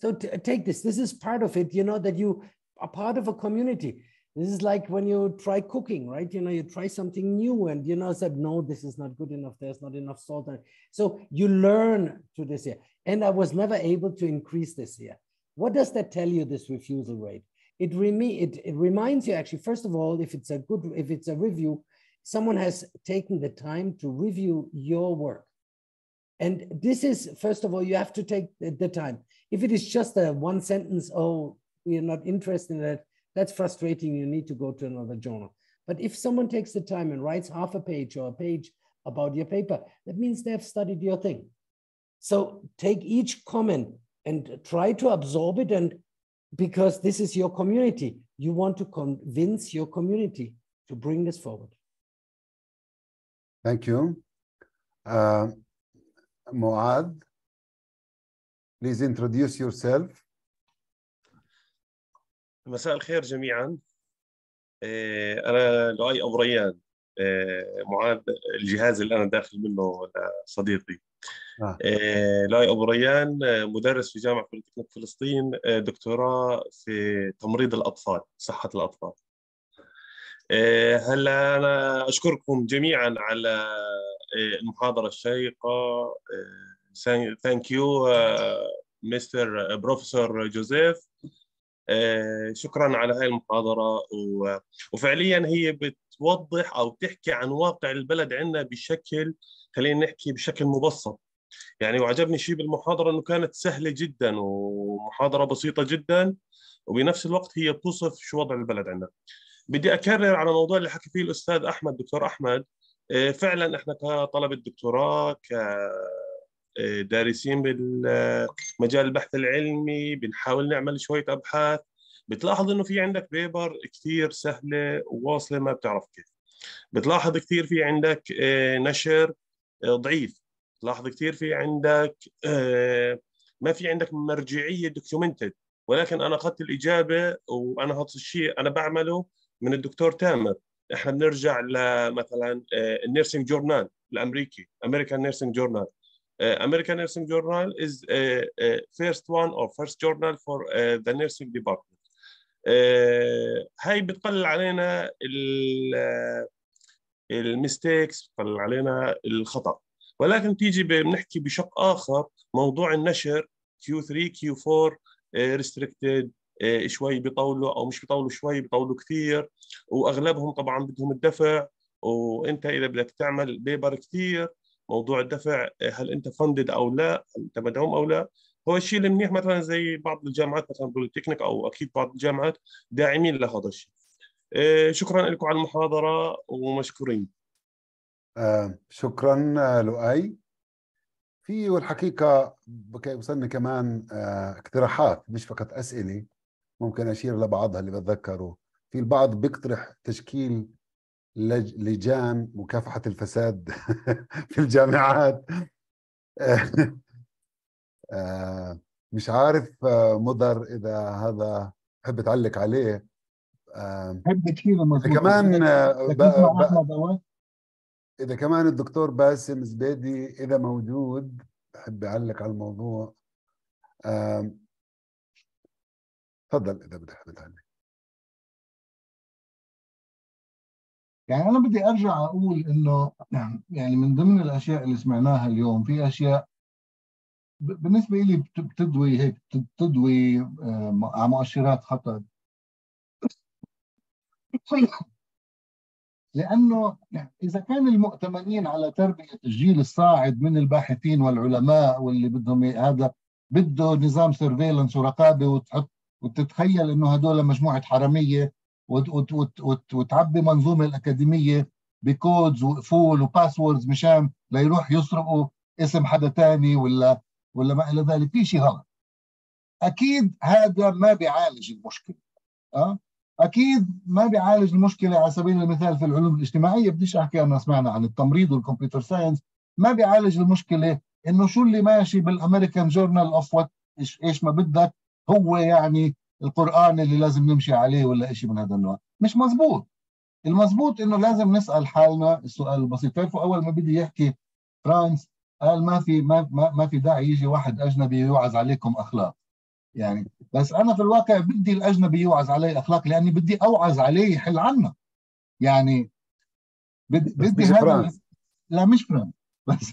So t- take this. This is part of it. You know that you are part of a community. This is like when you try cooking, right? You know, you try something new and you know, said, no, this is not good enough. There's not enough salt. So you learn to this year. And I was never able to increase this year. What does that tell you, this refusal rate? It, remi- it, it reminds you actually, first of all, if it's a good, if it's a review, someone has taken the time to review your work. And this is, first of all, you have to take the, time. If it is just a one sentence, oh, we are not interested in that, that's frustrating. You need to go to another journal. But if someone takes the time and writes half a page or a page about your paper, that means they have studied your thing. So take each comment and try to absorb it. And because this is your community, you want to convince your community to bring this forward.
Thank you. Uh, Muad, please introduce yourself.
مساء الخير جميعا أنا لؤي أبو ريان معاد الجهاز اللي أنا داخل منه صديقي
آه.
لؤي أبو ريان مدرس في جامعة بوليتكنيك فلسطين دكتوراه في تمريض الأطفال صحة الأطفال هلا أنا أشكركم جميعا على المحاضرة الشيقة. thank you mister professor جوزيف. شكرا على هاي المحاضرة. وفعليا هي بتوضح أو بتحكي عن واقع البلد عندنا بشكل خلينا نحكي بشكل مبسط. يعني وعجبني شيء بالمحاضرة أنه كانت سهلة جدا ومحاضرة بسيطة جدا وبنفس الوقت هي بتوصف شو وضع البلد عندنا. بدي أكرر على موضوع اللي حكى فيه الأستاذ أحمد دكتور أحمد. فعلا إحنا كطلبة دكتوراه كدارسين بالمجال البحث العلمي بنحاول نعمل شوية أبحاث. بتلاحظ إنه في عندك بيبر كثير سهلة وواصلة ما بتعرف كيف. بتلاحظ كثير في عندك نشر ضعيف. بتلاحظ كثير في عندك ما في عندك مرجعية documented ولكن أنا أخذت الإجابة وأنا هذا الشيء أنا بعمله من الدكتور تامر. إحنا بنرجع لمثلا ال nursing journal الأمريكي American nursing journal is uh, uh, first one or first journal for uh, the nursing department. هاي بتقلل علينا ال mistakes بتقلل علينا الخطأ. ولكن تيجي بنحكي بشق آخر موضوع النشر Q3 Q4 restricted شوي بيطولوا أو مش بيطولوا شوي بيطولوا كثير وأغلبهم طبعا بدهم الدفع. وأنت إذا بدك تعمل paper كثير موضوع الدفع هل أنت funded أو لا هل أنت مدعوم أو لا. هو الشيء المنيح مثلا زي بعض الجامعات مثلا بوليتكنيك أو أكيد بعض الجامعات داعمين لهذا الشيء. شكرا لكم على المحاضرة ومشكورين.
آه شكرا لؤي. في والحقيقة وصلنا كمان آه اقتراحات مش فقط أسئلة. ممكن أشير لبعضها اللي بتذكره. في البعض بيقترح تشكيل لجان مكافحة الفساد في الجامعات. مش عارف مضر إذا هذا بحب تعلق عليه.
بحب كثير
كمان إذا كمان الدكتور باسم زبيدي إذا موجود بحب أعلق على الموضوع. تفضل إذا بدك تعلق
يعني أنا بدي أرجع أقول إنه يعني من ضمن الأشياء اللي سمعناها اليوم في أشياء بالنسبة لي بتدوي هيك بتدوي على مؤشرات خطر. لأنه يعني إذا كان المؤتمنين على تربية الجيل الصاعد من الباحثين والعلماء واللي بدهم هذا بده نظام surveillance ورقابة وتحط وتتخيل إنه هدول مجموعة حرامية وت وت وت وتعبي منظومة الأكاديمية ب codes وقفول و passwords مشان ليروح يسرقوا اسم حدا تاني ولا ولا ما إلى ذلك. في شيء غلط. أكيد هذا ما بيعالج المشكلة. آه؟ أكيد ما بيعالج المشكلة على سبيل المثال في العلوم الاجتماعية. بديش أحكي أنا سمعنا عن التمريض وال computer science. ما بيعالج المشكلة إنه شو اللي ماشي بال American Journal of what إيش ما بدك هو يعني القرآن اللي لازم نمشي عليه ولا شيء من هذا النوع. مش مزبوط المزبوط إنه لازم نسأل حالنا السؤال البسيط. تعرفوا أول ما بدي يحكي فرانس قال ما في ما ما, ما في داعي يجي واحد أجنبي يوعظ عليكم أخلاق. يعني بس أنا في الواقع بدي الأجنبي يوعظ علي أخلاق لأني بدي أوعظ عليه يحل عنا. يعني بدي, بدي هذا لا مش فرانس. بس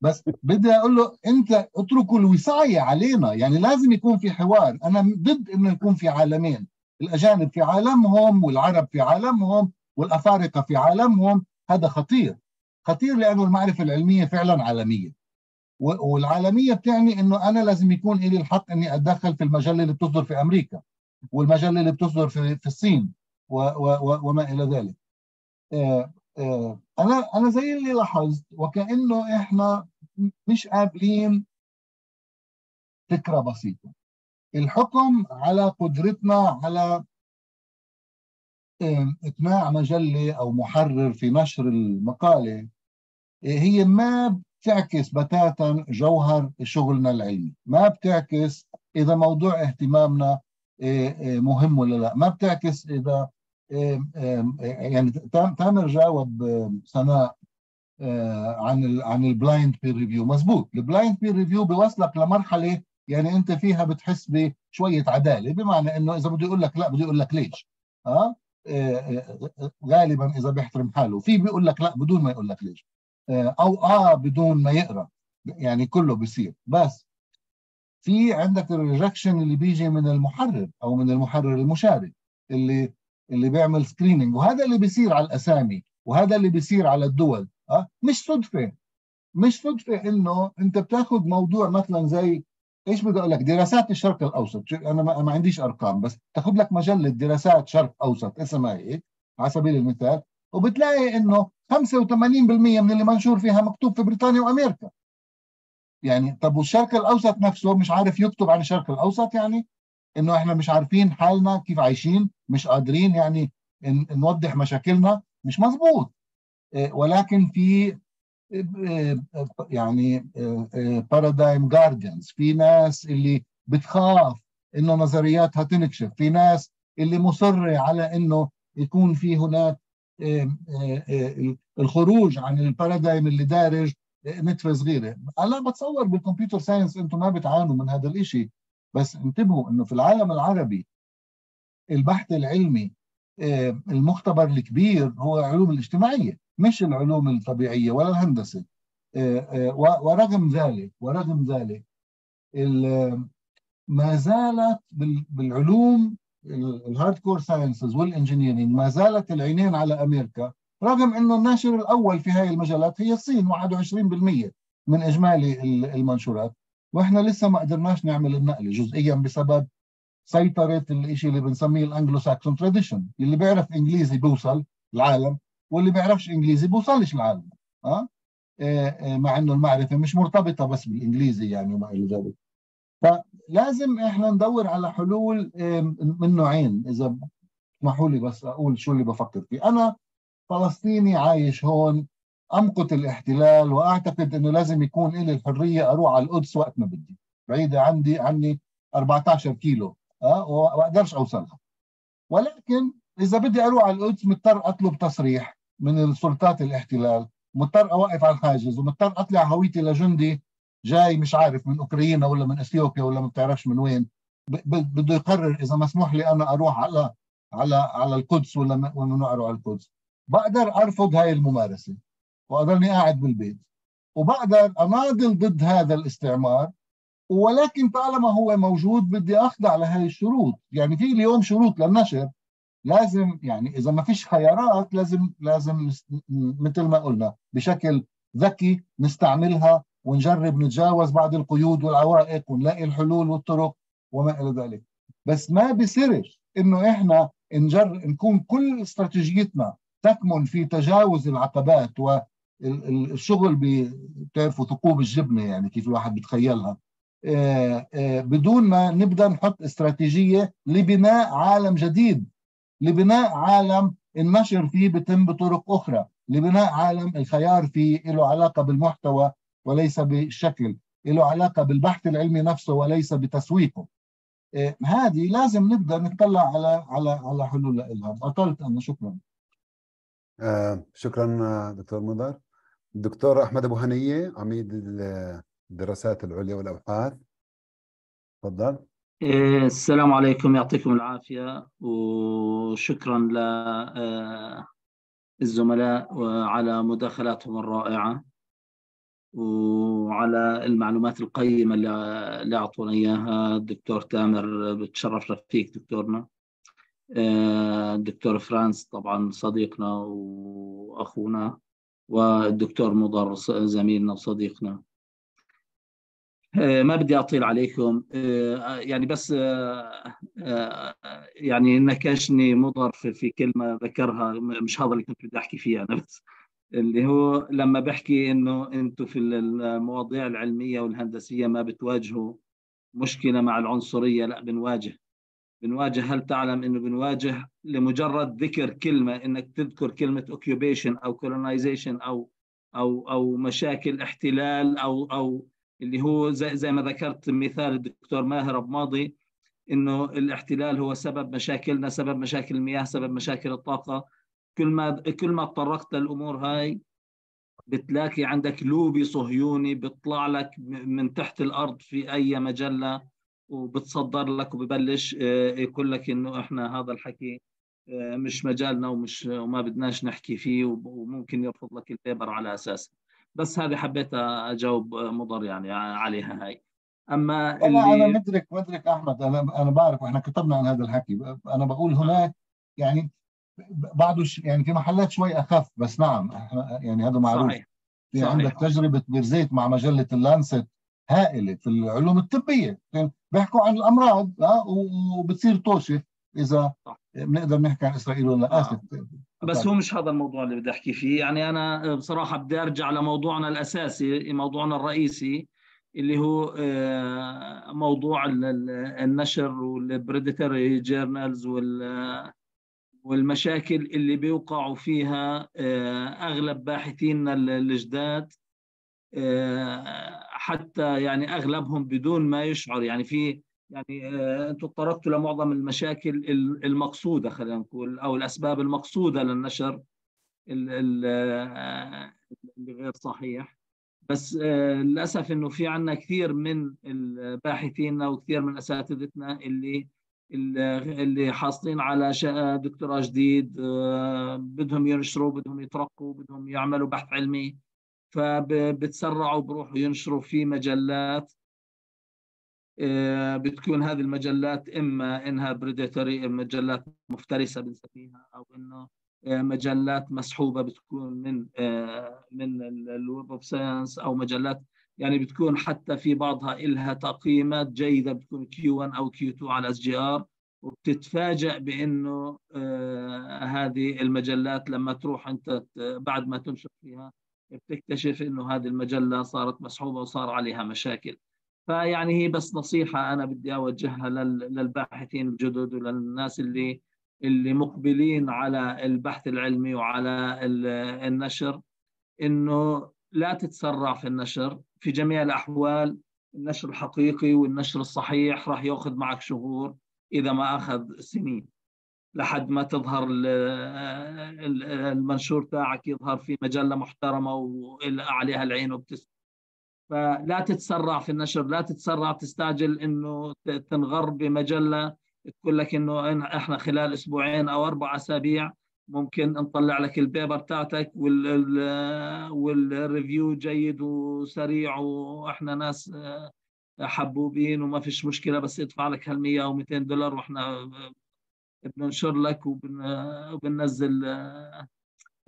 بس بدي أقول له أنت اتركوا الوصاية علينا. يعني لازم يكون في حوار. أنا ضد إنه يكون في عالمين. الأجانب في عالمهم والعرب في عالمهم والأفارقة في عالمهم. هذا خطير. خطير لأنه المعرفة العلمية فعلا عالمية. والعالمية بتعني إنه أنا لازم يكون لي الحق إني أتدخل في المجلة اللي بتصدر في أمريكا والمجلة اللي بتصدر في, الصين وما إلى ذلك. آه، أنا أنا زي اللي لاحظت وكأنه إحنا مش قابلين فكرة بسيطة. الحكم على قدرتنا على اقناع مجلة أو محرر في نشر المقالة هي ما بتعكس بتاتا جوهر شغلنا العلمي ما بتعكس إذا موضوع اهتمامنا مهم ولا لا ما بتعكس إذا يعني تامر جاوب سناء عن عن ال blind peer review مزبوط ال blind peer review بيوصلك لمرحلة يعني أنت فيها بتحس بشوية عدالة. بمعنى إنه إذا بده يقول لك لا بده يقول لك ليش. ها غالبا إذا بيحترم حاله. في بيقول لك لا بدون ما يقول لك ليش. أو آه بدون ما يقرأ. يعني كله بيصير. بس في عندك ال rejection اللي بيجي من المحرر أو من المحرر المشارك اللي اللي بيعمل screening وهذا اللي بيصير على الأسامي وهذا اللي بيصير على الدول أه؟ مش صدفة. مش صدفة إنه أنت بتاخذ موضوع مثلا زي إيش بدي أقول لك؟ دراسات الشرق الأوسط. أنا ما, ما عنديش أرقام بس تاخذ لك مجلة دراسات شرق أوسط اسمها هيك على سبيل المثال وبتلاقي إنه 85% من اللي منشور فيها مكتوب في بريطانيا وأمريكا. يعني طب والشرق الأوسط نفسه مش عارف يكتب عن الشرق الأوسط يعني؟ إنه إحنا مش عارفين حالنا كيف عايشين مش قادرين يعني نوضح مشاكلنا مش مزبوط ولكن في يعني بارادايم جارديانز في ناس اللي بتخاف إنه نظرياتها تنكشف. في ناس اللي مصرة على إنه يكون في هناك الخروج عن ال paradigm اللي دارج نتفه صغيرة. أنا بتصور بال computer science أنتم ما بتعانوا من هذا الشيء بس انتبهوا انه في العالم العربي البحث العلمي المختبر الكبير هو العلوم الاجتماعية مش العلوم الطبيعية ولا الهندسة. ورغم ذلك ورغم ذلك ما زالت بالعلوم ال hardcore sciences وال engineering ما زالت العينين على أمريكا رغم إنه الناشر الأول في هاي المجالات هي الصين 21% من إجمالي المنشورات. وإحنا لسه ما قدرناش نعمل النقله جزئيا بسبب سيطرة الشيء اللي بنسميه ال Anglo-Saxon tradition اللي بيعرف إنجليزي بيوصل العالم واللي بيعرفش إنجليزي بيوصلش العالم. ها أه؟ مع إنه المعرفة مش مرتبطة بس بالإنجليزي يعني وما إلى ذلك. فلازم إحنا ندور على حلول من نوعين إذا اسمحوا لي بس أقول شو اللي بفكر فيه. أنا فلسطيني عايش هون أمقت الاحتلال وأعتقد إنه لازم يكون لي الحرية أروح على القدس وقت ما بدي. بعيده عندي عني 14 كيلو آه وما أقدرش أوصلها. ولكن إذا بدي أروح على القدس مضطر أطلب تصريح من سلطات الاحتلال مضطر أوقف على الحاجز ومضطر أطلع هويتي لجندي جاي مش عارف من أوكرانيا ولا من إثيوبيا ولا ما بتعرفش من وين. بده يقرر إذا مسموح لي أنا أروح على على على القدس ولا ممنوع أروح على القدس. بقدر أرفض هاي الممارسة. واضلني قاعد بالبيت. وبقدر اناضل ضد هذا الاستعمار ولكن طالما هو موجود بدي أخضع لهي الشروط. يعني في اليوم شروط للنشر. لازم يعني إذا ما فيش خيارات لازم لازم مثل ما قلنا بشكل ذكي نستعملها ونجرب نتجاوز بعض القيود والعوائق ونلاقي الحلول والطرق وما إلى ذلك. بس ما بصيرش إنه إحنا نجر نكون كل استراتيجيتنا تكمن في تجاوز العقبات والشغل بتعرفوا ثقوب الجبنة يعني كيف الواحد بيتخيلها. بدون ما نبدأ نحط استراتيجية لبناء عالم جديد. لبناء عالم النشر فيه بتم بطرق أخرى. لبناء عالم الخيار فيه له علاقة بالمحتوى وليس بالشكل. له علاقة بالبحث العلمي نفسه وليس بتسويقه. هذه لازم نبدأ نطلع على على على حلول لها. اطلت أنا. شكرا.
آه شكرا دكتور مضر. الدكتور أحمد أبو هنية عميد الدراسات العليا والأبحاث. تفضل.
السلام عليكم يعطيكم العافية وشكرا للزملاء على مداخلاتهم الرائعة وعلى المعلومات القيمة اللي أعطونا إياها. الدكتور تامر بتشرفنا فيك دكتورنا. الدكتور فرانس طبعا صديقنا وأخونا. والدكتور مضر زميلنا وصديقنا. ما بدي أطيل عليكم. يعني بس يعني نكشني مضر في كلمة ذكرها مش هذا اللي كنت بدي أحكي فيه أنا بس اللي هو لما بحكي إنه أنتم في المواضيع العلمية والهندسية ما بتواجهوا مشكلة مع العنصرية لا بنواجه. بنواجه هل تعلم انه بنواجه لمجرد ذكر كلمة إنك تذكر كلمة occupation أو colonization أو أو أو مشاكل احتلال أو أو اللي هو زي, زي ما ذكرت مثال الدكتور ماهر أبو ماضي إنه الاحتلال هو سبب مشاكلنا سبب مشاكل المياه سبب مشاكل الطاقة. كل ما كل ما تطرقت للأمور هاي بتلاقي عندك لوبي صهيوني بيطلع لك من تحت الأرض في أي مجلة. وبتصدر لك وببلش يقول لك إنه إحنا هذا الحكي مش مجالنا ومش وما بدناش نحكي فيه وممكن يرفض لك ال paper على اساسه بس هذه حبيت أجاوب مضر يعني عليها هاي.
أما اللي أنا مدرك مدرك أحمد أنا أنا بعرف إحنا كتبنا عن هذا الحكي. أنا بقول هناك يعني بعده يعني في محلات شوي أخف بس نعم يعني هذا معروف. صحيح. في صحيح. عندك تجربة بيرزيت مع مجلة ال Lancet هائلة في العلوم الطبية. بيحكوا عن الأمراض وبتصير توشف إذا بنقدر نحكي عن إسرائيل ولا اسف
بس هو مش هذا الموضوع اللي بدي أحكي فيه. يعني أنا بصراحة بدي أرجع لموضوعنا الأساسي موضوعنا الرئيسي اللي هو موضوع النشر وال predatory journals والمشاكل اللي بيوقعوا فيها أغلب باحثينا الجداد حتى يعني أغلبهم بدون ما يشعر. يعني في يعني أنتم تطرقتوا لمعظم المشاكل المقصودة خلينا نقول أو الأسباب المقصودة للنشر اللي غير صحيح. بس للأسف إنه في عندنا كثير من الباحثين وكثير من أساتذتنا اللي اللي حاصلين على دكتوراه جديد بدهم ينشروا بدهم يترقوا بدهم يعملوا بحث علمي. فبتسرعوا بروحوا ينشروا في مجلات بتكون هذه المجلات إما إنها predatory مجلات مفترسة بنسميها أو إنه مجلات مسحوبة بتكون من من ال Web of Science أو مجلات يعني بتكون حتى في بعضها إلها تقييمات جيدة بتكون Q 1 أو Q 2 على SJR وبتتفاجئ بإنه هذه المجلات لما تروح أنت بعد ما تنشر فيها بتكتشف إنه هذه المجلة صارت مسحوبة وصار عليها مشاكل. فيعني هي بس نصيحة أنا بدي أوجهها للباحثين الجدد وللناس اللي اللي مقبلين على البحث العلمي وعلى النشر إنه لا تتسرع في النشر. في جميع الأحوال النشر الحقيقي والنشر الصحيح راح يأخذ معك شهور إذا ما أخذ سنين. لحد ما تظهر المنشور تاعك يظهر في مجلة محترمة وعليها العين وبتسمع فلا تتسرع في النشر لا تتسرع تستعجل إنه تنغر بمجلة تقول لك إنه إحنا خلال أسبوعين أو أربع أسابيع ممكن نطلع لك ال paper تاعتك وال review جيد وسريع وإحنا ناس حبوبين وما فيش مشكلة بس ادفع لك هال 100 أو 200 دولار وإحنا بننشر لك وبننزل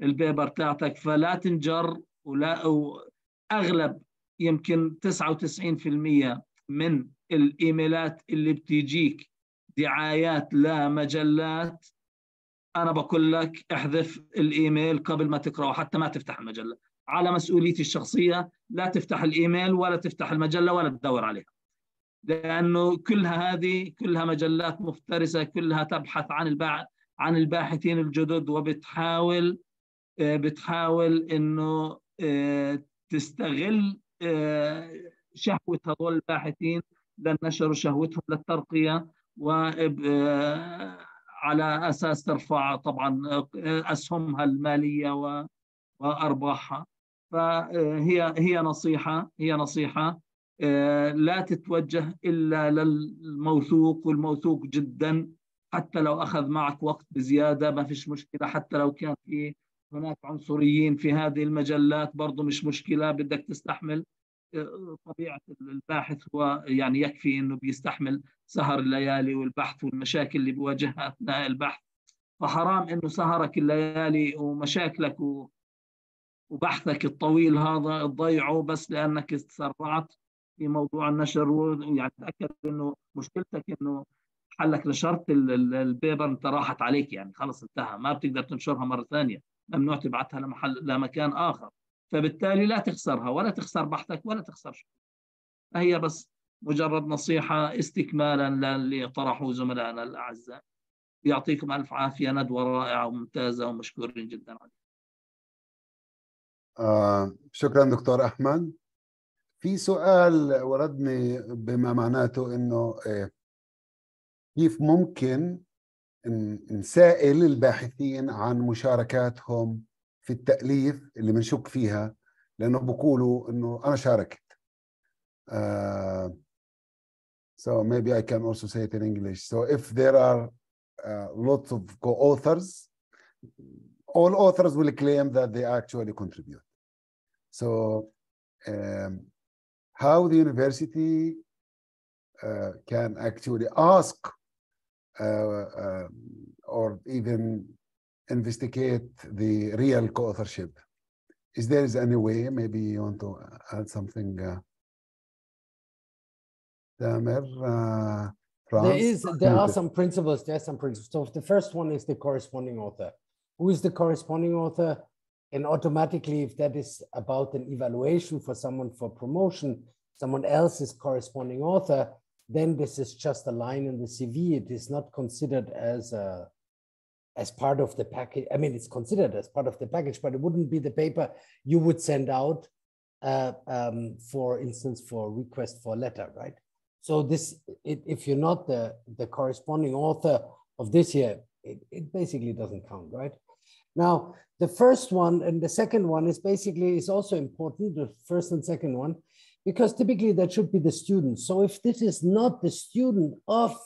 البيبر تاعتك. فلا تنجر ولا اغلب يمكن 99% من الإيميلات اللي بتيجيك دعايات لمجلات أنا بقول لك احذف الإيميل قبل ما تقرأه حتى ما تفتح المجلة. على مسؤوليتي الشخصية لا تفتح الإيميل ولا تفتح المجلة ولا تدور عليها. لأنه كلها هذه كلها مجلات مفترسة كلها تبحث عن الباع عن الباحثين الجدد وبتحاول بتحاول إنه تستغل شهوه هذول الباحثين للنشر وشهوتهم للترقية وعلى أساس ترفع طبعا أسهمها المالية وأرباحها. فهي هي نصيحة هي نصيحة. لا تتوجه إلا للموثوق والموثوق جدا حتى لو أخذ معك وقت بزيادة ما فيش مشكلة. حتى لو كان في هناك عنصريين في هذه المجلات برضه مش مشكلة بدك تستحمل. طبيعة الباحث هو يعني يكفي إنه بيستحمل سهر الليالي والبحث والمشاكل اللي بيواجهها أثناء البحث. فحرام إنه سهرك الليالي ومشاكلك وبحثك الطويل هذا تضيعه بس لأنك تسرعت. في موضوع النشر ويعني تأكد إنه مشكلتك إنه حلك نشرت البيبر أنت راحت عليك يعني خلص انتهى ما بتقدر تنشرها مرة ثانية ممنوع تبعتها لمحل لمكان آخر. فبالتالي لا تخسرها ولا تخسر بحثك ولا تخسر شيء. هي بس مجرد نصيحة استكمالا للي طرحوه زملائنا الأعزاء. يعطيكم ألف عافية ندوة رائعة وممتازة ومشكورين جدا عليها
آه شكرا دكتور أحمد. في سؤال وردني بما معناته انه إيه كيف ممكن نسائل الباحثين عن مشاركاتهم في التأليف اللي بنشك فيها لأنه بقولوا إنه أنا شاركت. Uh, so maybe I can also say it in English. So if there are uh, lots of co-authors, all authors will claim that they actually contribute. So um, how the university uh, can actually ask uh, uh, or even investigate the real co-authorship. Is there is any way? Maybe you want to add something, uh, Tamer, uh,
There is, there are some principles. There are some principles. So the first one is the corresponding author. Who is the corresponding author? And automatically, if that is about an evaluation for someone for promotion, someone else is corresponding author, then this is just a line in the CV. It is not considered as a as part of the package. I mean, it's considered as part of the package, but it wouldn't be the paper you would send out, uh, um, for instance, for request for letter, right? So this, it, if you're not the, the corresponding author of this year, it, it basically doesn't count, right? Now, the first one and the second one is basically is also important, the first and second one, because typically that should be the student. So if this is not the student of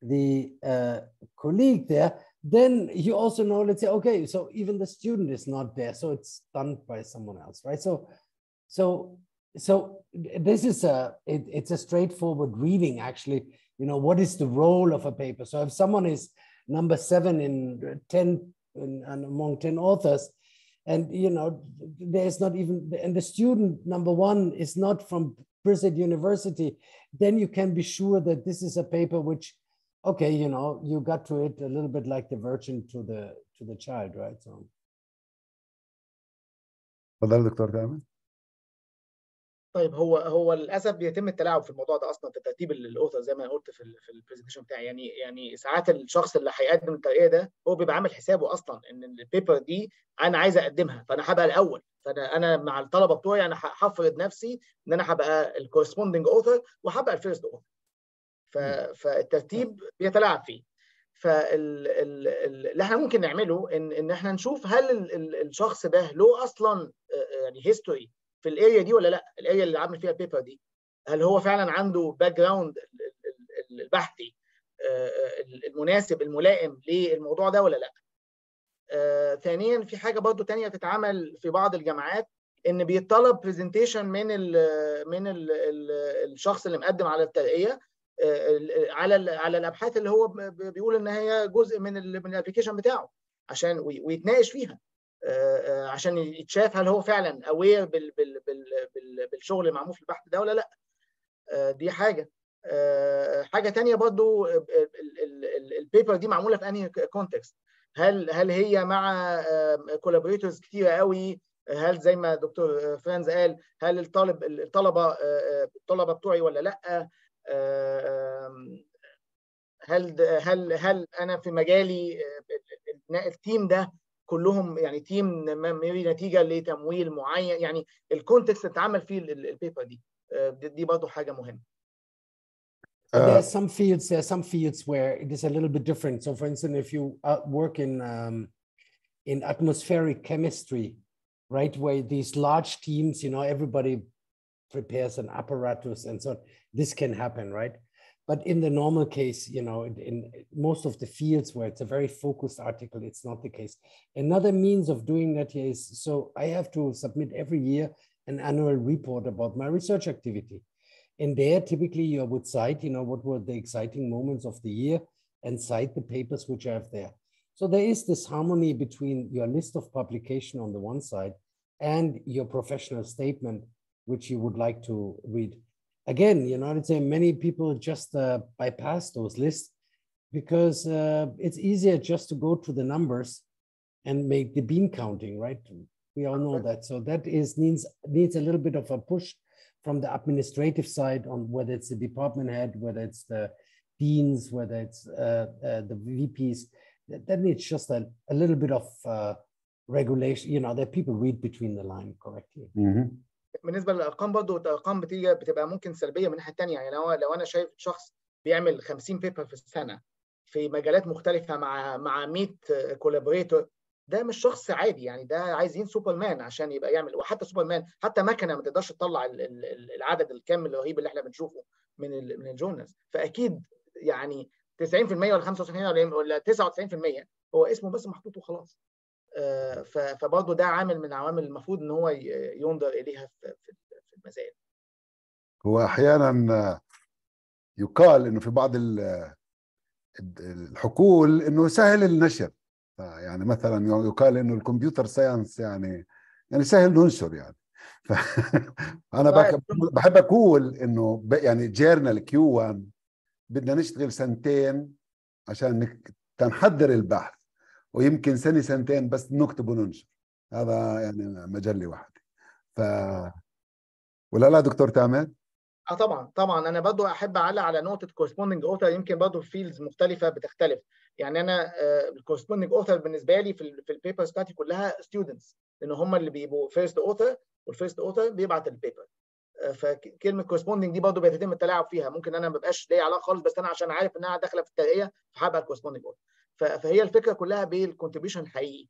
the uh, colleague there, then you also know, let's say, okay, so even the student is not there, so it's done by someone else, right? So, so, so this is a, it, it's a straightforward reading, actually. You know, what is the role of a paper? So if someone is number seven in 10, in, among 10 authors, and you know there's not even and the student number one is not from Priset University, then you can be sure that this is a paper which, okay, you know, you got to it a little bit like the virgin to the to the child, right? So.
تفضل دكتور تامر
طيب هو هو للأسف بيتم التلاعب في الموضوع ده أصلا في ترتيب ال author زي ما أنا قلت في ال في ال presentation بتاعي. يعني يعني ساعات الشخص اللي هيقدم الترقيه ده هو بيبقى عامل حسابه أصلا إن ال paper دي أنا عايز أقدمها فأنا هبقى الأول. فأنا أنا مع الطلبة بتوعي أنا هفرض نفسي إن أنا هبقى ال corresponding author وهبقى ال first author فالترتيب بيتلاعب فيه. فاللي إحنا ممكن نعمله إن إن إحنا نشوف هل ال ال الشخص ده له أصلا يعني history في ال area دي ولا لا؟ ال area اللي عامل فيها ال paper دي. هل هو فعلا عنده background البحثي المناسب الملائم للموضوع ده ولا لا؟ آه، ثانيا في حاجة برضو تانية بتتعمل في بعض الجامعات إن بيطلب presentation من ال من ال ال الشخص اللي مقدم على الترقية على على الأبحاث اللي هو بيقول إن هي جزء من من ال application بتاعه عشان ويتناقش فيها. عشان يتشاف هل هو فعلا aware بال بال بال بال بالشغل اللي معمول في البحث ده ولا لأ. دي حاجة. حاجة تانية برضو ال paper دي معمولة في أنهي context هل هل هي مع collaborators كتيره قوي؟ هل زي ما دكتور فرانز قال هل الطالب الطلبة الطلبة بتوعي ولا لأ؟ هل هل هل أنا في مجالي ال team ده كلهم يعني team نتيجه لتمويل معين يعني ال context اللي اتعمل فيه ال paper دي دي برضه حاجة مهمه
there are some fields there are some fields where it is a little bit different so for instance if you uh, work in um, in atmospheric chemistry right where these large teams you know everybody prepares an apparatus and so on this can happen right but in the normal case you know in, in most of the fields where it's a very focused article it's not the case another means of doing that here is so i have to submit every year an annual report about my research activity and there, typically, you would cite, you know, what were the exciting moments of the year and cite the papers which I have there. So there is this harmony between your list of publication on the one side and your professional statement, which you would like to read again, you know, I'd say many people just uh, bypass those lists because uh, it's easier just to go to the numbers and make the bean counting, right? We all know that. So that is needs needs a little bit of a push from the administrative side on whether it's the department head, whether it's the deans, whether it's uh, uh the VPs. That, that, needs just a, a little bit of uh, regulation. You know, that people read between the line correctly.
Mm
-hmm. بالنسبة للأرقام برضه الأرقام بتيجي بتبقى ممكن سلبية من الناحيه الثانية يعني لو لو أنا شايف شخص بيعمل 50 بيبر في السنة في مجالات مختلفة مع مع 100 collaborator ده مش شخص عادي. يعني ده عايزين سوبرمان عشان يبقى يعمل وحتى سوبرمان حتى مكنه ما تقدرش تطلع ال- ال- العدد الكامل الرهيب اللي إحنا بنشوفه من من ال journals فأكيد يعني 90% ولا 95% ولا ولا 99% هو اسمه بس محطوط وخلاص. فبرضه ده عامل من العوامل المفروض إن هو ينظر إليها في المزايا.
هو أحيانا آه، يقال إنه في بعض ال- الحقول إنه سهل النشر. يعني مثلا يقال إنه ال computer science يعني يعني سهل ننشر يعني. أنا بك- بحب أقول إنه يعني journal Q 1 بدنا نشتغل سنتين عشان تنحضر البحث. ويمكن سنة سنتين بس نكتب وننشر. هذا يعني مجله واحدة ف ولا لا دكتور تامر؟
آه طبعا طبعا. أنا برضو أحب أعلق على نقطة corresponding author يمكن برضو في fields مختلفة بتختلف. يعني أنا ال corresponding author بالنسبة لي في في ال papers بتاعتي كلها students لأن هم اللي بيبقوا first author وال first author بيبعت ال paper آه، فكلمة corresponding دي برضو بيتم التلاعب فيها. ممكن أنا ما ببقاش ليا علاقة خالص بس أنا عشان عارف انها داخلة في الترقية فهبقى ال corresponding author فهي الفكرة كلها بال contribution الحقيقي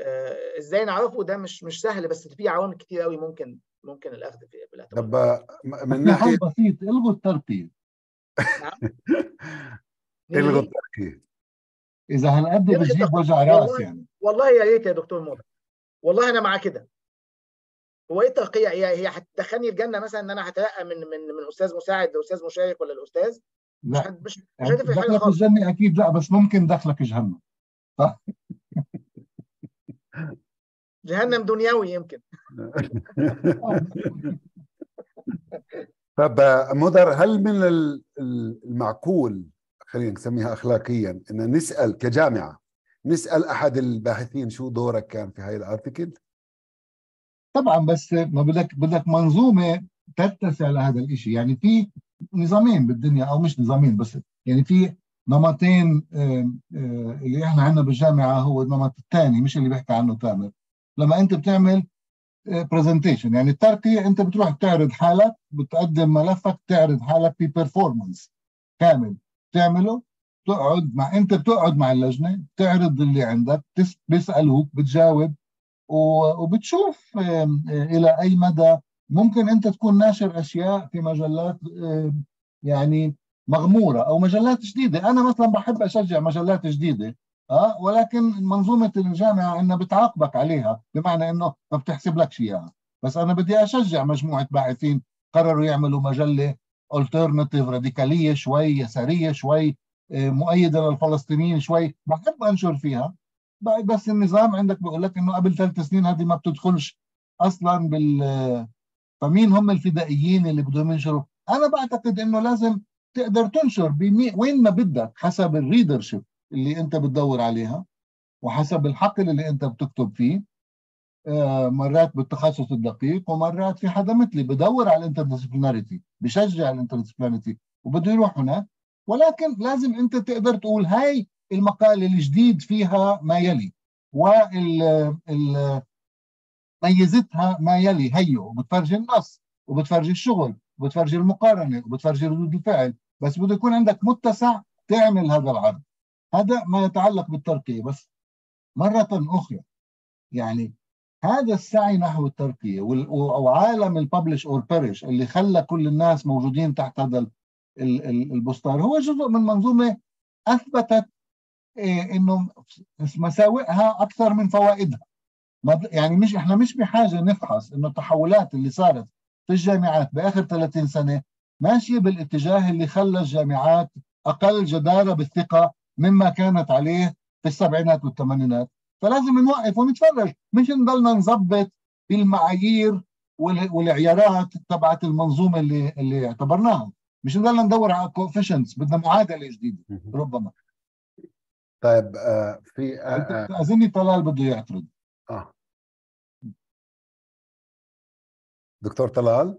آه، إزاي نعرفه ده مش مش سهل بس في عوامل كتير قوي ممكن ممكن الأخذ في
طب آه، من ناحية
حل بسيط إلغوا الترقيه
إلغوا التركيز
إذا هالقد
يلغي
بتجيب
الترقية.
وجع
رأس
يعني.
والله يا ريت يا دكتور موضة والله أنا مع كده. هو إيه الترقية؟ هي هي هتدخلني الجنة مثلا إن أنا هترقى من من من أستاذ مساعد لأستاذ مشارك ولا الاستاذ
لا.
مش مش هتفرق حاجة
دخلك
خالص.
الجنه أكيد لا بس ممكن دخلك جهنم.
جهنم دنيوي يمكن.
طب مدر هل من ال- ال- المعقول خلينا نسميها اخلاقيا إن نسأل كجامعة نسأل أحد الباحثين شو دورك كان في هاي الأرتكل؟
طبعا بس ما بدك بدك منظومة تتسع لهذا الشيء يعني في نظامين بالدنيا أو مش نظامين بس يعني في نمطين آه، اللي إحنا عندنا بالجامعة هو النمط الثاني مش اللي بيحكي عنه تامر لما أنت بتعمل presentation يعني الترقية أنت بتروح تعرض حالك بتقدم ملفك تعرض حالك في performance كامل. تعمله تقعد مع أنت بتقعد مع اللجنة تعرض اللي عندك بيسألوك بتجاوب وبتشوف آه، إلى أي مدى ممكن أنت تكون ناشر أشياء في مجلات آم، يعني مغمورة أو مجلات جديدة. أنا مثلا بحب أشجع مجلات جديدة آه ولكن منظومة الجامعة انها بتعاقبك عليها بمعنى إنه ما بتحسب لكش اياها بس أنا بدي أشجع مجموعة باحثين قرروا يعملوا مجلة الترناتيف راديكاليه شوي يسارية شوي آه، مؤيدة للفلسطينيين شوي. بحب أنشر فيها. بس النظام عندك بيقول لك إنه قبل ثلاث سنين هذه ما بتدخلش أصلا بال فمين هم الفدائيين اللي بدهم ينشروا؟ أنا بعتقد إنه لازم تقدر تنشر بمي... وين ما بدك حسب ال readership اللي أنت بتدور عليها وحسب الحقل اللي أنت بتكتب فيه. آه، مرات بالتخصص الدقيق ومرات في حدا مثلي بدور على ال interdisciplinarity بشجع ال interdisciplinarity وبده يروح هناك. ولكن لازم أنت تقدر تقول هاي المقال الجديد فيها ما يلي وال ال- ميزتها ما يلي هيو وبتفرجي النص وبتفرجي الشغل وبتفرجي المقارنة وبتفرجي ردود الفعل. بس بده يكون عندك متسع تعمل هذا العرض. هذا ما يتعلق بالترقيه بس مرة أخرى. يعني هذا السعي نحو الترقيه وال- أو عالم ال publish or perish اللي خلى كل الناس موجودين تحت هذا ال- ال- ال- ال poster هو جزء من منظومة أثبتت إيه، إنه مساوئها أكثر من فوائدها. يعني مش إحنا مش بحاجة نفحص إنه التحولات اللي صارت في الجامعات بآخر 30 سنة ماشية بالاتجاه اللي خلى الجامعات أقل جدارة بالثقة مما كانت عليه في السبعينات والثمانينات. فلازم نوقف ونتفرج مش نضلنا نظبط بالمعايير والعيارات تبعت المنظومة اللي اللي اعتبرناها. مش نضل ندور على coefficients بدنا معادلة جديدة ربما.
طيب آه في آه آه.
اظني طلال بده يعترض.
آه. دكتور طلال؟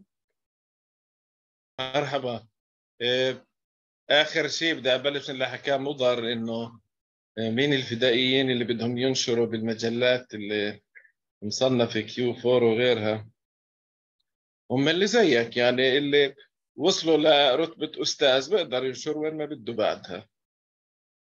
مرحبا. إيه، آخر شيء بدي أبلش اللي حكاه مضر إنه مين الفدائيين اللي بدهم ينشروا بالمجلات اللي مصنفة Q 4 وغيرها؟ هم اللي زيك يعني اللي وصلوا لرتبة أستاذ بيقدر ينشر وين ما بده بعدها.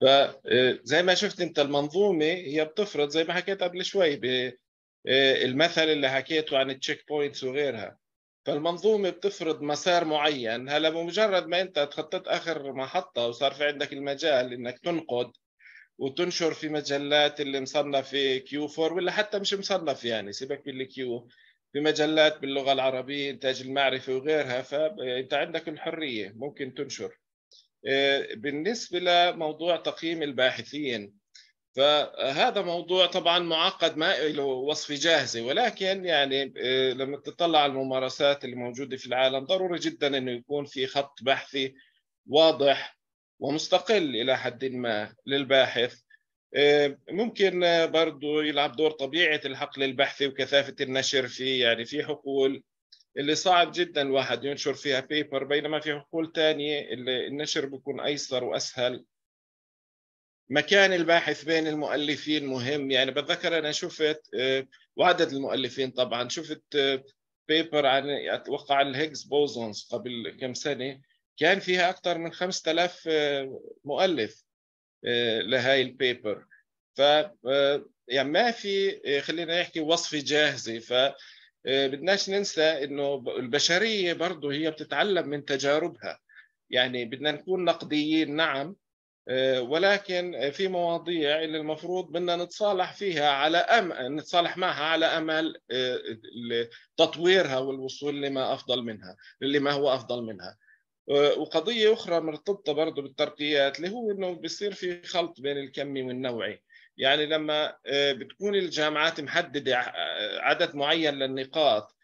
فزي ما شفت انت المنظومة هي بتفرض زي ما حكيت قبل شوي بالمثل اللي حكيته عن ال check points وغيرها. فالمنظومة بتفرض مسار معين. هلا بمجرد ما انت تخطيت آخر محطة وصار في عندك المجال إنك تنقد وتنشر في مجلات اللي مصنفه Q 4 ولا حتى مش مصنف يعني سيبك بال Q في مجلات باللغة العربية إنتاج المعرفة وغيرها. فانت عندك الحرية ممكن تنشر. بالنسبة لموضوع تقييم الباحثين فهذا موضوع طبعا معقد ما له وصفه جاهزة ولكن يعني لما تطلع على الممارسات اللي موجودة في العالم ضروري جدا إنه يكون في خط بحثي واضح ومستقل إلى حد ما للباحث. ممكن برضه يلعب دور طبيعة الحقل البحثي وكثافة النشر فيه يعني في حقول اللي صعب جدا الواحد ينشر فيها paper بينما في حقول ثانية اللي النشر بيكون أيسر وأسهل. مكان الباحث بين المؤلفين مهم. يعني بتذكر أنا شفت وعدد المؤلفين طبعا. شفت paper عن أتوقع ال Higgs bosons قبل كم سنة. كان فيها أكثر من 5000 مؤلف لهاي البيبر ف يعني ما في خلينا نحكي وصفه جاهزة. ف بدناش ننسى إنه البشرية برضه هي بتتعلم من تجاربها. يعني بدنا نكون نقديين نعم. ولكن في مواضيع اللي المفروض بدنا نتصالح فيها على أم نتصالح معها على أمل تطويرها والوصول لما أفضل منها لما هو أفضل منها. وقضية أخرى مرتبطة برضه بالترقيات اللي هو إنه بصير في خلط بين الكمي والنوعي. يعني لما بتكون الجامعات محددة عدد معين للنقاط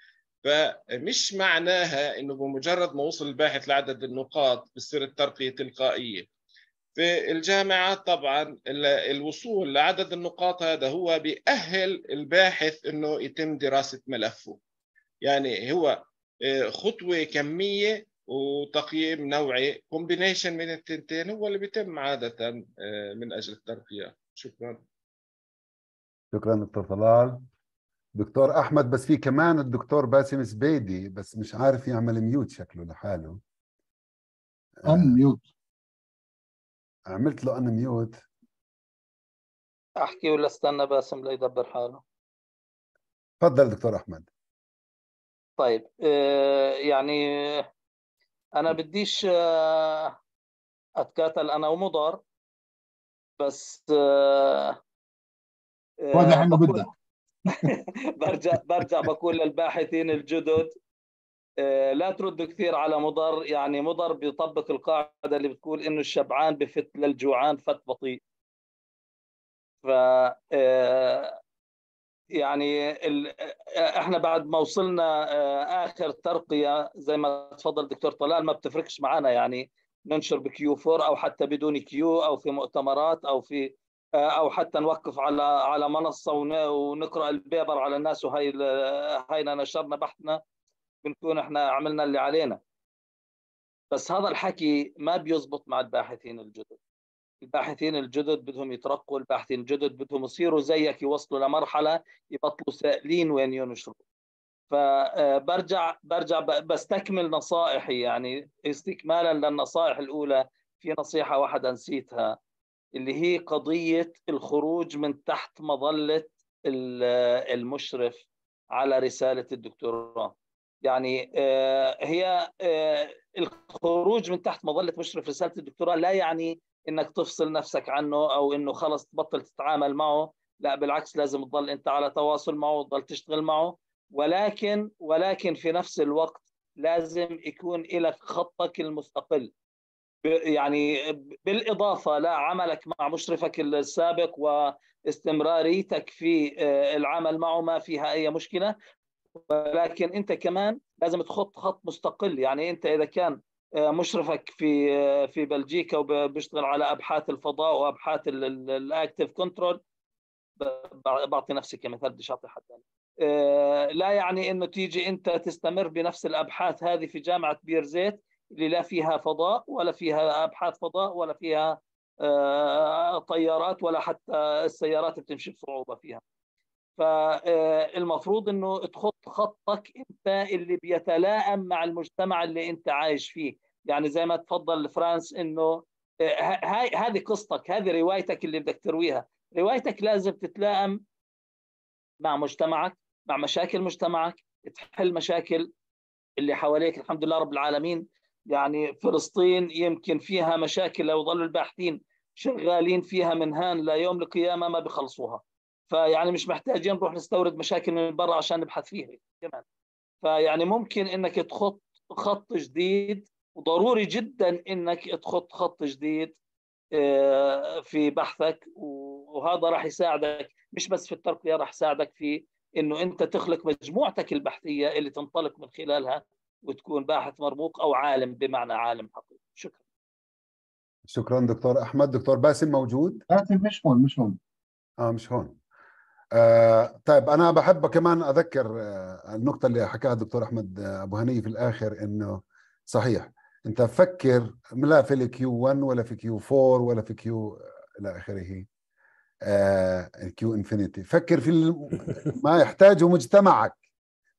فمش معناها إنه بمجرد ما وصل الباحث لعدد النقاط بتصير الترقية تلقائية. في الجامعات طبعا الوصول لعدد النقاط هذا هو بيأهل الباحث إنه يتم دراسة ملفه. يعني هو خطوة كمية وتقييم نوعي combination من التنتين هو اللي بيتم عادة من أجل الترقية. شكرا.
شكرا دكتور طلال. دكتور أحمد بس في كمان الدكتور باسم زبيدي بس مش عارف يعمل mute شكله لحاله.
unmute.
عملت له أنا mute.
أحكي ولا استنى باسم ليدبر حاله.
تفضل دكتور أحمد.
طيب يعني أنا بديش أتكاتل. أنا ومضر بس
واضح إنه بدك.
برجع برجع بقول للباحثين الجدد لا ترد كثير على مضر. يعني مضر بيطبق القاعدة اللي بتقول إنه الشبعان بفت للجوعان فت بطيء. ف يعني ال... إحنا بعد ما وصلنا آخر ترقية زي ما تفضل دكتور طلال ما بتفرقش معنا يعني ننشر ب Q 4 أو حتى بدون Q أو في مؤتمرات أو في أو حتى نوقف على على منصة ونقرأ ال paper على الناس وهي هينا نشرنا بحثنا بنكون إحنا عملنا اللي علينا. بس هذا الحكي ما بيزبط مع الباحثين الجدد. الباحثين الجدد بدهم يترقوا الباحثين الجدد بدهم يصيروا زيك يوصلوا لمرحلة يبطلوا سائلين وين ينشروا. فبرجع برجع بستكمل نصائحي يعني استكمالا للنصائح الأولى. في نصيحة واحدة نسيتها اللي هي قضية الخروج من تحت مظلة المشرف على رسالة الدكتوراه. يعني هي الخروج من تحت مظلة مشرف رسالة الدكتوراه لا يعني إنك تفصل نفسك عنه أو إنه خلص تبطل تتعامل معه. لا بالعكس لازم تضل أنت على تواصل معه وتضل تشتغل معه. ولكن ولكن في نفس الوقت لازم يكون لك خطك المستقل. يعني بالإضافة لعملك مع مشرفك السابق واستمراريتك في العمل معه ما فيها أي مشكلة. ولكن أنت كمان لازم تخط خط مستقل. يعني أنت إذا كان مشرفك في في بلجيكا وبيشتغل على أبحاث الفضاء وأبحاث ال active control بعطي نفسي كمثال بديش أعطي حد ثاني. لا يعني إنه تيجي أنت تستمر بنفس الأبحاث هذه في جامعة بيرزيت اللي لا فيها فضاء ولا فيها أبحاث فضاء ولا فيها طيارات ولا حتى السيارات بتمشي بصعوبة فيها. فالمفروض إنه تخط خطك أنت اللي بيتلائم مع المجتمع اللي أنت عايش فيه. يعني زي ما تفضل فرانس إنه هاي هذه قصتك هذه روايتك اللي بدك ترويها. روايتك لازم تتلائم مع مجتمعك. مع مشاكل مجتمعك تحل مشاكل اللي حواليك الحمد لله رب العالمين. يعني فلسطين يمكن فيها مشاكل لو ظلوا الباحثين شغالين فيها من هان ليوم القيامة ما بيخلصوها. فيعني مش محتاجين نروح نستورد مشاكل من برا عشان نبحث فيها. كمان فيعني ممكن إنك تخط خط جديد وضروري جدا إنك تخط خط جديد في بحثك وهذا راح يساعدك. مش بس في الترقية راح يساعدك في إنه أنت تخلق مجموعتك البحثية اللي تنطلق من خلالها وتكون باحث مرموق أو عالم بمعنى عالم حقيقي. شكرا.
شكرا دكتور أحمد. دكتور باسم موجود؟
باسم مش هون مش هون.
آه مش هون. آه طيب أنا بحب كمان أذكر آه النقطة اللي حكاها الدكتور أحمد أبو هني في الآخر إنه صحيح أنت فكر لا في ال Q 1 ولا في Q 4 ولا في Q إلى آخره. آه Q infinity فكر في ما يحتاجه مجتمعك.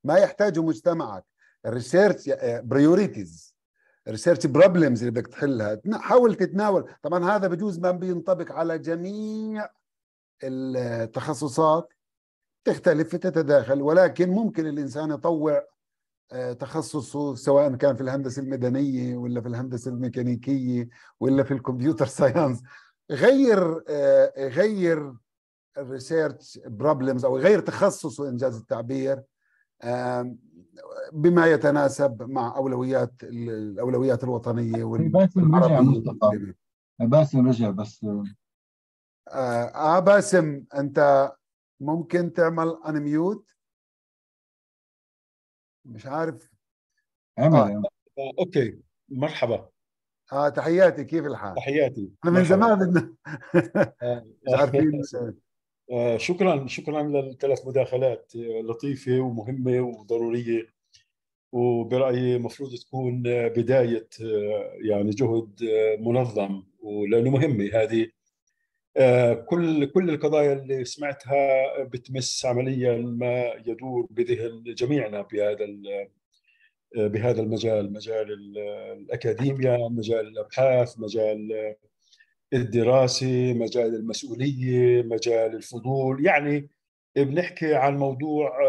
ما يحتاجه مجتمعك. ال research priorities research problems اللي بدك تحلها. حاول تتناول. طبعا هذا بجوز ما بينطبق على جميع التخصصات. تختلف تتداخل. ولكن ممكن الإنسان يطوع تخصصه سواء كان في الهندسة المدنية ولا في الهندسة الميكانيكية ولا في ال computer science غير غير ال research problems أو غير تخصصه إنجاز التعبير بما يتناسب مع أولويات الأولويات الوطنية
باسم رجع مصطفى. باسم رجع بس.
آه باسم أنت ممكن تعمل انميوت مش عارف.
عمل
آه.
آه. أوكي مرحبا.
آه تحياتي كيف الحال؟
تحياتي.
أنا من زمان بدنا مش عارفين
آه شكرا شكرا للثلاث مداخلات لطيفة ومهمة وضرورية وبرأيي المفروض تكون بداية يعني جهد منظم ولأنه مهمة هذه. كل كل القضايا اللي سمعتها بتمس عمليا ما يدور بذهن جميعنا بهذا بهذا المجال مجال الاكاديميا مجال الأبحاث مجال الدراسة مجال المسؤولية مجال الفضول. يعني بنحكي عن موضوع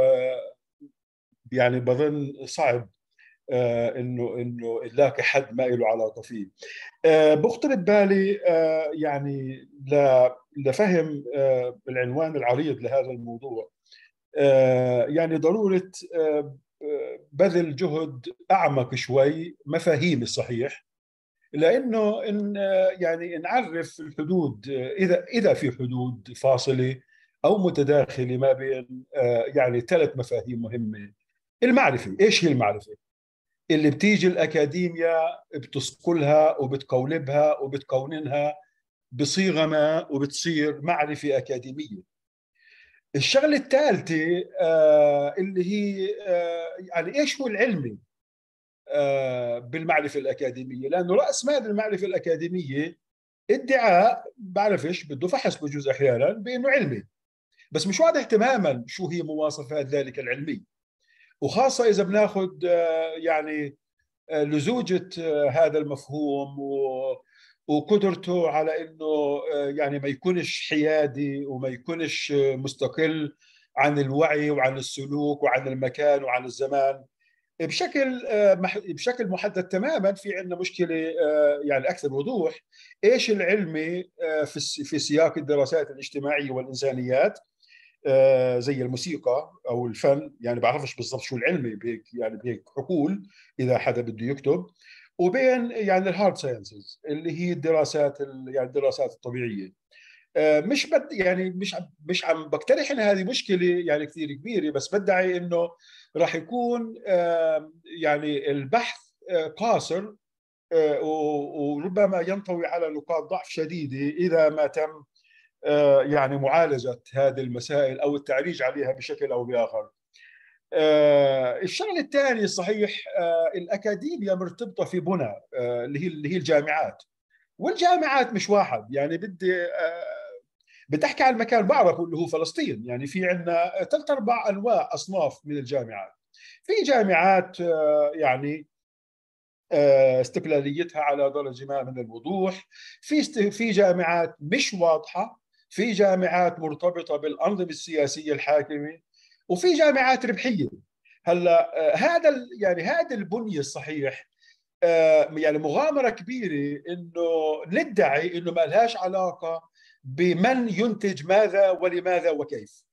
يعني بظن صعب إنه إنه نلاقي حد ما له علاقة فيه. بخطر ببالي يعني لفهم العنوان العريض لهذا الموضوع. يعني ضرورة بذل جهد أعمق شوي مفاهيم الصحيح. لأنه إن يعني نعرف الحدود إذا إذا في حدود فاصلة أو متداخلة ما بين يعني ثلاث مفاهيم مهمة. المعرفة إيش هي المعرفة؟ اللي بتيجي الأكاديميا بتسقلها وبتقولبها وبتكوننها بصيغة ما وبتصير معرفة أكاديمية. الشغلة الثالثة آه اللي هي آه يعني إيش هو العلمي آه بالمعرفة الأكاديمية؟ لأنه رأس مال المعرفة الأكاديمية ادعاء بعرفش بده فحص بجوز أحيانا بأنه علمي. بس مش واضح تماما شو هي مواصفات ذلك العلمي. وخاصة إذا بناخذ يعني لزوجة هذا المفهوم وقدرته على إنه يعني ما يكونش حيادي وما يكونش مستقل عن الوعي وعن السلوك وعن المكان وعن الزمان. بشكل بشكل محدد تماما في عندنا مشكلة يعني أكثر وضوح. إيش العلمي في في سياق الدراسات الاجتماعية والإنسانيات زي الموسيقى أو الفن؟ يعني بعرفش بالضبط شو العلمي بهيك يعني بهيك حقول إذا حدا بده يكتب. وبين يعني ال hard sciences اللي هي الدراسات يعني الدراسات الطبيعية مش بد يعني مش مش عم بقترح إن هذه مشكلة يعني كثير كبيرة بس بدعي إنه راح يكون يعني البحث قاصر وربما ينطوي على نقاط ضعف شديدة إذا ما تم يعني معالجة هذه المسائل أو التعريج عليها بشكل أو بآخر. الشغله الثانية صحيح الاكاديميا مرتبطة في بنى اللي هي اللي هي الجامعات. والجامعات مش واحد. يعني بدي بتحكي عن المكان بعرفه اللي هو فلسطين. يعني في عندنا ثلاث أربع أنواع أصناف من الجامعات. في جامعات يعني استقلاليتها على درجة ما من الوضوح. في في جامعات مش واضحة. في جامعات مرتبطة بالأنظمة السياسية الحاكمة. وفي جامعات ربحية. هلا هذا يعني هذا البنية الصحيح يعني مغامرة كبيرة إنه ندعي إنه ما لهاش علاقة بمن ينتج ماذا ولماذا وكيف.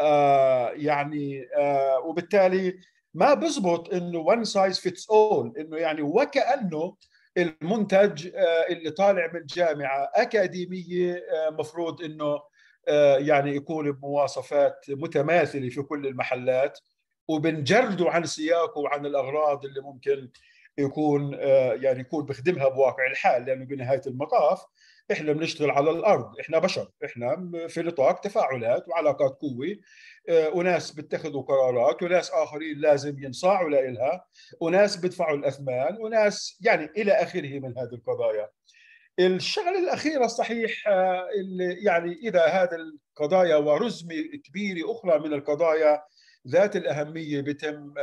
آه يعني آه وبالتالي ما بزبط إنه one size fits all إنه يعني وكأنه المنتج آه اللي طالع من جامعة أكاديمية آه مفروض إنه آه يعني يكون بمواصفات متماثلة في كل المحلات وبنجرده عن سياقه وعن الأغراض اللي ممكن يكون يعني يكون بخدمها بواقع الحال لأنه بنهاية المطاف إحنا بنشتغل على الأرض إحنا بشر إحنا في نطاق تفاعلات وعلاقات قوه وناس بيتخذوا قرارات وناس آخرين لازم ينصاعوا لها وناس بيدفعوا الأثمان وناس يعني إلى آخره من هذه القضايا. الشغلة الأخيرة الصحيح اللي يعني إذا هذه القضايا ورزمه كبيره أخرى من القضايا ذات الأهمية بتم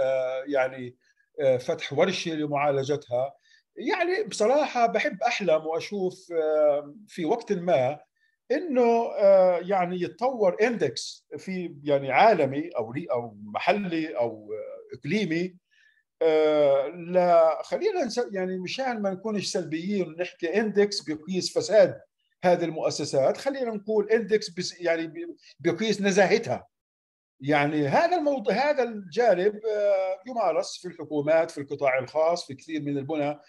يعني فتح ورشة لمعالجتها. يعني بصراحة بحب أحلم وأشوف في وقت ما إنه يعني يتطور index في يعني عالمي أو أو محلي أو إقليمي. لا خلينا يعني مشان ما نكونش سلبيين ونحكي index بيقيس فساد هذه المؤسسات خلينا نقول index يعني بيقيس نزاهتها. يعني هذا الموضوع هذا الجانب يمارس في الحكومات في القطاع الخاص في كثير من البنى.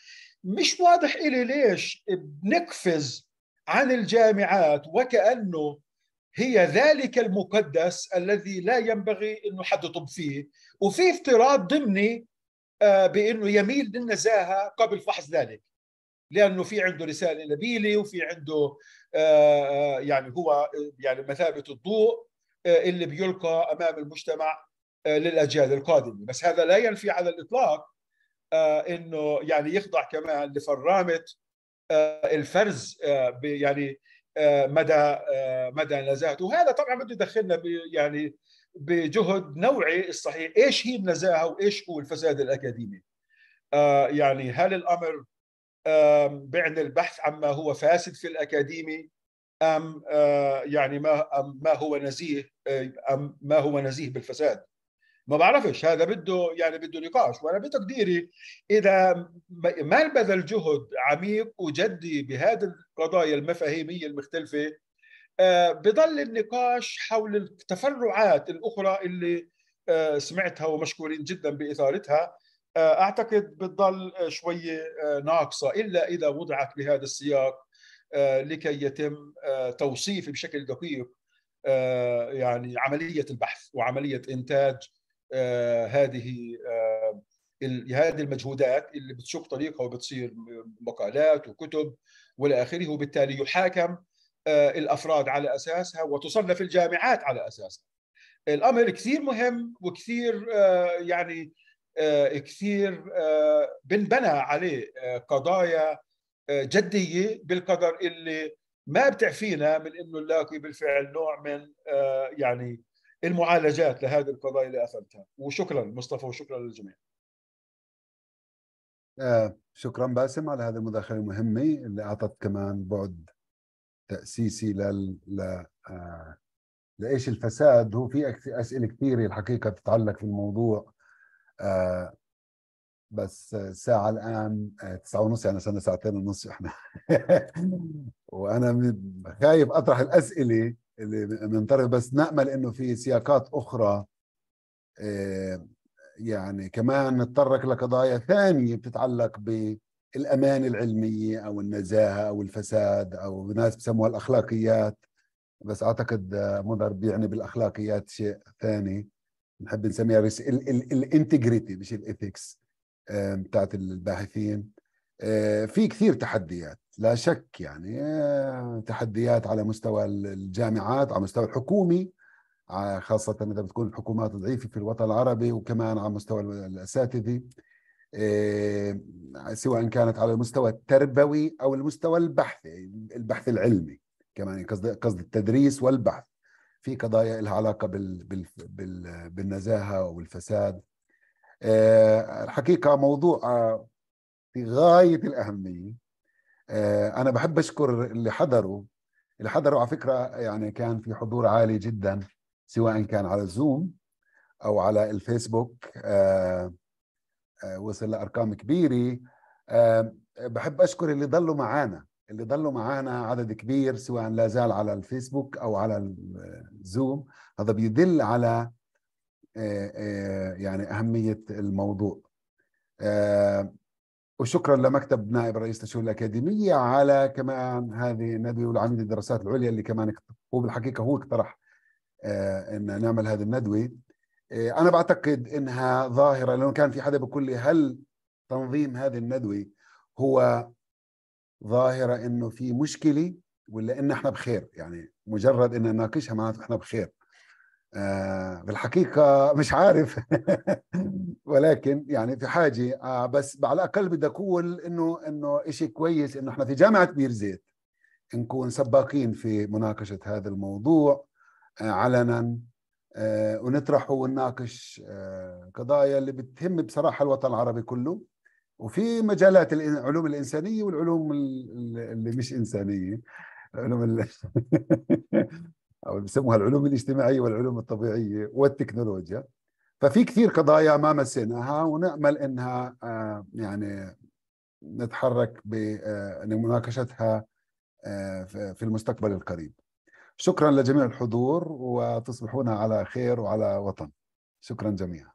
مش واضح إلي ليش بنقفز عن الجامعات وكأنه هي ذلك المقدس الذي لا ينبغي إنه حد يطب فيه. وفي افتراض ضمني بأنه يميل للنزاهة قبل فحص ذلك لأنه في عنده رسالة نبيلة وفي عنده يعني هو يعني مثابة الضوء اللي بيلقى أمام المجتمع للأجيال القادمة. بس هذا لا ينفي على الإطلاق إنه يعني يخضع كمان لفرامة الفرز يعني مدى مدى نزاهته. وهذا طبعا بده يدخلنا يعني بجهد نوعي الصحيح. إيش هي النزاهة وإيش هو الفساد الأكاديمي؟ يعني هل الأمر بعني البحث عما هو فاسد في الأكاديمي أم يعني ما أم ما هو نزيه أم ما هو نزيه بالفساد؟ ما بعرفش. هذا بده يعني بده نقاش. وأنا بتقديري إذا ما بذل جهد عميق وجدي بهذه القضايا المفاهيمية المختلفة بضل النقاش حول التفرعات الأخرى اللي سمعتها ومشكورين جدا بإثارتها. أعتقد بتضل شوية ناقصة إلا إذا وضعت بهذا السياق لكي يتم توصيف بشكل دقيق يعني عملية البحث وعملية إنتاج هذه هذه المجهودات اللي بتشق طريقها وبتصير مقالات وكتب والى آخره وبالتالي يحاكم الأفراد على أساسها وتصنف الجامعات على أساسها. الأمر كثير مهم وكثير يعني كثير بنبنى عليه قضايا جدية بالقدر اللي ما بتعفينا من إنه نلاقي بالفعل نوع من يعني المعالجات لهذه القضايا اللي أثرتها وشكرا مصطفى وشكرا للجميع.
آه شكرا باسم على هذه المداخلة المهمة اللي أعطت كمان بعد تأسيسي لل ل... آه... لإيش الفساد؟ هو في أسئلة كثيرة الحقيقة تتعلق في الموضوع آه بس الساعة الآن تسعة ونص يعني صرنا ساعتين ونص إحنا. وأنا خايف أطرح الأسئلة اللي بنطرح بس نأمل إنه في سياقات أخرى يعني كمان نتطرق لقضايا ثانية بتتعلق ب الأمان العلمية أو النزاهة أو الفساد أو ناس بسموها الأخلاقيات. بس أعتقد مضر بيعني بالأخلاقيات شيء ثاني نحب نسميها الانتجريتي مش الاثكس بتاعت الباحثين. آه، في كثير تحديات لا شك يعني آه، تحديات على مستوى الجامعات على مستوى الحكومي خاصة إذا بتكون الحكومات ضعيفة في الوطن العربي وكمان على مستوى الأساتذة. آه، سواء كانت على المستوى التربوي أو المستوى البحثي البحث العلمي كمان قصد قصد التدريس والبحث في قضايا لها علاقة بال بال بال بالنزاهة والفساد. الحقيقة موضوع في غاية الأهمية. أنا بحب أشكر اللي حضروا اللي حضروا على فكرة يعني كان في حضور عالي جدا سواء كان على زوم أو على الفيسبوك. وصل لأرقام كبيرة. بحب أشكر اللي ضلوا معانا اللي ضلوا معانا عدد كبير سواء لا زال على الفيسبوك أو على الزوم. هذا بيدل على يعني أهمية الموضوع. وشكرا لمكتب نائب رئيس الشؤون الأكاديمية على كمان هذه الندوة والعميد الدراسات العليا اللي كمان هو بالحقيقة هو اقترح أن نعمل هذه الندوة. أنا بعتقد أنها ظاهرة لأنه كان في حدا بيقول لي هل تنظيم هذه الندوة هو ظاهرة أنه في مشكلة ولا أن إحنا بخير؟ يعني مجرد أن نناقشها معناته إحنا بخير. آه بالحقيقة مش عارف. ولكن يعني في حاجة آه بس على الأقل بدي أقول إنه إنه إشي كويس إنه إحنا في جامعة بيرزيت نكون سباقين في مناقشة هذا الموضوع آه علنا. آه ونطرحه ونناقش آه قضايا اللي بتهم بصراحة الوطن العربي كله وفي مجالات العلوم الإنسانية والعلوم اللي مش إنسانية العلوم أو بسموها العلوم الاجتماعية والعلوم الطبيعية والتكنولوجيا. ففي كثير قضايا ما مسيناها ونأمل إنها يعني نتحرك بمناقشتها في المستقبل القريب. شكرا لجميع الحضور وتصبحون على خير وعلى وطن. شكرا جميعا.